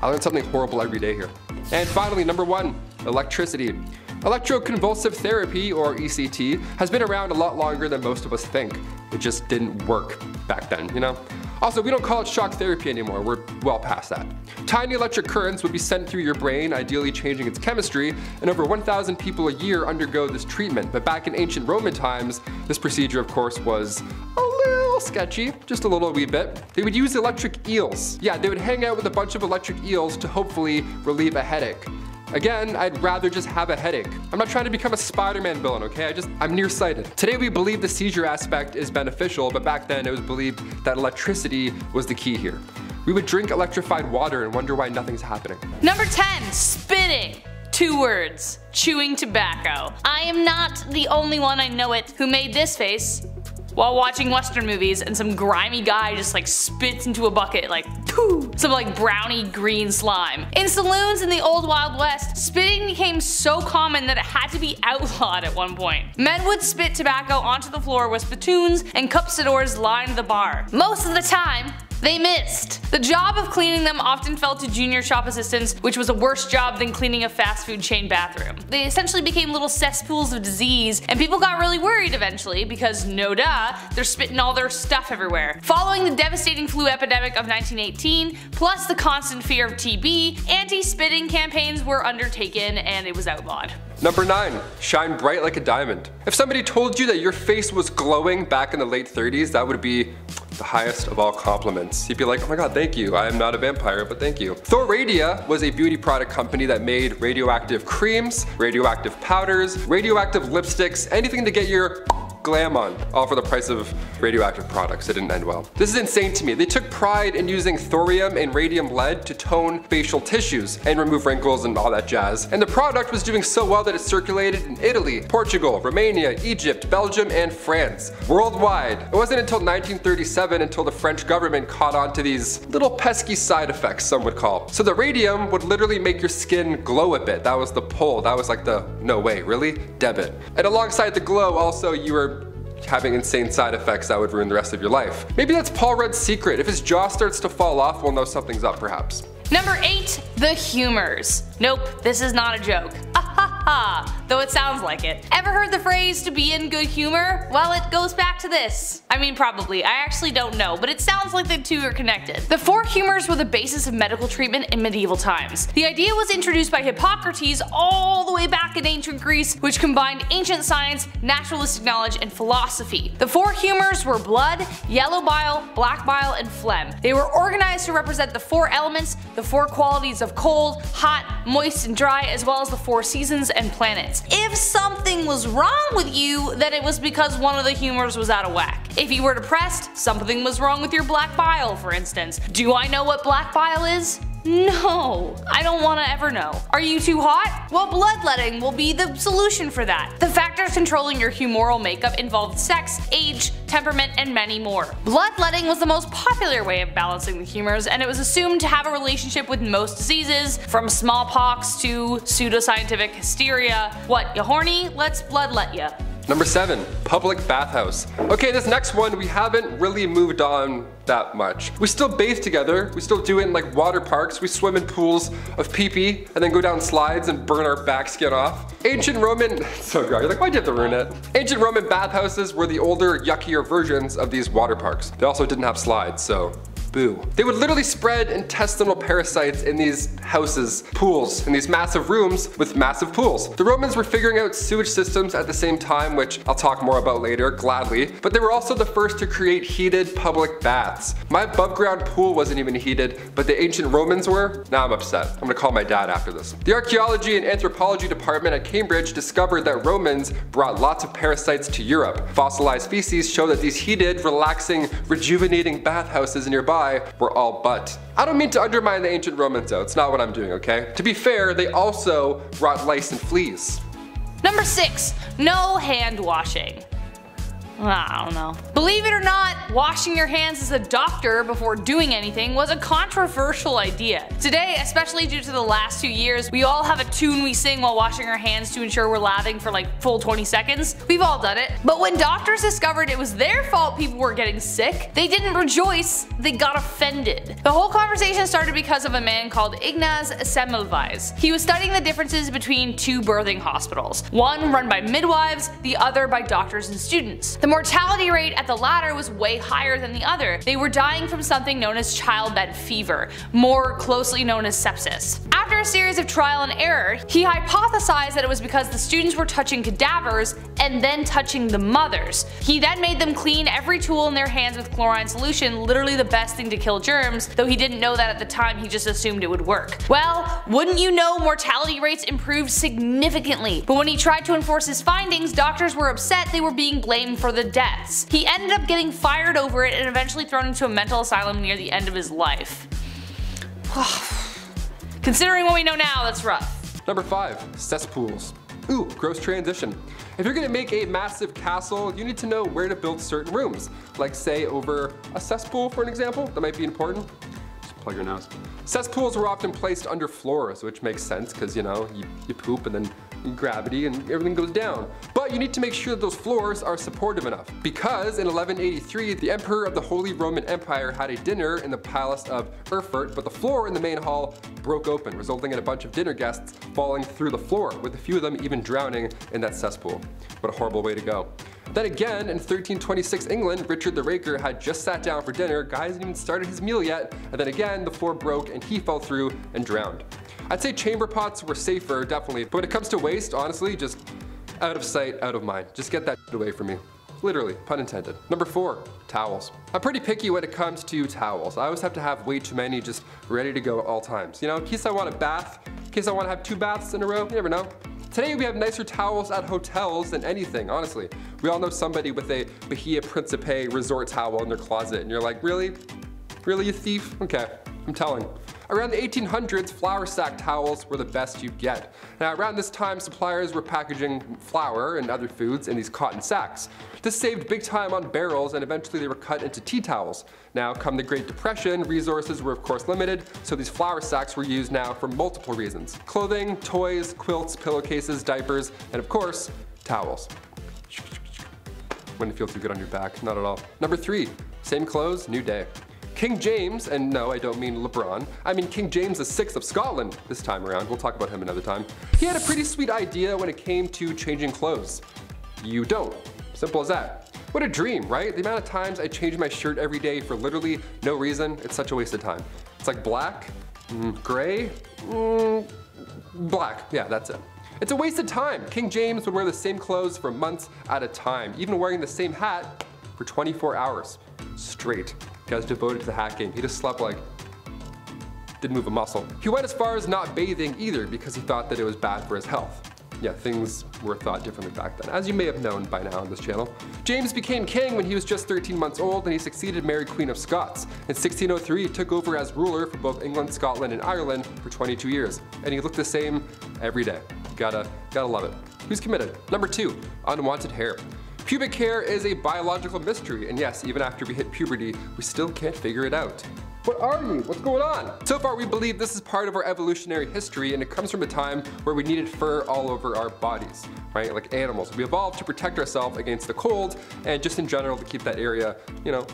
Speaker 2: I learn something horrible every day here. And finally, number one, electricity. Electroconvulsive therapy, or ECT, has been around a lot longer than most of us think. It just didn't work back then, you know? Also, we don't call it shock therapy anymore, we're well past that. Tiny electric currents would be sent through your brain, ideally changing its chemistry, and over 1,000 people a year undergo this treatment. But back in ancient Roman times, this procedure of course was a little sketchy, just a little wee bit. They would use electric eels. Yeah, they would hang out with a bunch of electric eels to hopefully relieve a headache. Again, I'd rather just have a headache. I'm not trying to become a Spider-Man villain, okay? I just, I'm nearsighted. Today we believe the seizure aspect is beneficial, but back then it was believed that electricity was the key here. We would drink electrified water and wonder why nothing's happening.
Speaker 4: Number 10, spitting. Two words, chewing tobacco. I am not the only one I know it who made this face while watching western movies and some grimy guy just like spits into a bucket like some like brownie green slime. In saloons in the old wild west, spitting became so common that it had to be outlawed at one point. Men would spit tobacco onto the floor with spittoons and cuspidors lined the bar. Most of the time, they missed. The job of cleaning them often fell to junior shop assistants, which was a worse job than cleaning a fast food chain bathroom. They essentially became little cesspools of disease, and people got really worried eventually because, no duh, they're spitting all their stuff everywhere. Following the devastating flu epidemic of 1918, plus the constant fear of TB, anti-spitting campaigns were undertaken and it was outlawed.
Speaker 2: Number 9. Shine bright like a diamond. If somebody told you that your face was glowing back in the late 30s, that would be the highest of all compliments. He'd be like, oh my god, thank you. I am not a vampire, but thank you. Thoradia was a beauty product company that made radioactive creams, radioactive powders, radioactive lipsticks, anything to get your glam on, all for the price of radioactive products. It didn't end well. This is insane to me. They took pride in using thorium and radium lead to tone facial tissues and remove wrinkles and all that jazz. And the product was doing so well that it circulated in Italy, Portugal, Romania, Egypt, Belgium, and France. Worldwide. It wasn't until 1937 until the French government caught on to these little pesky side effects, some would call. So the radium would literally make your skin glow a bit. That was the pull. That was like the, no way, really? Debit. And alongside the glow, also you were having insane side effects that would ruin the rest of your life. Maybe that's Paul Rudd's secret. If his jaw starts to fall off, we'll know something's up perhaps.
Speaker 4: Number 8. The humors. Nope, this is not a joke. Ha, though it sounds like it. Ever heard the phrase to be in good humor? Well, it goes back to this. I mean, probably. I actually don't know, but it sounds like the two are connected. The four humors were the basis of medical treatment in medieval times. The idea was introduced by Hippocrates all the way back in ancient Greece, which combined ancient science, naturalistic knowledge, and philosophy. The four humors were blood, yellow bile, black bile, and phlegm. They were organized to represent the four elements, the four qualities of cold, hot, moist, and dry, as well as the four seasons and planets. If something was wrong with you, then it was because one of the humors was out of whack. If you were depressed, something was wrong with your black bile, for instance. Do I know what black bile is? No, I don't want to ever know. Are you too hot? Well, bloodletting will be the solution for that. The factors controlling your humoral makeup involved sex, age, temperament, and many more. Bloodletting was the most popular way of balancing the humors, and it was assumed to have a relationship with most diseases, from smallpox to pseudoscientific hysteria. What, you horny? Let's bloodlet ya.
Speaker 2: Number seven, public bathhouse. Okay, this next one, we haven't really moved on that much. We still bathe together, we still do it in like water parks, we swim in pools of pee-pee, and then go down slides and burn our back skin off. Ancient Roman, so good, you're like, why'd you have to ruin it? Ancient Roman bathhouses were the older, yuckier versions of these water parks. They also didn't have slides, so Boo. They would literally spread intestinal parasites in these houses, pools, in these massive rooms with massive pools. The Romans were figuring out sewage systems at the same time, which I'll talk more about later, gladly, but they were also the first to create heated public baths. My above ground pool wasn't even heated, but the ancient Romans were? Now I'm upset. I'm gonna call my dad after this. The archaeology and anthropology department at Cambridge discovered that Romans brought lots of parasites to Europe. Fossilized feces show that these heated, relaxing, rejuvenating bathhouses in your body why we're all but. I don't mean to undermine the ancient Romans though, it's not what I'm doing, okay? To be fair, they also brought lice and fleas.
Speaker 4: Number six, no hand washing. I don't know. Believe it or not, washing your hands as a doctor before doing anything was a controversial idea. Today, especially due to the last two years, we all have a tune we sing while washing our hands to ensure we're lathering for like full 20 seconds. We've all done it. But when doctors discovered it was their fault people were getting sick, they didn't rejoice, they got offended. The whole conversation started because of a man called Ignaz Semmelweis. He was studying the differences between two birthing hospitals, one run by midwives, the other by doctors and students. The mortality rate at the latter was way higher than the other. They were dying from something known as childbed fever, more closely known as sepsis. After a series of trial and error, he hypothesized that it was because the students were touching cadavers and then touching the mothers. He then made them clean every tool in their hands with chlorine solution, literally the best thing to kill germs, though he didn't know that at the time, he just assumed it would work. Well, wouldn't you know mortality rates improved significantly, but when he tried to enforce his findings, doctors were upset they were being blamed for the deaths. He ended up getting fired over it and eventually thrown into a mental asylum near the end of his life. Considering what we know now, that's rough.
Speaker 2: Number five, cesspools. Ooh, gross transition. If you're gonna make a massive castle, you need to know where to build certain rooms. Like say over a cesspool for an example, that might be important. Just plug your nose. Cesspools were often placed under floors, which makes sense because you know, you, you poop and then gravity and everything goes down. But you need to make sure that those floors are supportive enough. Because in 1183, the Emperor of the Holy Roman Empire had a dinner in the palace of Erfurt, but the floor in the main hall broke open, resulting in a bunch of dinner guests falling through the floor, with a few of them even drowning in that cesspool. What a horrible way to go. Then again, in 1326 England, Richard the Raker had just sat down for dinner, guy hasn't even started his meal yet, and then again, the floor broke and he fell through and drowned. I'd say chamber pots were safer, definitely, but when it comes to waste, honestly, just out of sight, out of mind. Just get that away from me. Literally, pun intended. Number four, towels. I'm pretty picky when it comes to towels. I always have to have way too many just ready to go at all times. You know, in case I want a bath, in case I want to have two baths in a row, you never know. Today we have nicer towels at hotels than anything, honestly. We all know somebody with a Bahia Principe resort towel in their closet and you're like, really? Really, you thief? Okay, I'm telling. Around the 1800s, flour sack towels were the best you'd get. Now around this time, suppliers were packaging flour and other foods in these cotton sacks. This saved big time on barrels and eventually they were cut into tea towels. Now come the Great Depression, resources were of course limited, so these flour sacks were used now for multiple reasons. Clothing, toys, quilts, pillowcases, diapers, and of course, towels. Wouldn't feel too good on your back, not at all. Number three, same clothes, new day. King James, and no, I don't mean LeBron, I mean King James VI of Scotland this time around. We'll talk about him another time. He had a pretty sweet idea when it came to changing clothes. You don't. Simple as that. What a dream, right? The amount of times I change my shirt every day for literally no reason, it's such a waste of time. It's like black, mm, gray, mm, black. Yeah, that's it. It's a waste of time. King James would wear the same clothes for months at a time, even wearing the same hat for 24 hours straight. Guy's devoted to the hat game. He just slept like, didn't move a muscle. He went as far as not bathing either because he thought that it was bad for his health. Yeah, things were thought differently back then, as you may have known by now on this channel. James became king when he was just 13 months old and he succeeded Mary Queen of Scots. In 1603, he took over as ruler for both England, Scotland, and Ireland for 22 years. And he looked the same every day. Gotta, gotta love it. Who's committed? Number two, unwanted hair. Pubic hair is a biological mystery, and yes, even after we hit puberty, we still can't figure it out. What are you? What's going on? So far we believe this is part of our evolutionary history and it comes from a time where we needed fur all over our bodies, right? Like animals. We evolved to protect ourselves against the cold and just in general to keep that area, you know,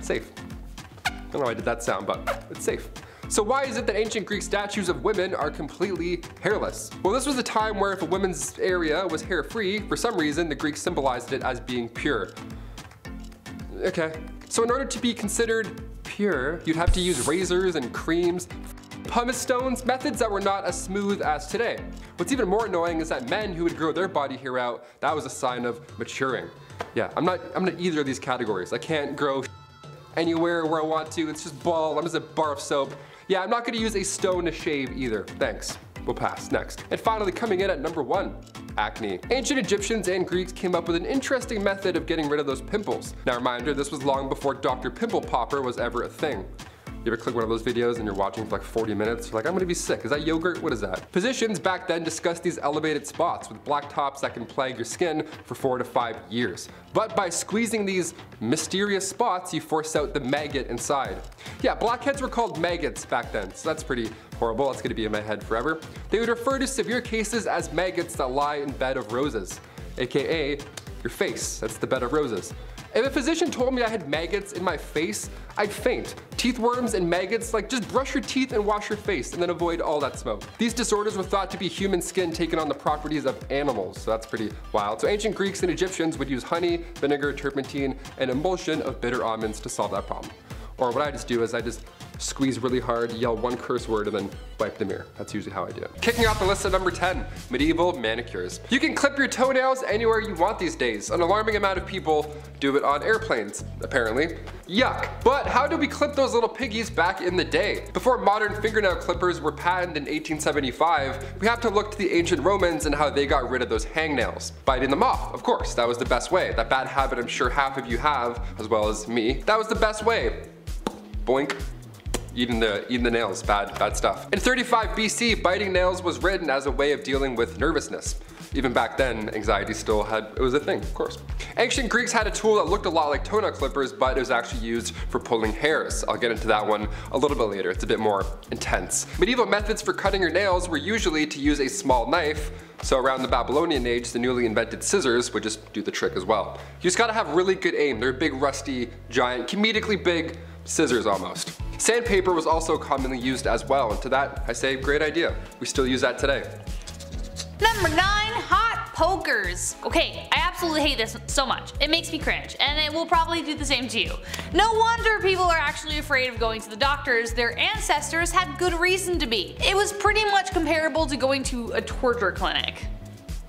Speaker 2: safe. I don't know why I did that sound, but it's safe. So why is it that ancient Greek statues of women are completely hairless? Well, this was a time where if a woman's area was hair-free, for some reason the Greeks symbolized it as being pure. Okay. So in order to be considered pure, you'd have to use razors and creams, pumice stones, methods that were not as smooth as today. What's even more annoying is that men who would grow their body hair out, that was a sign of maturing. Yeah, I'm not, I'm not either of these categories. I can't grow anywhere where I want to. It's just bald. I'm just a bar of soap. Yeah, I'm not gonna use a stone to shave either. Thanks. We'll pass. Next. And finally coming in at number one, acne. Ancient Egyptians and Greeks came up with an interesting method of getting rid of those pimples. Now reminder, this was long before Dr. Pimple Popper was ever a thing. You ever click one of those videos and you're watching for like 40 minutes? You're like, I'm gonna be sick. Is that yogurt? What is that? Physicians back then discussed these elevated spots with black tops that can plague your skin for four to five years. But by squeezing these mysterious spots, you force out the maggot inside. Yeah, blackheads were called maggots back then, so that's pretty horrible. That's gonna be in my head forever. They would refer to severe cases as maggots that lie in bed of roses, AKA your face. That's the bed of roses. If a physician told me I had maggots in my face, I'd faint. Teeth worms and maggots, like just brush your teeth and wash your face and then avoid all that smoke. These disorders were thought to be human skin taking on the properties of animals, so that's pretty wild. So ancient Greeks and Egyptians would use honey, vinegar, turpentine, and emulsion of bitter almonds to solve that problem. Or what I just do is I just squeeze really hard, yell one curse word, and then wipe the mirror. That's usually how I do it. Kicking off the list at number 10, medieval manicures. You can clip your toenails anywhere you want these days. An alarming amount of people do it on airplanes, apparently. Yuck. But how do we clip those little piggies back in the day? Before modern fingernail clippers were patented in 1875, we have to look to the ancient Romans and how they got rid of those hangnails. Biting them off, of course, that was the best way. That bad habit I'm sure half of you have, as well as me. That was the best way boink. Eating the, eating the nails, bad, bad stuff. In 35 BC, biting nails was written as a way of dealing with nervousness. Even back then, anxiety still had, it was a thing, of course. Ancient Greeks had a tool that looked a lot like toenail clippers, but it was actually used for pulling hairs. I'll get into that one a little bit later, it's a bit more intense. Medieval methods for cutting your nails were usually to use a small knife, so around the Babylonian age, the newly invented scissors would just do the trick as well. You just gotta have really good aim. They're big, rusty, giant, comedically big scissors almost. Sandpaper was also commonly used as well, and to that I say great idea. We still use that today.
Speaker 4: Number 9. Hot pokers. Okay, I absolutely hate this so much. It makes me cringe, and it will probably do the same to you. No wonder people are actually afraid of going to the doctors. Their ancestors had good reason to be. It was pretty much comparable to going to a torture clinic.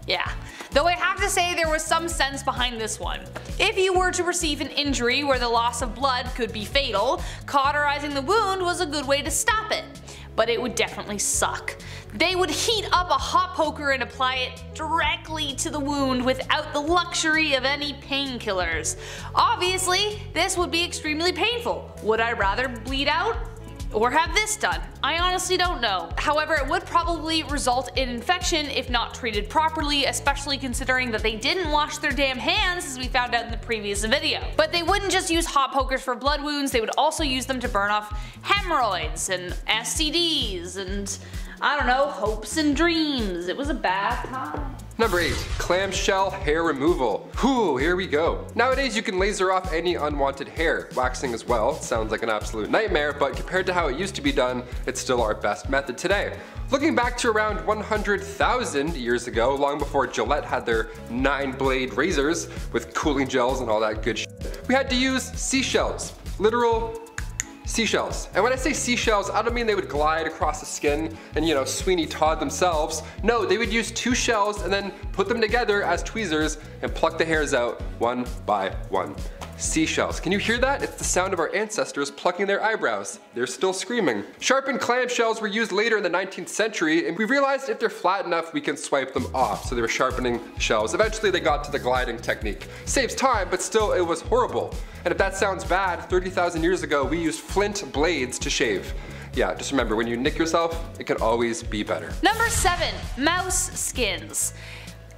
Speaker 4: Yeah. Though I have to say there was some sense behind this one. If you were to receive an injury where the loss of blood could be fatal, cauterizing the wound was a good way to stop it. But it would definitely suck. They would heat up a hot poker and apply it directly to the wound without the luxury of any painkillers. Obviously, this would be extremely painful. Would I rather bleed out? Or have this done. I honestly don't know. However, it would probably result in infection if not treated properly, especially considering that they didn't wash their damn hands as we found out in the previous video. But they wouldn't just use hot pokers for blood wounds, they would also use them to burn off hemorrhoids and STDs and I don't know, hopes and dreams. It was a bad time.
Speaker 2: Number 8. Clamshell hair removal. Whew, here we go. Nowadays you can laser off any unwanted hair. Waxing as well, sounds like an absolute nightmare, but compared to how it used to be done, it's still our best method today. Looking back to around 100,000 years ago, long before Gillette had their 9 blade razors with cooling gels and all that good we had to use seashells. Literal seashells. And when I say seashells, I don't mean they would glide across the skin and you know, Sweeney Todd themselves. No, they would use two shells and then put them together as tweezers and pluck the hairs out one by one. Seashells. Can you hear that? It's the sound of our ancestors plucking their eyebrows. They're still screaming. Sharpened clam shells were used later in the 19th century and we realized if they're flat enough we can swipe them off. So they were sharpening shells. Eventually they got to the gliding technique. Saves time but still it was horrible. And if that sounds bad, 30,000 years ago we used flint blades to shave. Yeah, just remember when you nick yourself, it can always be better.
Speaker 4: Number 7. Mouse skins.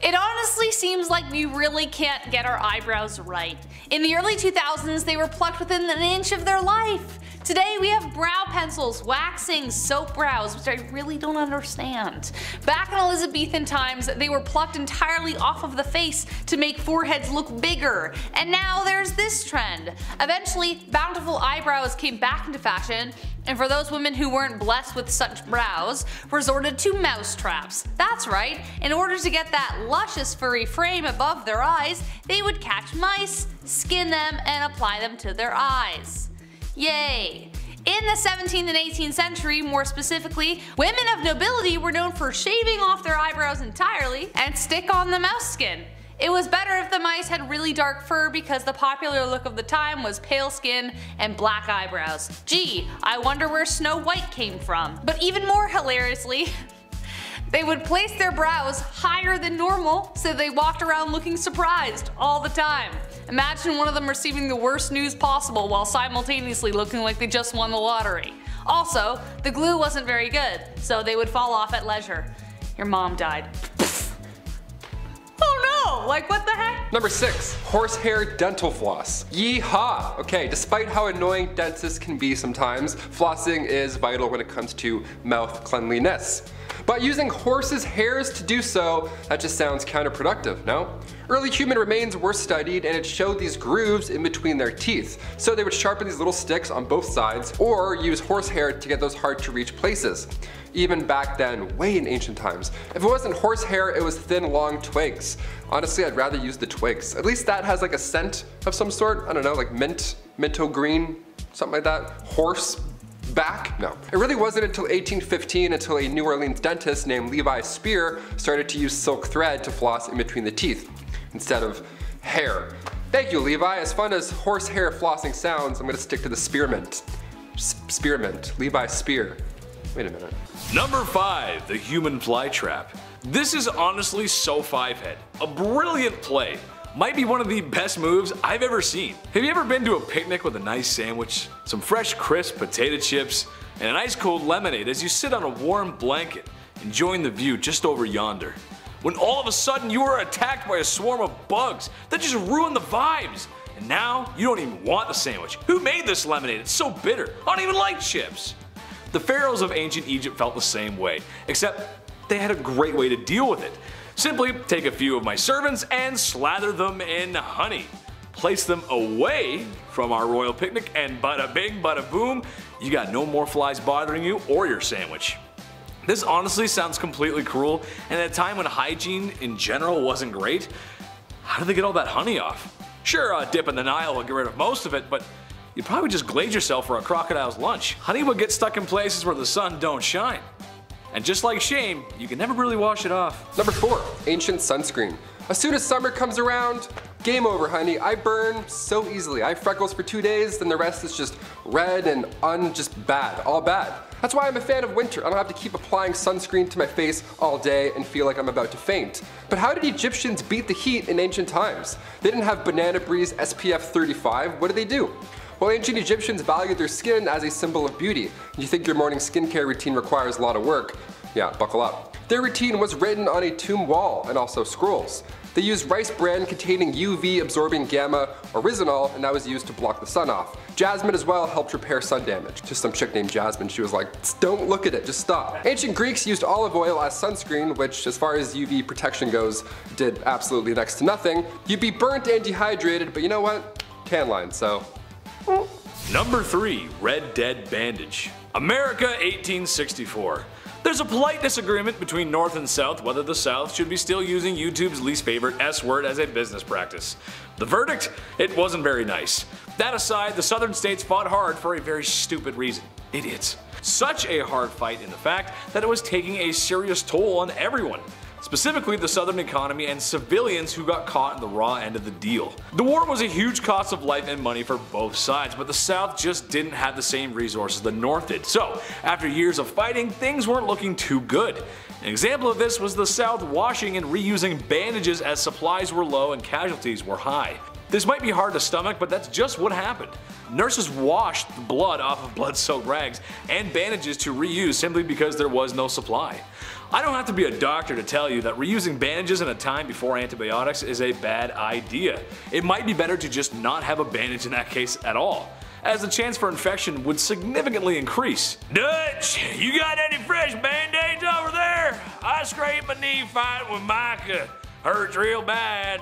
Speaker 4: It honestly seems like we really can't get our eyebrows right. In the early 2000s they were plucked within an inch of their life. Today we have brow pencils, waxing, soap brows, which I really don't understand. Back in Elizabethan times, they were plucked entirely off of the face to make foreheads look bigger. And now there's this trend. Eventually, bountiful eyebrows came back into fashion, and for those women who weren't blessed with such brows, resorted to mouse traps. That's right, in order to get that luscious furry frame above their eyes, they would catch mice, skin them, and apply them to their eyes. Yay! In the 17th and 18th century, more specifically, women of nobility were known for shaving off their eyebrows entirely and stick on the mouse skin. It was better if the mice had really dark fur because the popular look of the time was pale skin and black eyebrows. Gee, I wonder where Snow White came from. But even more hilariously, They would place their brows higher than normal so they walked around looking surprised all the time. Imagine one of them receiving the worst news possible while simultaneously looking like they just won the lottery. Also, the glue wasn't very good, so they would fall off at leisure. Your mom died. oh! Like what the heck?
Speaker 2: Number six, horsehair dental floss. Yeehaw! Okay, despite how annoying dentists can be sometimes, flossing is vital when it comes to mouth cleanliness. But using horses' hairs to do so, that just sounds counterproductive, no? Early human remains were studied and it showed these grooves in between their teeth. So they would sharpen these little sticks on both sides or use horsehair to get those hard to reach places. Even back then, way in ancient times. If it wasn't horsehair, it was thin long twigs. Honestly, I'd rather use the twigs. At least that has like a scent of some sort. I don't know, like mint, minto green, something like that. Horse back? No. It really wasn't until 1815 until a New Orleans dentist named Levi Spear started to use silk thread to floss in between the teeth instead of hair. Thank you, Levi. As fun as horsehair flossing sounds, I'm gonna stick to the spearmint. Spearmint. Levi Spear. Wait a minute.
Speaker 1: Number 5. The Human Fly Trap. This is honestly so five-head. A brilliant play. Might be one of the best moves I've ever seen. Have you ever been to a picnic with a nice sandwich, some fresh crisp potato chips, and an ice cold lemonade as you sit on a warm blanket, enjoying the view just over yonder? When all of a sudden you are attacked by a swarm of bugs that just ruin the vibes. And now you don't even want the sandwich. Who made this lemonade? It's so bitter. I don't even like chips. The pharaohs of ancient Egypt felt the same way, except they had a great way to deal with it. Simply take a few of my servants and slather them in honey. Place them away from our royal picnic and bada bing bada boom, you got no more flies bothering you or your sandwich. This honestly sounds completely cruel and at a time when hygiene in general wasn't great, how did they get all that honey off? Sure, a dip in the Nile will get rid of most of it, but you'd probably just glaze yourself for a crocodile's lunch. Honey would get stuck in places where the sun don't shine. And just like shame, you can never really wash it off.
Speaker 2: Number four, ancient sunscreen. As soon as summer comes around, game over honey. I burn so easily. I have freckles for two days, then the rest is just red and un just bad, all bad. That's why I'm a fan of winter. I don't have to keep applying sunscreen to my face all day and feel like I'm about to faint. But how did Egyptians beat the heat in ancient times? They didn't have Banana Breeze SPF 35. What did they do? Well, ancient Egyptians valued their skin as a symbol of beauty. You think your morning skincare routine requires a lot of work? Yeah, buckle up. Their routine was written on a tomb wall and also scrolls. They used rice bran containing UV absorbing gamma oryzanol and that was used to block the sun off. Jasmine as well helped repair sun damage. Just some chick named Jasmine, she was like, don't look at it, just stop. Ancient Greeks used olive oil as sunscreen, which as far as UV protection goes, did absolutely next to nothing. You'd be burnt and dehydrated, but you know what? Tan line, so
Speaker 1: Number 3. Red Dead Bandage. America 1864. There's a polite disagreement between North and South whether the South should be still using YouTube's least favorite S word as a business practice. The verdict? It wasn't very nice. That aside, the Southern states fought hard for a very stupid reason. Idiots. Such a hard fight in the fact that it was taking a serious toll on everyone specifically the southern economy and civilians who got caught in the raw end of the deal. The war was a huge cost of life and money for both sides, but the South just didn't have the same resources the North did. So, after years of fighting, things weren't looking too good. An example of this was the South washing and reusing bandages as supplies were low and casualties were high. This might be hard to stomach, but that's just what happened. Nurses washed the blood off of blood-soaked rags and bandages to reuse simply because there was no supply. I don't have to be a doctor to tell you that reusing bandages in a time before antibiotics is a bad idea. It might be better to just not have a bandage in that case at all as the chance for infection would significantly increase. Dutch, you got any fresh band-aids over there? I scraped my knee fighting with Micah. Hurts real bad.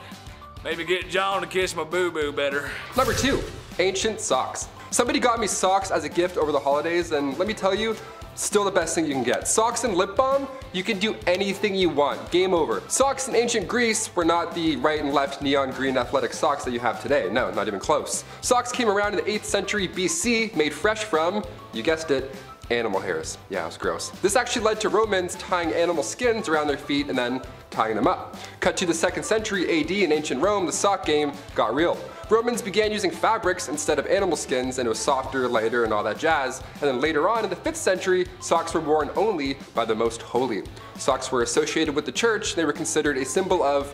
Speaker 1: Maybe get John to kiss my boo-boo better.
Speaker 2: Number two, ancient socks. Somebody got me socks as a gift over the holidays and let me tell you, Still the best thing you can get. Socks and lip balm, you can do anything you want. Game over. Socks in ancient Greece were not the right and left neon green athletic socks that you have today. No, not even close. Socks came around in the 8th century BC, made fresh from, you guessed it, animal hairs. Yeah, it was gross. This actually led to Romans tying animal skins around their feet and then tying them up. Cut to the 2nd century AD in ancient Rome, the sock game got real. Romans began using fabrics instead of animal skins and it was softer, lighter, and all that jazz. And then later on in the 5th century, socks were worn only by the most holy. Socks were associated with the church, they were considered a symbol of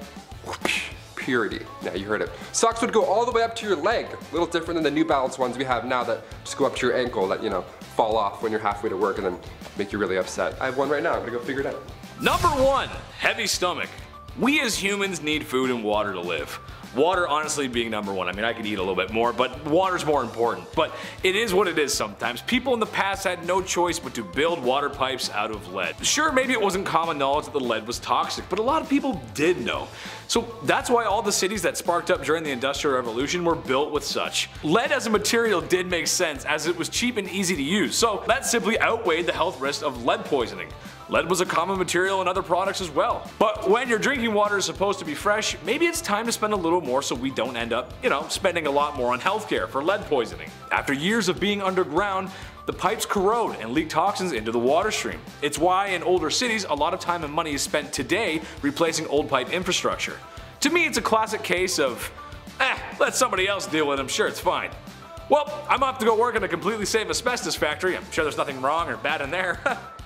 Speaker 2: purity. Yeah, you heard it. Socks would go all the way up to your leg, a little different than the New Balance ones we have now that just go up to your ankle that, you know, fall off when you're halfway to work and then make you really upset. I have one right now, I'm gonna go figure it out.
Speaker 1: Number one, heavy stomach. We as humans need food and water to live. Water honestly being number one. I mean, I could eat a little bit more, but water's more important. But it is what it is sometimes. People in the past had no choice but to build water pipes out of lead. Sure, maybe it wasn't common knowledge that the lead was toxic, but a lot of people did know. So that's why all the cities that sparked up during the Industrial Revolution were built with such. Lead as a material did make sense as it was cheap and easy to use, so that simply outweighed the health risk of lead poisoning. Lead was a common material in other products as well. But when your drinking water is supposed to be fresh, maybe it's time to spend a little more so we don't end up, you know, spending a lot more on healthcare for lead poisoning. After years of being underground, the pipes corrode and leak toxins into the water stream. It's why in older cities, a lot of time and money is spent today replacing old pipe infrastructure. To me, it's a classic case of, eh, let somebody else deal with it, I'm sure it's fine. Well, I'm off to go work in a completely safe asbestos factory. I'm sure there's nothing wrong or bad in there.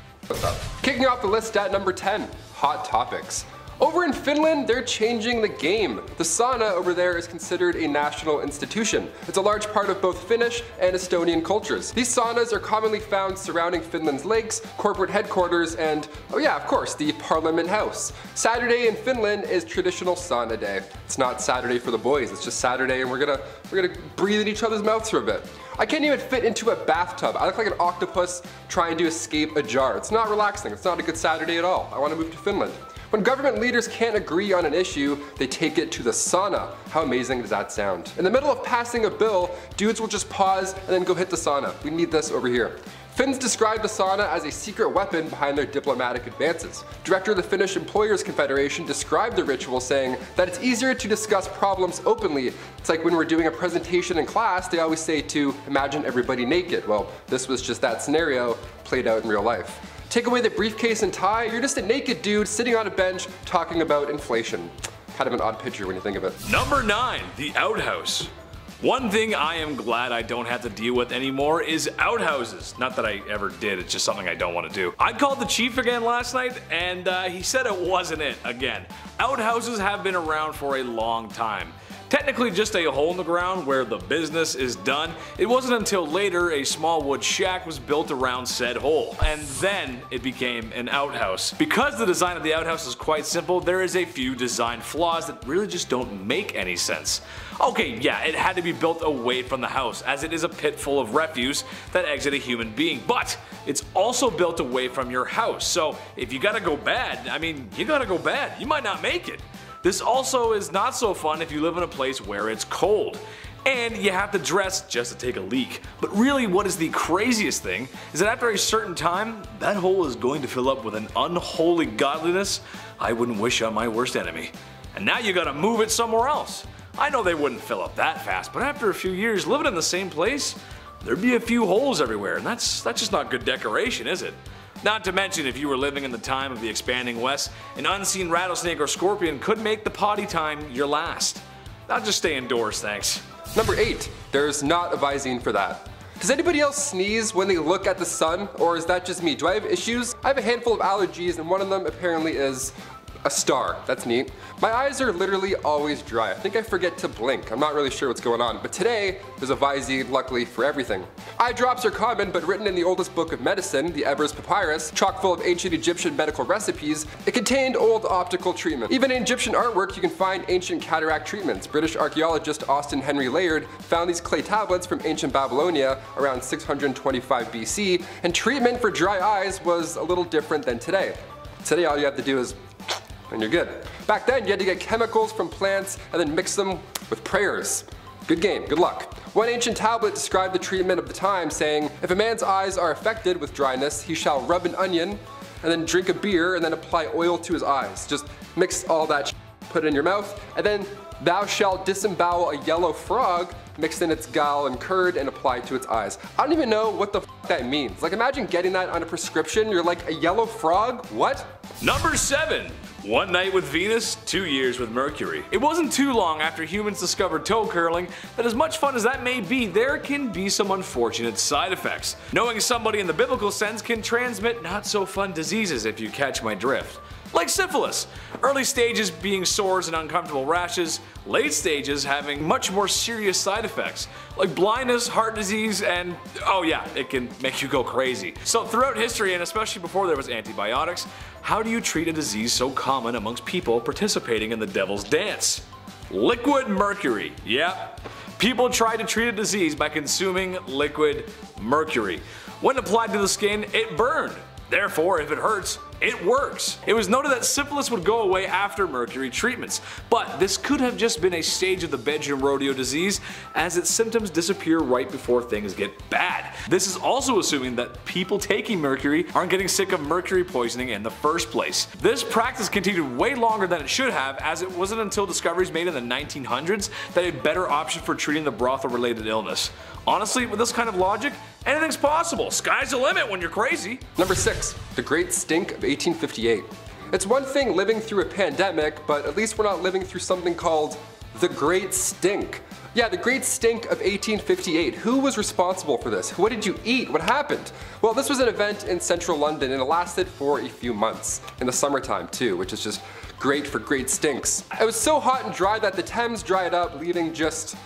Speaker 2: Kicking off the list at number 10, hot topics. Over in Finland, they're changing the game. The sauna over there is considered a national institution. It's a large part of both Finnish and Estonian cultures. These saunas are commonly found surrounding Finland's lakes, corporate headquarters, and, oh yeah, of course, the Parliament House. Saturday in Finland is traditional sauna day. It's not Saturday for the boys, it's just Saturday and we're gonna, we're gonna breathe in each other's mouths for a bit. I can't even fit into a bathtub. I look like an octopus trying to escape a jar. It's not relaxing. It's not a good Saturday at all. I want to move to Finland. When government leaders can't agree on an issue, they take it to the sauna. How amazing does that sound? In the middle of passing a bill, dudes will just pause and then go hit the sauna. We need this over here. Finns describe the sauna as a secret weapon behind their diplomatic advances. Director of the Finnish Employers Confederation described the ritual saying that it's easier to discuss problems openly. It's like when we're doing a presentation in class, they always say to imagine everybody naked. Well, this was just that scenario played out in real life. Take away the briefcase and tie, you're just a naked dude sitting on a bench talking about inflation. Kind of an odd picture when you think of it.
Speaker 1: Number 9. The Outhouse. One thing I am glad I don't have to deal with anymore is outhouses. Not that I ever did, it's just something I don't want to do. I called the chief again last night and uh, he said it wasn't it again. Outhouses have been around for a long time. Technically just a hole in the ground where the business is done, it wasn't until later a small wood shack was built around said hole, and then it became an outhouse. Because the design of the outhouse is quite simple, there is a few design flaws that really just don't make any sense. Okay, yeah, it had to be built away from the house, as it is a pit full of refuse that exit a human being, but it's also built away from your house, so if you gotta go bad, I mean, you gotta go bad, you might not make it. This also is not so fun if you live in a place where it's cold. And you have to dress just to take a leak. But really what is the craziest thing is that after a certain time, that hole is going to fill up with an unholy godliness I wouldn't wish on my worst enemy. And now you gotta move it somewhere else. I know they wouldn't fill up that fast, but after a few years living in the same place, there'd be a few holes everywhere, and that's, that's just not good decoration, is it? Not to mention, if you were living in the time of the expanding West, an unseen rattlesnake or scorpion could make the potty time your last. I'll just stay indoors, thanks.
Speaker 2: Number 8. There's not a Visine for that. Does anybody else sneeze when they look at the sun, or is that just me? Do I have issues? I have a handful of allergies, and one of them apparently is a star. That's neat. My eyes are literally always dry. I think I forget to blink. I'm not really sure what's going on. But today, there's a Visine, luckily, for everything. Eye drops are common, but written in the oldest book of medicine, the Ebers Papyrus, chock full of ancient Egyptian medical recipes, it contained old optical treatment. Even in Egyptian artwork, you can find ancient cataract treatments. British archaeologist Austin Henry Layard found these clay tablets from ancient Babylonia around 625 BC, and treatment for dry eyes was a little different than today. Today all you have to do is and you're good. Back then, you had to get chemicals from plants and then mix them with prayers. Good game, good luck. One ancient tablet described the treatment of the time, saying, If a man's eyes are affected with dryness, he shall rub an onion and then drink a beer and then apply oil to his eyes. Just mix all that put it in your mouth, and then thou shalt disembowel a yellow frog mixed in its gall and curd and applied to its eyes. I don't even know what the that means. Like imagine getting that on a prescription, you're like, a yellow frog? What?
Speaker 1: Number 7. One night with Venus, two years with Mercury. It wasn't too long after humans discovered toe curling that as much fun as that may be, there can be some unfortunate side effects. Knowing somebody in the biblical sense can transmit not so fun diseases if you catch my drift like syphilis. Early stages being sores and uncomfortable rashes, late stages having much more serious side effects, like blindness, heart disease, and oh yeah, it can make you go crazy. So throughout history, and especially before there was antibiotics, how do you treat a disease so common amongst people participating in the devil's dance? Liquid mercury, yep. People tried to treat a disease by consuming liquid mercury. When applied to the skin, it burned. Therefore, if it hurts, it works. It was noted that syphilis would go away after mercury treatments, but this could have just been a stage of the bedroom rodeo disease as its symptoms disappear right before things get bad. This is also assuming that people taking mercury aren't getting sick of mercury poisoning in the first place. This practice continued way longer than it should have as it wasn't until discoveries made in the 1900s that a better option for treating the brothel related illness. Honestly, with this kind of logic, anything's possible. Sky's the limit when you're crazy.
Speaker 2: Number 6. The Great Stink of 1858. It's one thing living through a pandemic, but at least we're not living through something called the Great Stink. Yeah, the Great Stink of 1858. Who was responsible for this? What did you eat? What happened? Well, this was an event in central London and it lasted for a few months. In the summertime too, which is just great for great stinks. It was so hot and dry that the Thames dried up, leaving just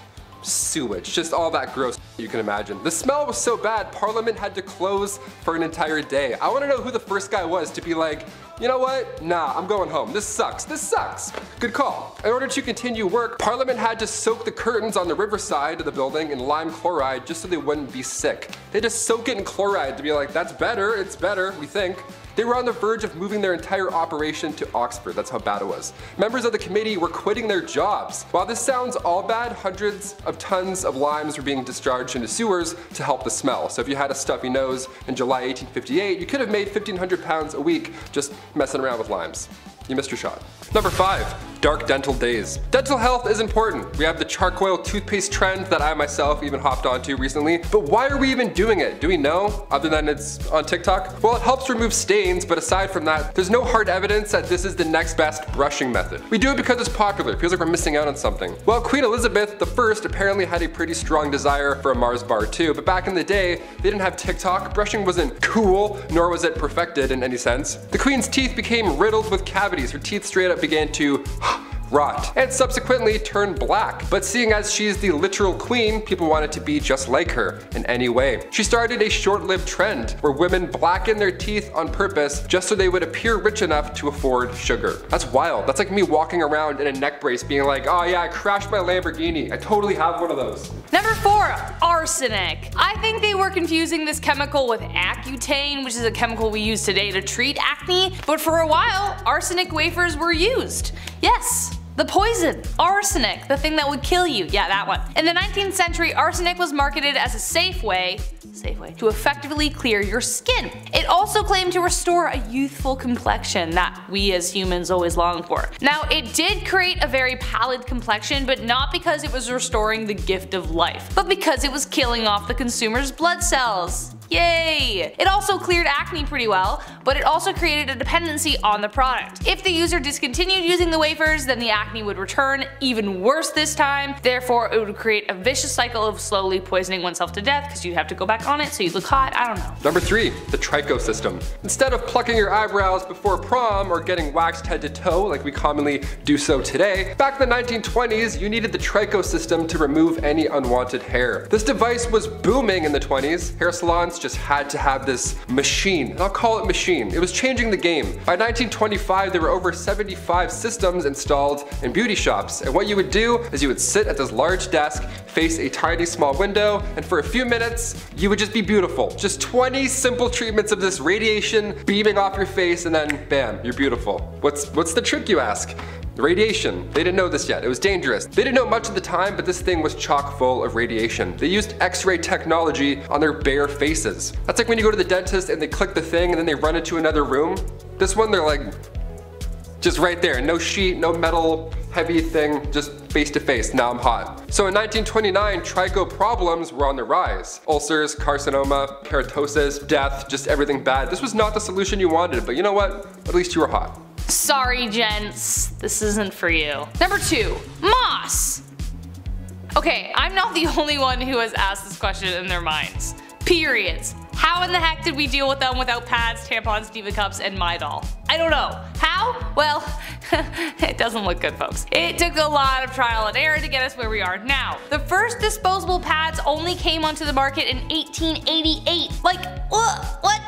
Speaker 2: sewage, just all that gross you can imagine. The smell was so bad, Parliament had to close for an entire day. I wanna know who the first guy was to be like, you know what? Nah, I'm going home. This sucks. This sucks. Good call. In order to continue work, Parliament had to soak the curtains on the riverside of the building in lime chloride just so they wouldn't be sick. They just soak it in chloride to be like, that's better, it's better, we think. They were on the verge of moving their entire operation to Oxford, that's how bad it was. Members of the committee were quitting their jobs. While this sounds all bad, hundreds of tons of limes were being discharged into sewers to help the smell. So if you had a stuffy nose in July 1858, you could have made 1500 pounds a week just messing around with limes. You missed your shot. Number 5. Dark dental days. Dental health is important. We have the charcoal toothpaste trend that I myself even hopped onto recently. But why are we even doing it? Do we know? Other than it's on TikTok? Well, it helps remove stains, but aside from that, there's no hard evidence that this is the next best brushing method. We do it because it's popular. It feels like we're missing out on something. Well, Queen Elizabeth I apparently had a pretty strong desire for a Mars bar too, but back in the day, they didn't have TikTok. Brushing wasn't cool, nor was it perfected in any sense. The Queen's teeth became riddled with cavities. Her teeth straight up began to rot, and subsequently turned black. But seeing as she's the literal queen, people wanted to be just like her in any way. She started a short-lived trend where women blacken their teeth on purpose just so they would appear rich enough to afford sugar. That's wild. That's like me walking around in a neck brace being like, oh yeah, I crashed my Lamborghini. I totally have one of those.
Speaker 4: Number four, arsenic. I think they were confusing this chemical with Accutane, which is a chemical we use today to treat acne, but for a while, arsenic wafers were used. Yes, the poison, arsenic, the thing that would kill you, yeah that one. In the 19th century, arsenic was marketed as a safe way safe way to effectively clear your skin. It also claimed to restore a youthful complexion that we as humans always long for. Now it did create a very pallid complexion but not because it was restoring the gift of life, but because it was killing off the consumer's blood cells. Yay! It also cleared acne pretty well, but it also created a dependency on the product. If the user discontinued using the wafers, then the acne would return, even worse this time, therefore it would create a vicious cycle of slowly poisoning oneself to death because you'd have to go back on it so you'd look hot, I don't know.
Speaker 2: Number 3. The Tricho system. Instead of plucking your eyebrows before prom or getting waxed head to toe like we commonly do so today, back in the 1920s you needed the Tricho system to remove any unwanted hair. This device was booming in the 20s. Hair salons just had to have this machine, and I'll call it machine. It was changing the game. By 1925, there were over 75 systems installed in beauty shops, and what you would do is you would sit at this large desk, face a tiny small window, and for a few minutes, you would just be beautiful. Just 20 simple treatments of this radiation beaming off your face, and then bam, you're beautiful. What's, what's the trick, you ask? Radiation. They didn't know this yet. It was dangerous. They didn't know much at the time, but this thing was chock full of radiation. They used x-ray technology on their bare faces. That's like when you go to the dentist and they click the thing and then they run into another room. This one, they're like, just right there. No sheet, no metal, heavy thing, just face to face, now I'm hot. So in 1929, Tricho problems were on the rise. Ulcers, carcinoma, keratosis, death, just everything bad. This was not the solution you wanted, but you know what? At least you were hot.
Speaker 4: Sorry, gents. This isn't for you. Number two, moss. Okay, I'm not the only one who has asked this question in their minds. Periods. How in the heck did we deal with them without pads, tampons, diva cups, and Midol? I don't know. How? Well, it doesn't look good folks. It took a lot of trial and error to get us where we are now. The first disposable pads only came onto the market in 1888. Like, what? what?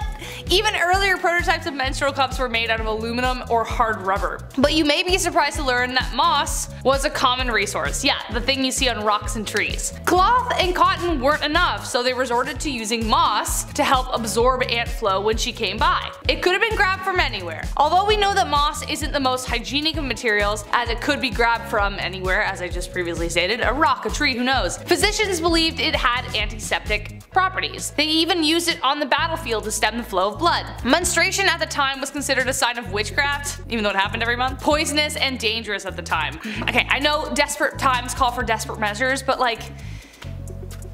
Speaker 4: Even earlier prototypes of menstrual cups were made out of aluminum or hard rubber. But you may be surprised to learn that moss was a common resource. Yeah, the thing you see on rocks and trees. Cloth and cotton weren't enough, so they resorted to using moss to help absorb ant flow when she came by. It could have been grabbed from anywhere. Although we know that moss isn't the most hygienic of materials, as it could be grabbed from anywhere, as I just previously stated, a rock, a tree, who knows. Physicians believed it had antiseptic properties. They even used it on the battlefield to stem the flow of blood. Menstruation at the time was considered a sign of witchcraft, even though it happened every month, poisonous and dangerous at the time. Okay, I know desperate times call for desperate measures, but like,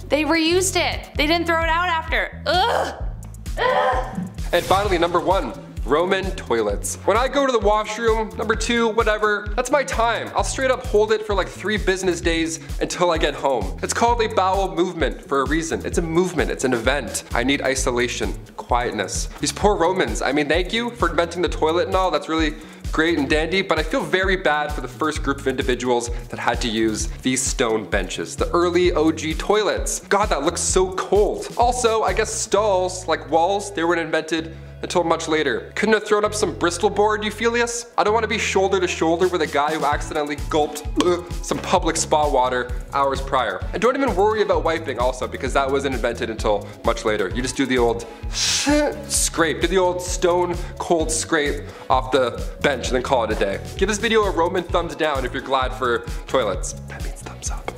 Speaker 4: they reused it. They didn't throw it out after. Ugh. Ugh.
Speaker 2: And finally, number one, Roman toilets. When I go to the washroom, number two, whatever, that's my time. I'll straight up hold it for like three business days until I get home. It's called a bowel movement for a reason. It's a movement, it's an event. I need isolation, quietness. These poor Romans, I mean, thank you for inventing the toilet and all, that's really great and dandy, but I feel very bad for the first group of individuals that had to use these stone benches. The early OG toilets. God, that looks so cold. Also, I guess stalls, like walls, they weren't invented until much later. Couldn't have thrown up some Bristol board, Euphelius? I don't want to be shoulder to shoulder with a guy who accidentally gulped uh, some public spa water hours prior. And don't even worry about wiping also because that wasn't invented until much later. You just do the old scrape, do the old stone cold scrape off the bench and then call it a day. Give this video a Roman thumbs down if you're glad for toilets. That means thumbs up.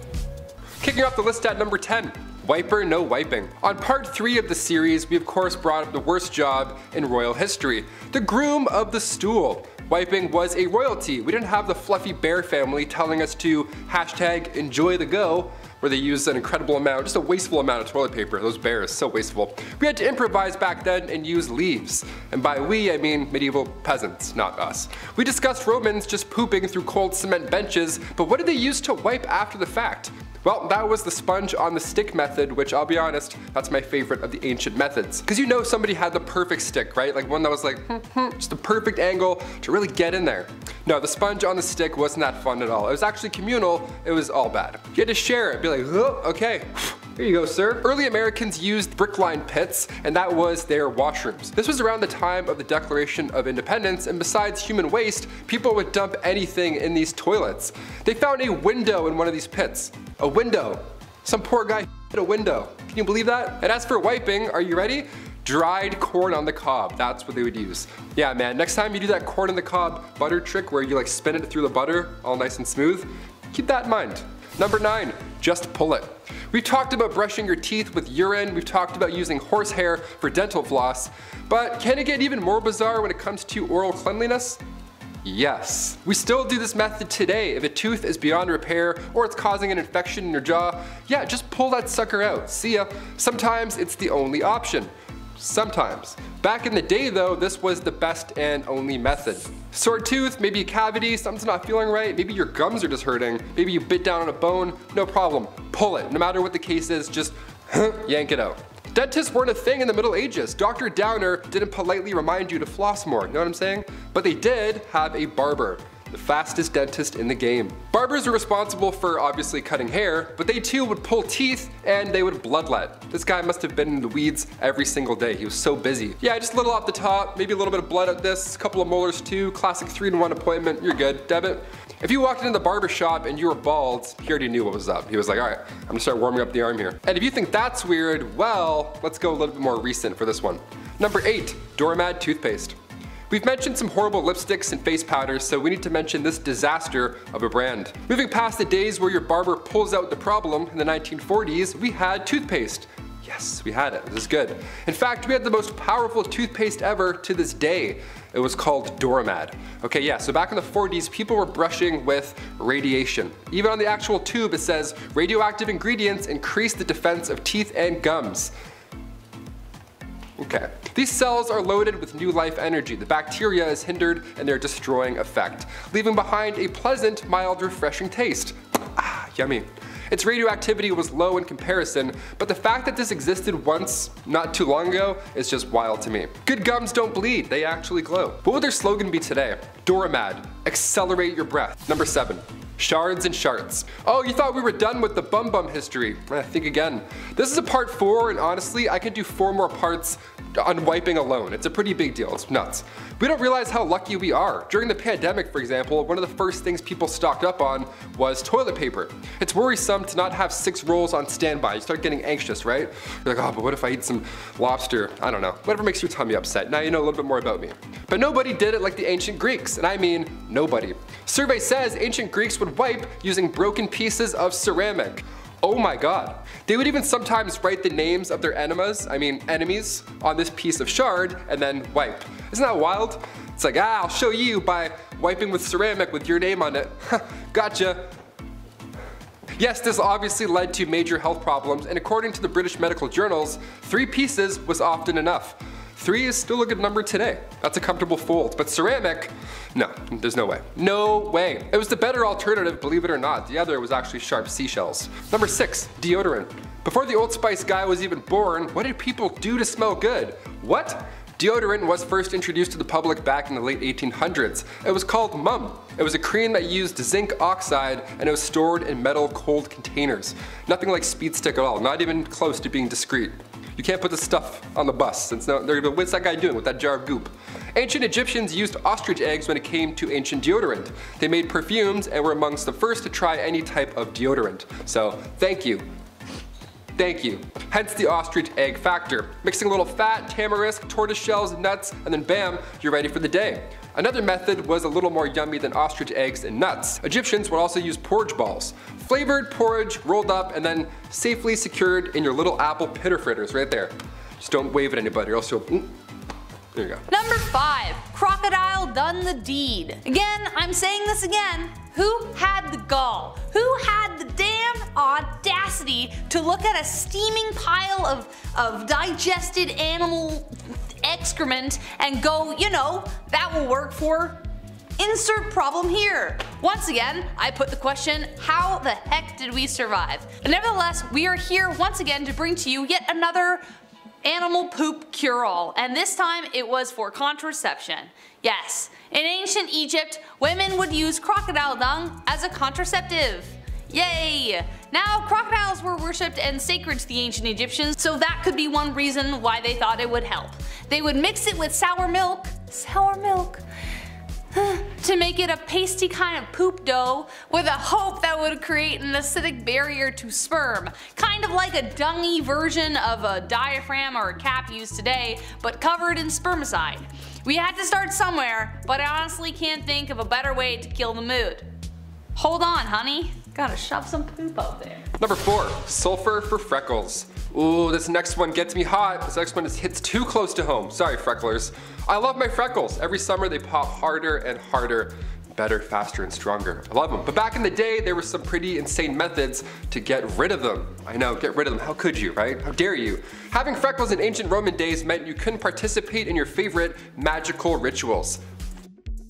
Speaker 2: Kicking off the list at number 10, Wiper No Wiping. On part 3 of the series, we of course brought up the worst job in royal history, the groom of the stool. Wiping was a royalty. We didn't have the fluffy bear family telling us to hashtag enjoy the go where they used an incredible amount, just a wasteful amount of toilet paper. Those bears, so wasteful. We had to improvise back then and use leaves. And by we, I mean medieval peasants, not us. We discussed Romans just pooping through cold cement benches, but what did they use to wipe after the fact? Well, that was the sponge on the stick method, which I'll be honest, that's my favorite of the ancient methods. Cause you know somebody had the perfect stick, right? Like one that was like, hmm, hmm, just the perfect angle to really get in there. No, the sponge on the stick wasn't that fun at all. It was actually communal, it was all bad. You had to share it, be like, oh, okay. Here you go, sir. Early Americans used brick-lined pits, and that was their washrooms. This was around the time of the Declaration of Independence, and besides human waste, people would dump anything in these toilets. They found a window in one of these pits. A window. Some poor guy hit a window. Can you believe that? And as for wiping, are you ready? dried corn on the cob. That's what they would use. Yeah, man, next time you do that corn on the cob butter trick where you like spin it through the butter all nice and smooth, keep that in mind. Number nine, just pull it. We've talked about brushing your teeth with urine, we've talked about using horsehair for dental floss, but can it get even more bizarre when it comes to oral cleanliness? Yes. We still do this method today. If a tooth is beyond repair or it's causing an infection in your jaw, yeah, just pull that sucker out. See ya. Sometimes it's the only option. Sometimes. Back in the day though, this was the best and only method. Sore tooth, maybe a cavity, something's not feeling right, maybe your gums are just hurting, maybe you bit down on a bone, no problem. Pull it. No matter what the case is, just yank it out. Dentists weren't a thing in the Middle Ages. Dr. Downer didn't politely remind you to floss more, you know what I'm saying? But they did have a barber the fastest dentist in the game. Barbers are responsible for obviously cutting hair, but they too would pull teeth and they would bloodlet. This guy must have been in the weeds every single day. He was so busy. Yeah, just a little off the top, maybe a little bit of blood at this, a couple of molars too, classic three in one appointment, you're good. Debit. If you walked into the barber shop and you were bald, he already knew what was up. He was like, all right, I'm gonna start warming up the arm here. And if you think that's weird, well, let's go a little bit more recent for this one. Number eight, Doramad toothpaste. We've mentioned some horrible lipsticks and face powders, so we need to mention this disaster of a brand. Moving past the days where your barber pulls out the problem in the 1940s, we had toothpaste. Yes, we had it. This is good. In fact, we had the most powerful toothpaste ever to this day. It was called Doramad. Okay, yeah, so back in the 40s, people were brushing with radiation. Even on the actual tube, it says radioactive ingredients increase the defense of teeth and gums. Okay. These cells are loaded with new life energy. The bacteria is hindered in their destroying effect, leaving behind a pleasant, mild, refreshing taste. Ah, yummy. Its radioactivity was low in comparison, but the fact that this existed once, not too long ago, is just wild to me. Good gums don't bleed, they actually glow. What would their slogan be today? Doramad, accelerate your breath. Number 7. Shards and Sharts. Oh, you thought we were done with the Bum Bum history. I think again. This is a part 4 and honestly, I could do 4 more parts on wiping alone. It's a pretty big deal, it's nuts. We don't realize how lucky we are. During the pandemic, for example, one of the first things people stocked up on was toilet paper. It's worrisome to not have six rolls on standby. You start getting anxious, right? You're like, oh, but what if I eat some lobster? I don't know. Whatever makes your tummy upset. Now you know a little bit more about me. But nobody did it like the ancient Greeks, and I mean nobody. Survey says ancient Greeks would wipe using broken pieces of ceramic. Oh my god. They would even sometimes write the names of their enemas, I mean enemies, on this piece of shard and then wipe. Isn't that wild? It's like, ah, I'll show you by wiping with ceramic with your name on it. gotcha. Yes, this obviously led to major health problems, and according to the British medical journals, three pieces was often enough. Three is still a good number today. That's a comfortable fold. But ceramic, no, there's no way. No way. It was the better alternative, believe it or not. The other was actually sharp seashells. Number six, deodorant. Before the Old Spice guy was even born, what did people do to smell good? What? Deodorant was first introduced to the public back in the late 1800s. It was called Mum. It was a cream that used zinc oxide and it was stored in metal cold containers. Nothing like speed stick at all, not even close to being discreet. You can't put this stuff on the bus. Since no, they're gonna be, what's that guy doing with that jar of goop? Ancient Egyptians used ostrich eggs when it came to ancient deodorant. They made perfumes and were amongst the first to try any type of deodorant. So thank you. Thank you. Hence the ostrich egg factor. Mixing a little fat, tamarisk, tortoise shells, nuts, and then bam, you're ready for the day. Another method was a little more yummy than ostrich eggs and nuts. Egyptians would also use porridge balls. Flavored porridge rolled up and then safely secured in your little apple pitter fritters right there. Just don't wave at anybody or else you'll, mm, there you go.
Speaker 4: Number five, crocodile done the deed. Again, I'm saying this again. Who had the gall? Who had the damn audacity to look at a steaming pile of, of digested animal excrement and go, you know, that will work for Insert problem here. Once again, I put the question, how the heck did we survive? But nevertheless, we are here once again to bring to you yet another animal poop cure-all, and this time it was for contraception. Yes, in ancient Egypt, women would use crocodile dung as a contraceptive. Yay! Now, crocodiles were worshipped and sacred to the ancient Egyptians, so that could be one reason why they thought it would help. They would mix it with sour milk, sour milk, to make it a pasty kind of poop dough with a hope that would create an acidic barrier to sperm. Kind of like a dungy version of a diaphragm or a cap used today, but covered in spermicide. We had to start somewhere, but I honestly can't think of a better way to kill the mood. Hold on, honey. Gotta shove some poop out there.
Speaker 2: Number four, sulfur for freckles. Ooh, this next one gets me hot. This next one is, hits too close to home. Sorry, frecklers. I love my freckles. Every summer they pop harder and harder better, faster, and stronger. I love them. But back in the day, there were some pretty insane methods to get rid of them. I know, get rid of them. How could you, right? How dare you? Having freckles in ancient Roman days meant you couldn't participate in your favorite magical rituals.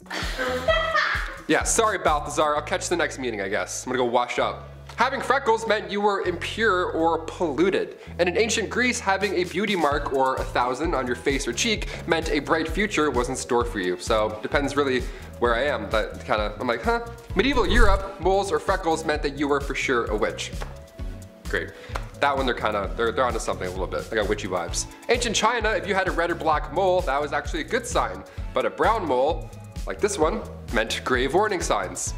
Speaker 2: yeah, sorry Balthazar, I'll catch the next meeting I guess. I'm gonna go wash up. Having freckles meant you were impure or polluted. And in ancient Greece, having a beauty mark or a thousand on your face or cheek meant a bright future was in store for you. So depends really where I am. That kind of, I'm like, huh? Medieval Europe, moles or freckles meant that you were for sure a witch. Great. That one they're kind of, they're, they're onto something a little bit. I got witchy vibes. Ancient China, if you had a red or black mole, that was actually a good sign. But a brown mole, like this one, meant grave warning signs.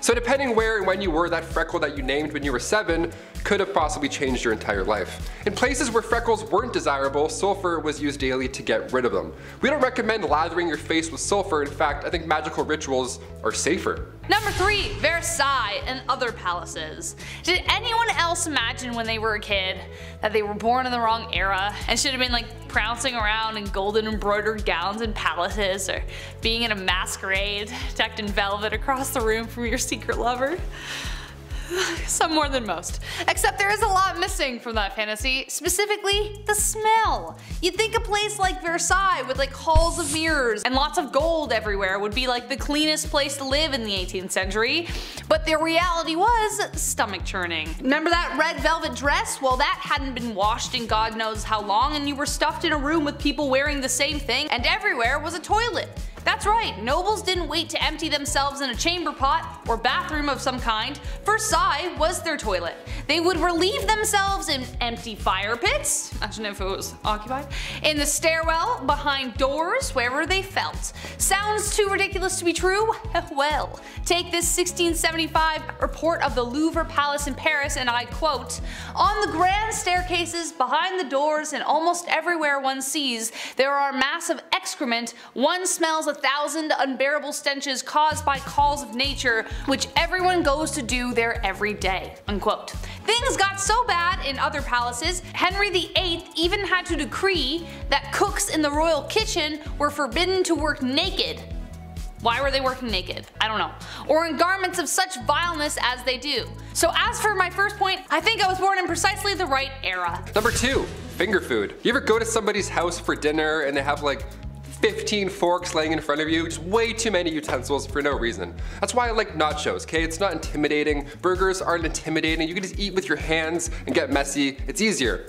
Speaker 2: So depending where and when you were, that freckle that you named when you were 7 could have possibly changed your entire life. In places where freckles weren't desirable, sulfur was used daily to get rid of them. We don't recommend lathering your face with sulfur, in fact I think magical rituals are safer.
Speaker 4: Number 3. Versailles and other palaces. Did anyone else imagine when they were a kid that they were born in the wrong era and should have been like prancing around in golden embroidered gowns and palaces or being in a masquerade decked in velvet across the room from your secret lover? Some more than most. Except there is a lot missing from that fantasy, specifically the smell. You'd think a place like Versailles with like halls of mirrors and lots of gold everywhere would be like the cleanest place to live in the 18th century, but the reality was stomach churning. Remember that red velvet dress? Well that hadn't been washed in god knows how long and you were stuffed in a room with people wearing the same thing and everywhere was a toilet. That's right, nobles didn't wait to empty themselves in a chamber pot or bathroom of some kind. Versailles was their toilet. They would relieve themselves in empty fire pits, imagine if it was occupied, in the stairwell, behind doors, wherever they felt. Sounds too ridiculous to be true? Well, take this 1675 report of the Louvre Palace in Paris and I quote, On the grand staircases, behind the doors, and almost everywhere one sees, there are masses of excrement, one smells a thousand unbearable stenches caused by calls of nature, which everyone goes to do there every day. Unquote. Things got so bad in other palaces, Henry VIII even had to decree that cooks in the royal kitchen were forbidden to work naked. Why were they working naked? I don't know. Or in garments of such vileness as they do. So as for my first point, I think I was born in precisely the right era.
Speaker 2: Number two, finger food. You ever go to somebody's house for dinner and they have like 15 forks laying in front of you, just way too many utensils for no reason. That's why I like nachos, okay? It's not intimidating. Burgers aren't intimidating. You can just eat with your hands and get messy. It's easier.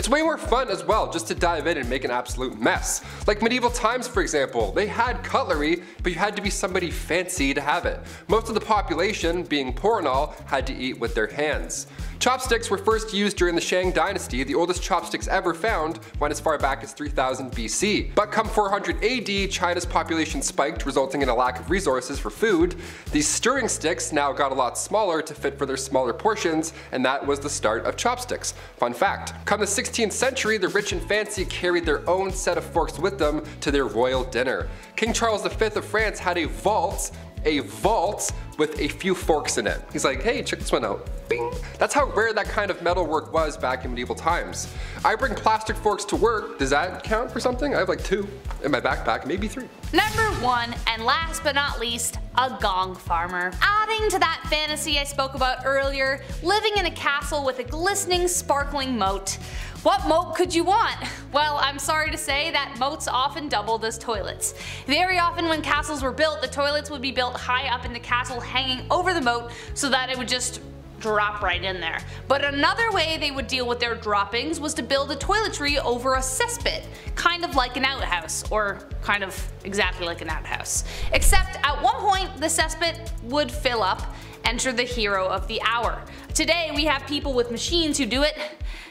Speaker 2: It's way more fun as well just to dive in and make an absolute mess. Like medieval times for example, they had cutlery, but you had to be somebody fancy to have it. Most of the population, being poor and all, had to eat with their hands. Chopsticks were first used during the Shang dynasty, the oldest chopsticks ever found went as far back as 3000 BC. But come 400 AD, China's population spiked, resulting in a lack of resources for food. These stirring sticks now got a lot smaller to fit for their smaller portions, and that was the start of chopsticks. Fun fact. Come the 16th century, the rich and fancy carried their own set of forks with them to their royal dinner. King Charles V of France had a vault a vault with a few forks in it. He's like, hey, check this one out. Bing. That's how rare that kind of metal work was back in medieval times. I bring plastic forks to work. Does that count for something? I have like two in my backpack, maybe three.
Speaker 4: Number one, and last but not least, a gong farmer. Adding to that fantasy I spoke about earlier, living in a castle with a glistening, sparkling moat. What moat could you want? Well, I'm sorry to say that moats often doubled as toilets. Very often when castles were built, the toilets would be built high up in the castle hanging over the moat so that it would just drop right in there. But another way they would deal with their droppings was to build a toiletry over a cesspit, kind of like an outhouse, or kind of exactly like an outhouse. Except at one point the cesspit would fill up, enter the hero of the hour. Today we have people with machines who do it,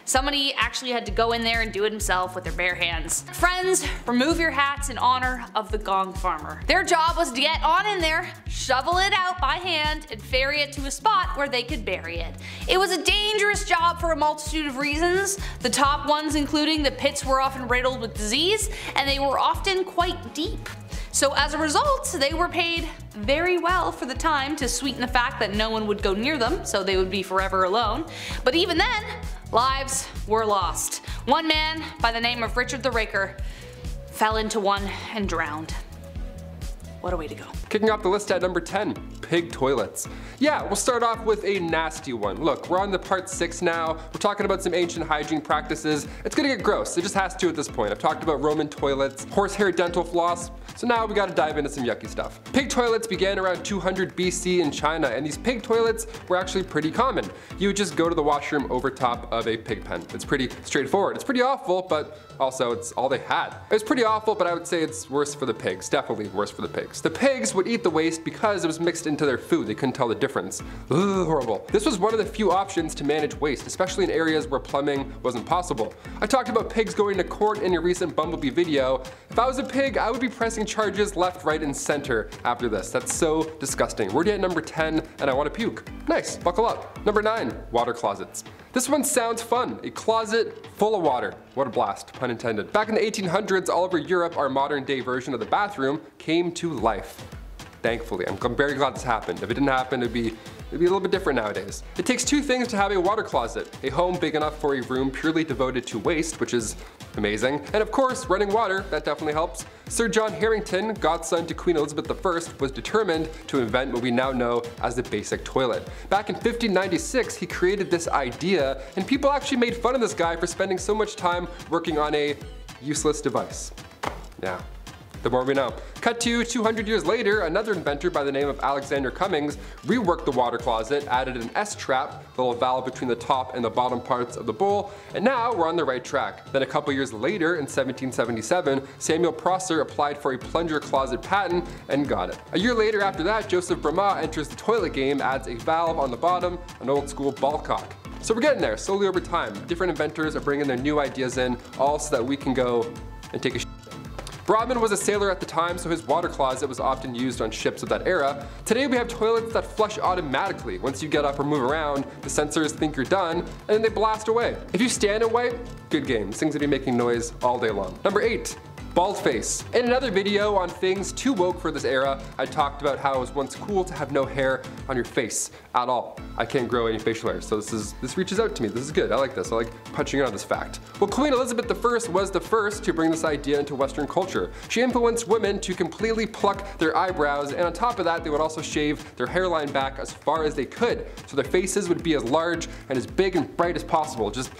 Speaker 4: Somebody actually had to go in there and do it himself with their bare hands. Friends, remove your hats in honor of the gong farmer. Their job was to get on in there, shovel it out by hand, and ferry it to a spot where they could bury it. It was a dangerous job for a multitude of reasons, the top ones including the pits were often riddled with disease, and they were often quite deep. So as a result, they were paid very well for the time to sweeten the fact that no one would go near them, so they would be forever alone. But even then, lives were lost. One man by the name of Richard the Raker fell into one and drowned. What a way to go.
Speaker 2: Kicking off the list at number 10, pig toilets. Yeah, we'll start off with a nasty one. Look, we're on the part 6 now, we're talking about some ancient hygiene practices. It's gonna get gross, it just has to at this point. I've talked about Roman toilets, horsehair dental floss, so now we gotta dive into some yucky stuff. Pig toilets began around 200 BC in China, and these pig toilets were actually pretty common. You would just go to the washroom over top of a pig pen. It's pretty straightforward. It's pretty awful, but also it's all they had. It was pretty awful, but I would say it's worse for the pigs. Definitely worse for the pigs. The pigs would eat the waste because it was mixed into their food. They couldn't tell the difference. Ugh, horrible. This was one of the few options to manage waste, especially in areas where plumbing wasn't possible. I talked about pigs going to court in a recent Bumblebee video. If I was a pig, I would be pressing charges left, right, and center after this. That's so disgusting. We're at number 10 and I want to puke. Nice, buckle up. Number 9, water closets. This one sounds fun. A closet full of water. What a blast, pun intended. Back in the 1800s, all over Europe, our modern day version of the bathroom came to life. Thankfully, I'm very glad this happened. If it didn't happen, it'd be It'd be a little bit different nowadays. It takes two things to have a water closet. A home big enough for a room purely devoted to waste, which is amazing. And of course, running water, that definitely helps. Sir John Harrington, godson to Queen Elizabeth I, was determined to invent what we now know as the basic toilet. Back in 1596, he created this idea, and people actually made fun of this guy for spending so much time working on a useless device. Yeah, the more we know. Cut to 200 years later, another inventor by the name of Alexander Cummings reworked the water closet, added an S-trap, the little valve between the top and the bottom parts of the bowl, and now we're on the right track. Then a couple years later, in 1777, Samuel Prosser applied for a plunger closet patent and got it. A year later after that, Joseph Bramah enters the toilet game, adds a valve on the bottom, an old school ball cock. So we're getting there, slowly over time. Different inventors are bringing their new ideas in, all so that we can go and take a Brodmann was a sailor at the time, so his water closet was often used on ships of that era. Today we have toilets that flush automatically. Once you get up or move around, the sensors think you're done, and then they blast away. If you stand and wipe, good game. Thing's gonna be making noise all day long. Number eight, Bald face. In another video on things too woke for this era, I talked about how it was once cool to have no hair on your face at all. I can't grow any facial hair, so this is this reaches out to me. This is good. I like this. I like punching out this fact. Well, Queen Elizabeth I was the first to bring this idea into Western culture. She influenced women to completely pluck their eyebrows, and on top of that, they would also shave their hairline back as far as they could, so their faces would be as large and as big and bright as possible. Just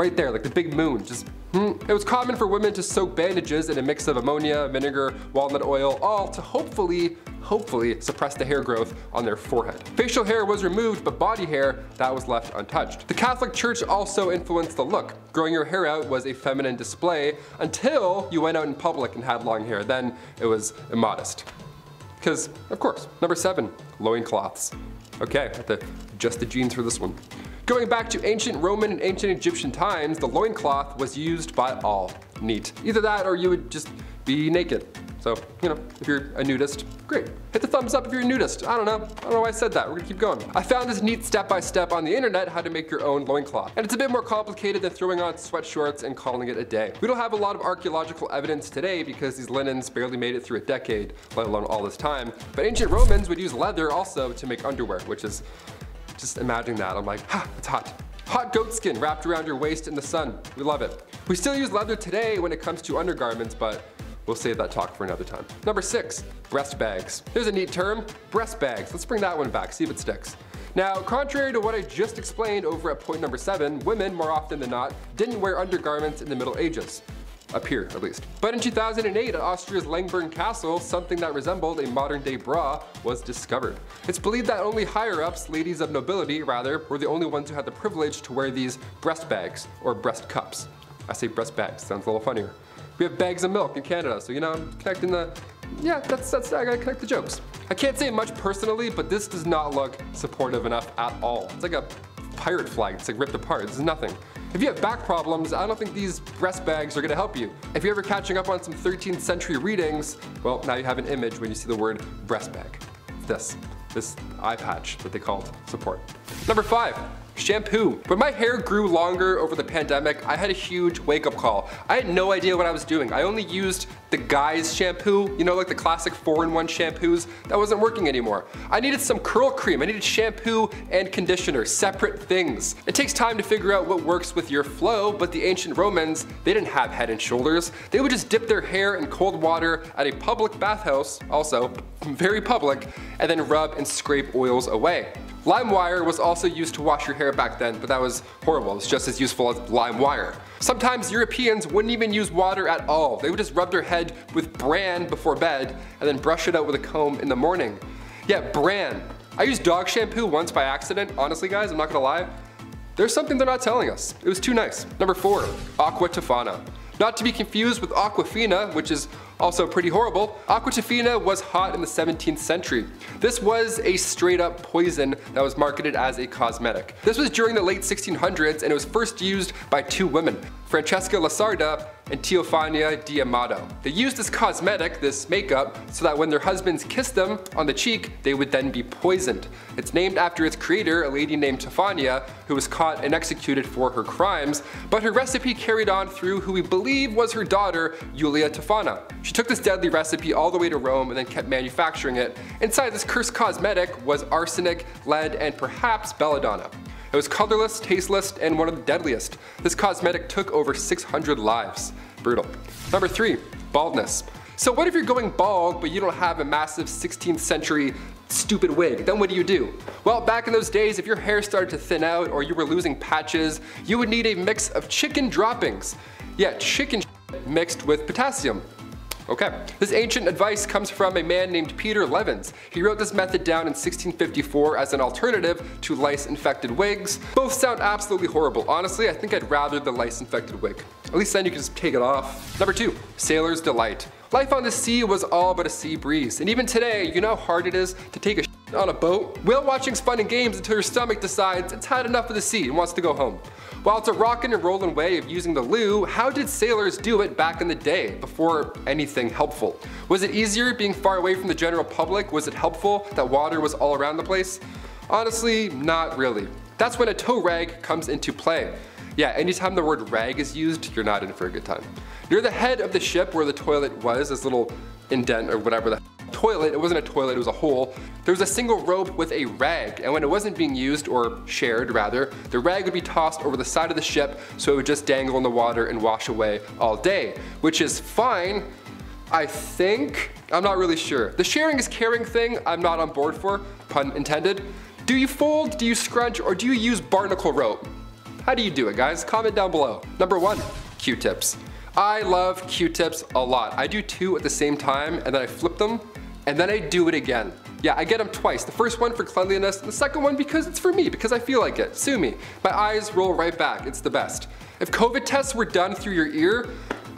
Speaker 2: right there, like the big moon, just hmm. It was common for women to soak bandages in a mix of ammonia, vinegar, walnut oil, all to hopefully, hopefully suppress the hair growth on their forehead. Facial hair was removed, but body hair, that was left untouched. The Catholic Church also influenced the look. Growing your hair out was a feminine display until you went out in public and had long hair. Then it was immodest. Because, of course, number seven, loincloths. Okay, to adjust the jeans for this one. Going back to ancient Roman and ancient Egyptian times, the loincloth was used by all. Neat. Either that or you would just be naked. So, you know, if you're a nudist, great. Hit the thumbs up if you're a nudist. I don't know. I don't know why I said that. We're gonna keep going. I found this neat step-by-step -step on the internet how to make your own loincloth. And it's a bit more complicated than throwing on sweat shorts and calling it a day. We don't have a lot of archaeological evidence today because these linens barely made it through a decade, let alone all this time. But ancient Romans would use leather also to make underwear, which is just imagining that, I'm like, ha, it's hot. Hot goat skin wrapped around your waist in the sun. We love it. We still use leather today when it comes to undergarments, but we'll save that talk for another time. Number six, breast bags. There's a neat term, breast bags. Let's bring that one back, see if it sticks. Now, contrary to what I just explained over at point number seven, women, more often than not, didn't wear undergarments in the Middle Ages up here at least. But in 2008 at Austria's Lengberg Castle, something that resembled a modern day bra was discovered. It's believed that only higher ups, ladies of nobility rather, were the only ones who had the privilege to wear these breast bags, or breast cups. I say breast bags, sounds a little funnier. We have bags of milk in Canada, so you know, I'm connecting the, yeah, that's, that's, I gotta connect the jokes. I can't say much personally, but this does not look supportive enough at all. It's like a pirate flag, it's like ripped apart, it's nothing. If you have back problems, I don't think these breast bags are gonna help you. If you're ever catching up on some 13th century readings, well, now you have an image when you see the word breast bag. This, this eye patch that they called support. Number five, shampoo. When my hair grew longer over the pandemic, I had a huge wake up call. I had no idea what I was doing. I only used the guy's shampoo, you know, like the classic 4-in-1 shampoos. That wasn't working anymore. I needed some curl cream. I needed shampoo and conditioner, separate things. It takes time to figure out what works with your flow, but the ancient Romans, they didn't have head and shoulders. They would just dip their hair in cold water at a public bathhouse, also very public, and then rub and scrape oils away. LimeWire was also used to wash your hair back then, but that was horrible. It's just as useful as lime wire. Sometimes Europeans wouldn't even use water at all. They would just rub their head with bran before bed and then brush it out with a comb in the morning. Yeah, bran. I used dog shampoo once by accident. Honestly guys, I'm not gonna lie. There's something they're not telling us. It was too nice. Number four, Aqua Tofana. Not to be confused with Aquafina, which is also pretty horrible, Aqua Tofana was hot in the 17th century. This was a straight up poison that was marketed as a cosmetic. This was during the late 1600s and it was first used by two women, Francesca La Sarda and Teofania di Adamo. They used this cosmetic, this makeup, so that when their husbands kissed them on the cheek, they would then be poisoned. It's named after its creator, a lady named Tefania, who was caught and executed for her crimes, but her recipe carried on through who we believe was her daughter, Julia Tofana. She took this deadly recipe all the way to Rome and then kept manufacturing it. Inside this cursed cosmetic was arsenic, lead, and perhaps belladonna. It was colorless, tasteless, and one of the deadliest. This cosmetic took over 600 lives. Brutal. Number 3. Baldness. So what if you're going bald but you don't have a massive 16th century stupid wig, then what do you do? Well, back in those days, if your hair started to thin out or you were losing patches, you would need a mix of chicken droppings. Yeah, chicken mixed with potassium. Okay. This ancient advice comes from a man named Peter Levens. He wrote this method down in 1654 as an alternative to lice-infected wigs. Both sound absolutely horrible. Honestly, I think I'd rather the lice-infected wig. At least then you can just take it off. Number two, Sailor's Delight. Life on the sea was all but a sea breeze, and even today, you know how hard it is to take a on a boat? Whale watching's fun and games until your stomach decides it's had enough of the sea and wants to go home. While it's a rockin' and rollin' way of using the loo, how did sailors do it back in the day, before anything helpful? Was it easier being far away from the general public? Was it helpful that water was all around the place? Honestly, not really. That's when a tow rag comes into play. Yeah, anytime the word rag is used, you're not in for a good time. Near the head of the ship where the toilet was, this little indent or whatever the toilet, it wasn't a toilet, it was a hole, there was a single rope with a rag, and when it wasn't being used, or shared rather, the rag would be tossed over the side of the ship so it would just dangle in the water and wash away all day, which is fine, I think. I'm not really sure. The sharing is caring thing, I'm not on board for, pun intended. Do you fold, do you scrunch, or do you use barnacle rope? How do you do it, guys? Comment down below. Number one, Q-tips. I love Q-tips a lot. I do two at the same time, and then I flip them and then I do it again. Yeah, I get them twice. The first one for cleanliness, the second one because it's for me, because I feel like it. Sue me. My eyes roll right back. It's the best. If COVID tests were done through your ear,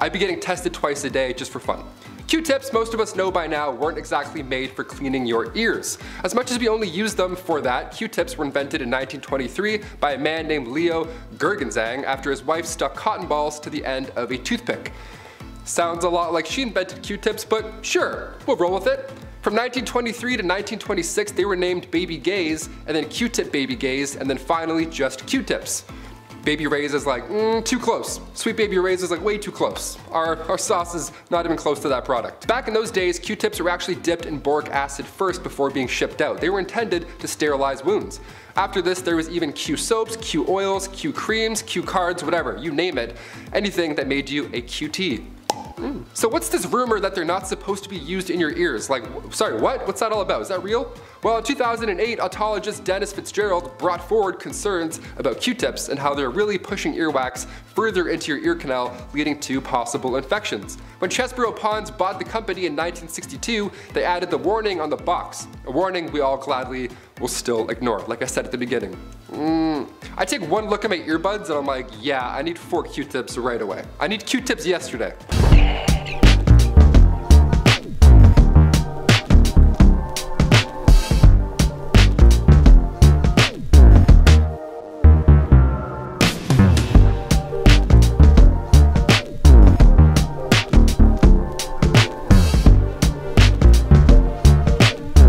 Speaker 2: I'd be getting tested twice a day just for fun. Q-tips, most of us know by now, weren't exactly made for cleaning your ears. As much as we only use them for that, Q-tips were invented in 1923 by a man named Leo Gerstenzang after his wife stuck cotton balls to the end of a toothpick. Sounds a lot like she invented Q-tips, but sure, we'll roll with it. From 1923 to 1926, they were named Baby Gays, and then Q-tip Baby Gays, and then finally just Q-tips. Baby Ray's is like, mm, too close. Sweet Baby Ray's is like way too close. Our, our sauce is not even close to that product. Back in those days, Q-tips were actually dipped in boric acid first before being shipped out. They were intended to sterilize wounds. After this, there was even Q soaps, Q oils, Q creams, Q cards, whatever, you name it. Anything that made you a QT. So what's this rumor that they're not supposed to be used in your ears? Like, sorry, what? What's that all about? Is that real? Well, in 2008, otologist Dennis Fitzgerald brought forward concerns about Q-tips and how they're really pushing earwax further into your ear canal, leading to possible infections. When Chesebrough Ponds bought the company in 1962, they added the warning on the box, a warning we all gladly will still ignore, like I said at the beginning. Mm. I take one look at my earbuds and I'm like, yeah, I need four Q-tips right away. I need Q-tips yesterday. Yeah.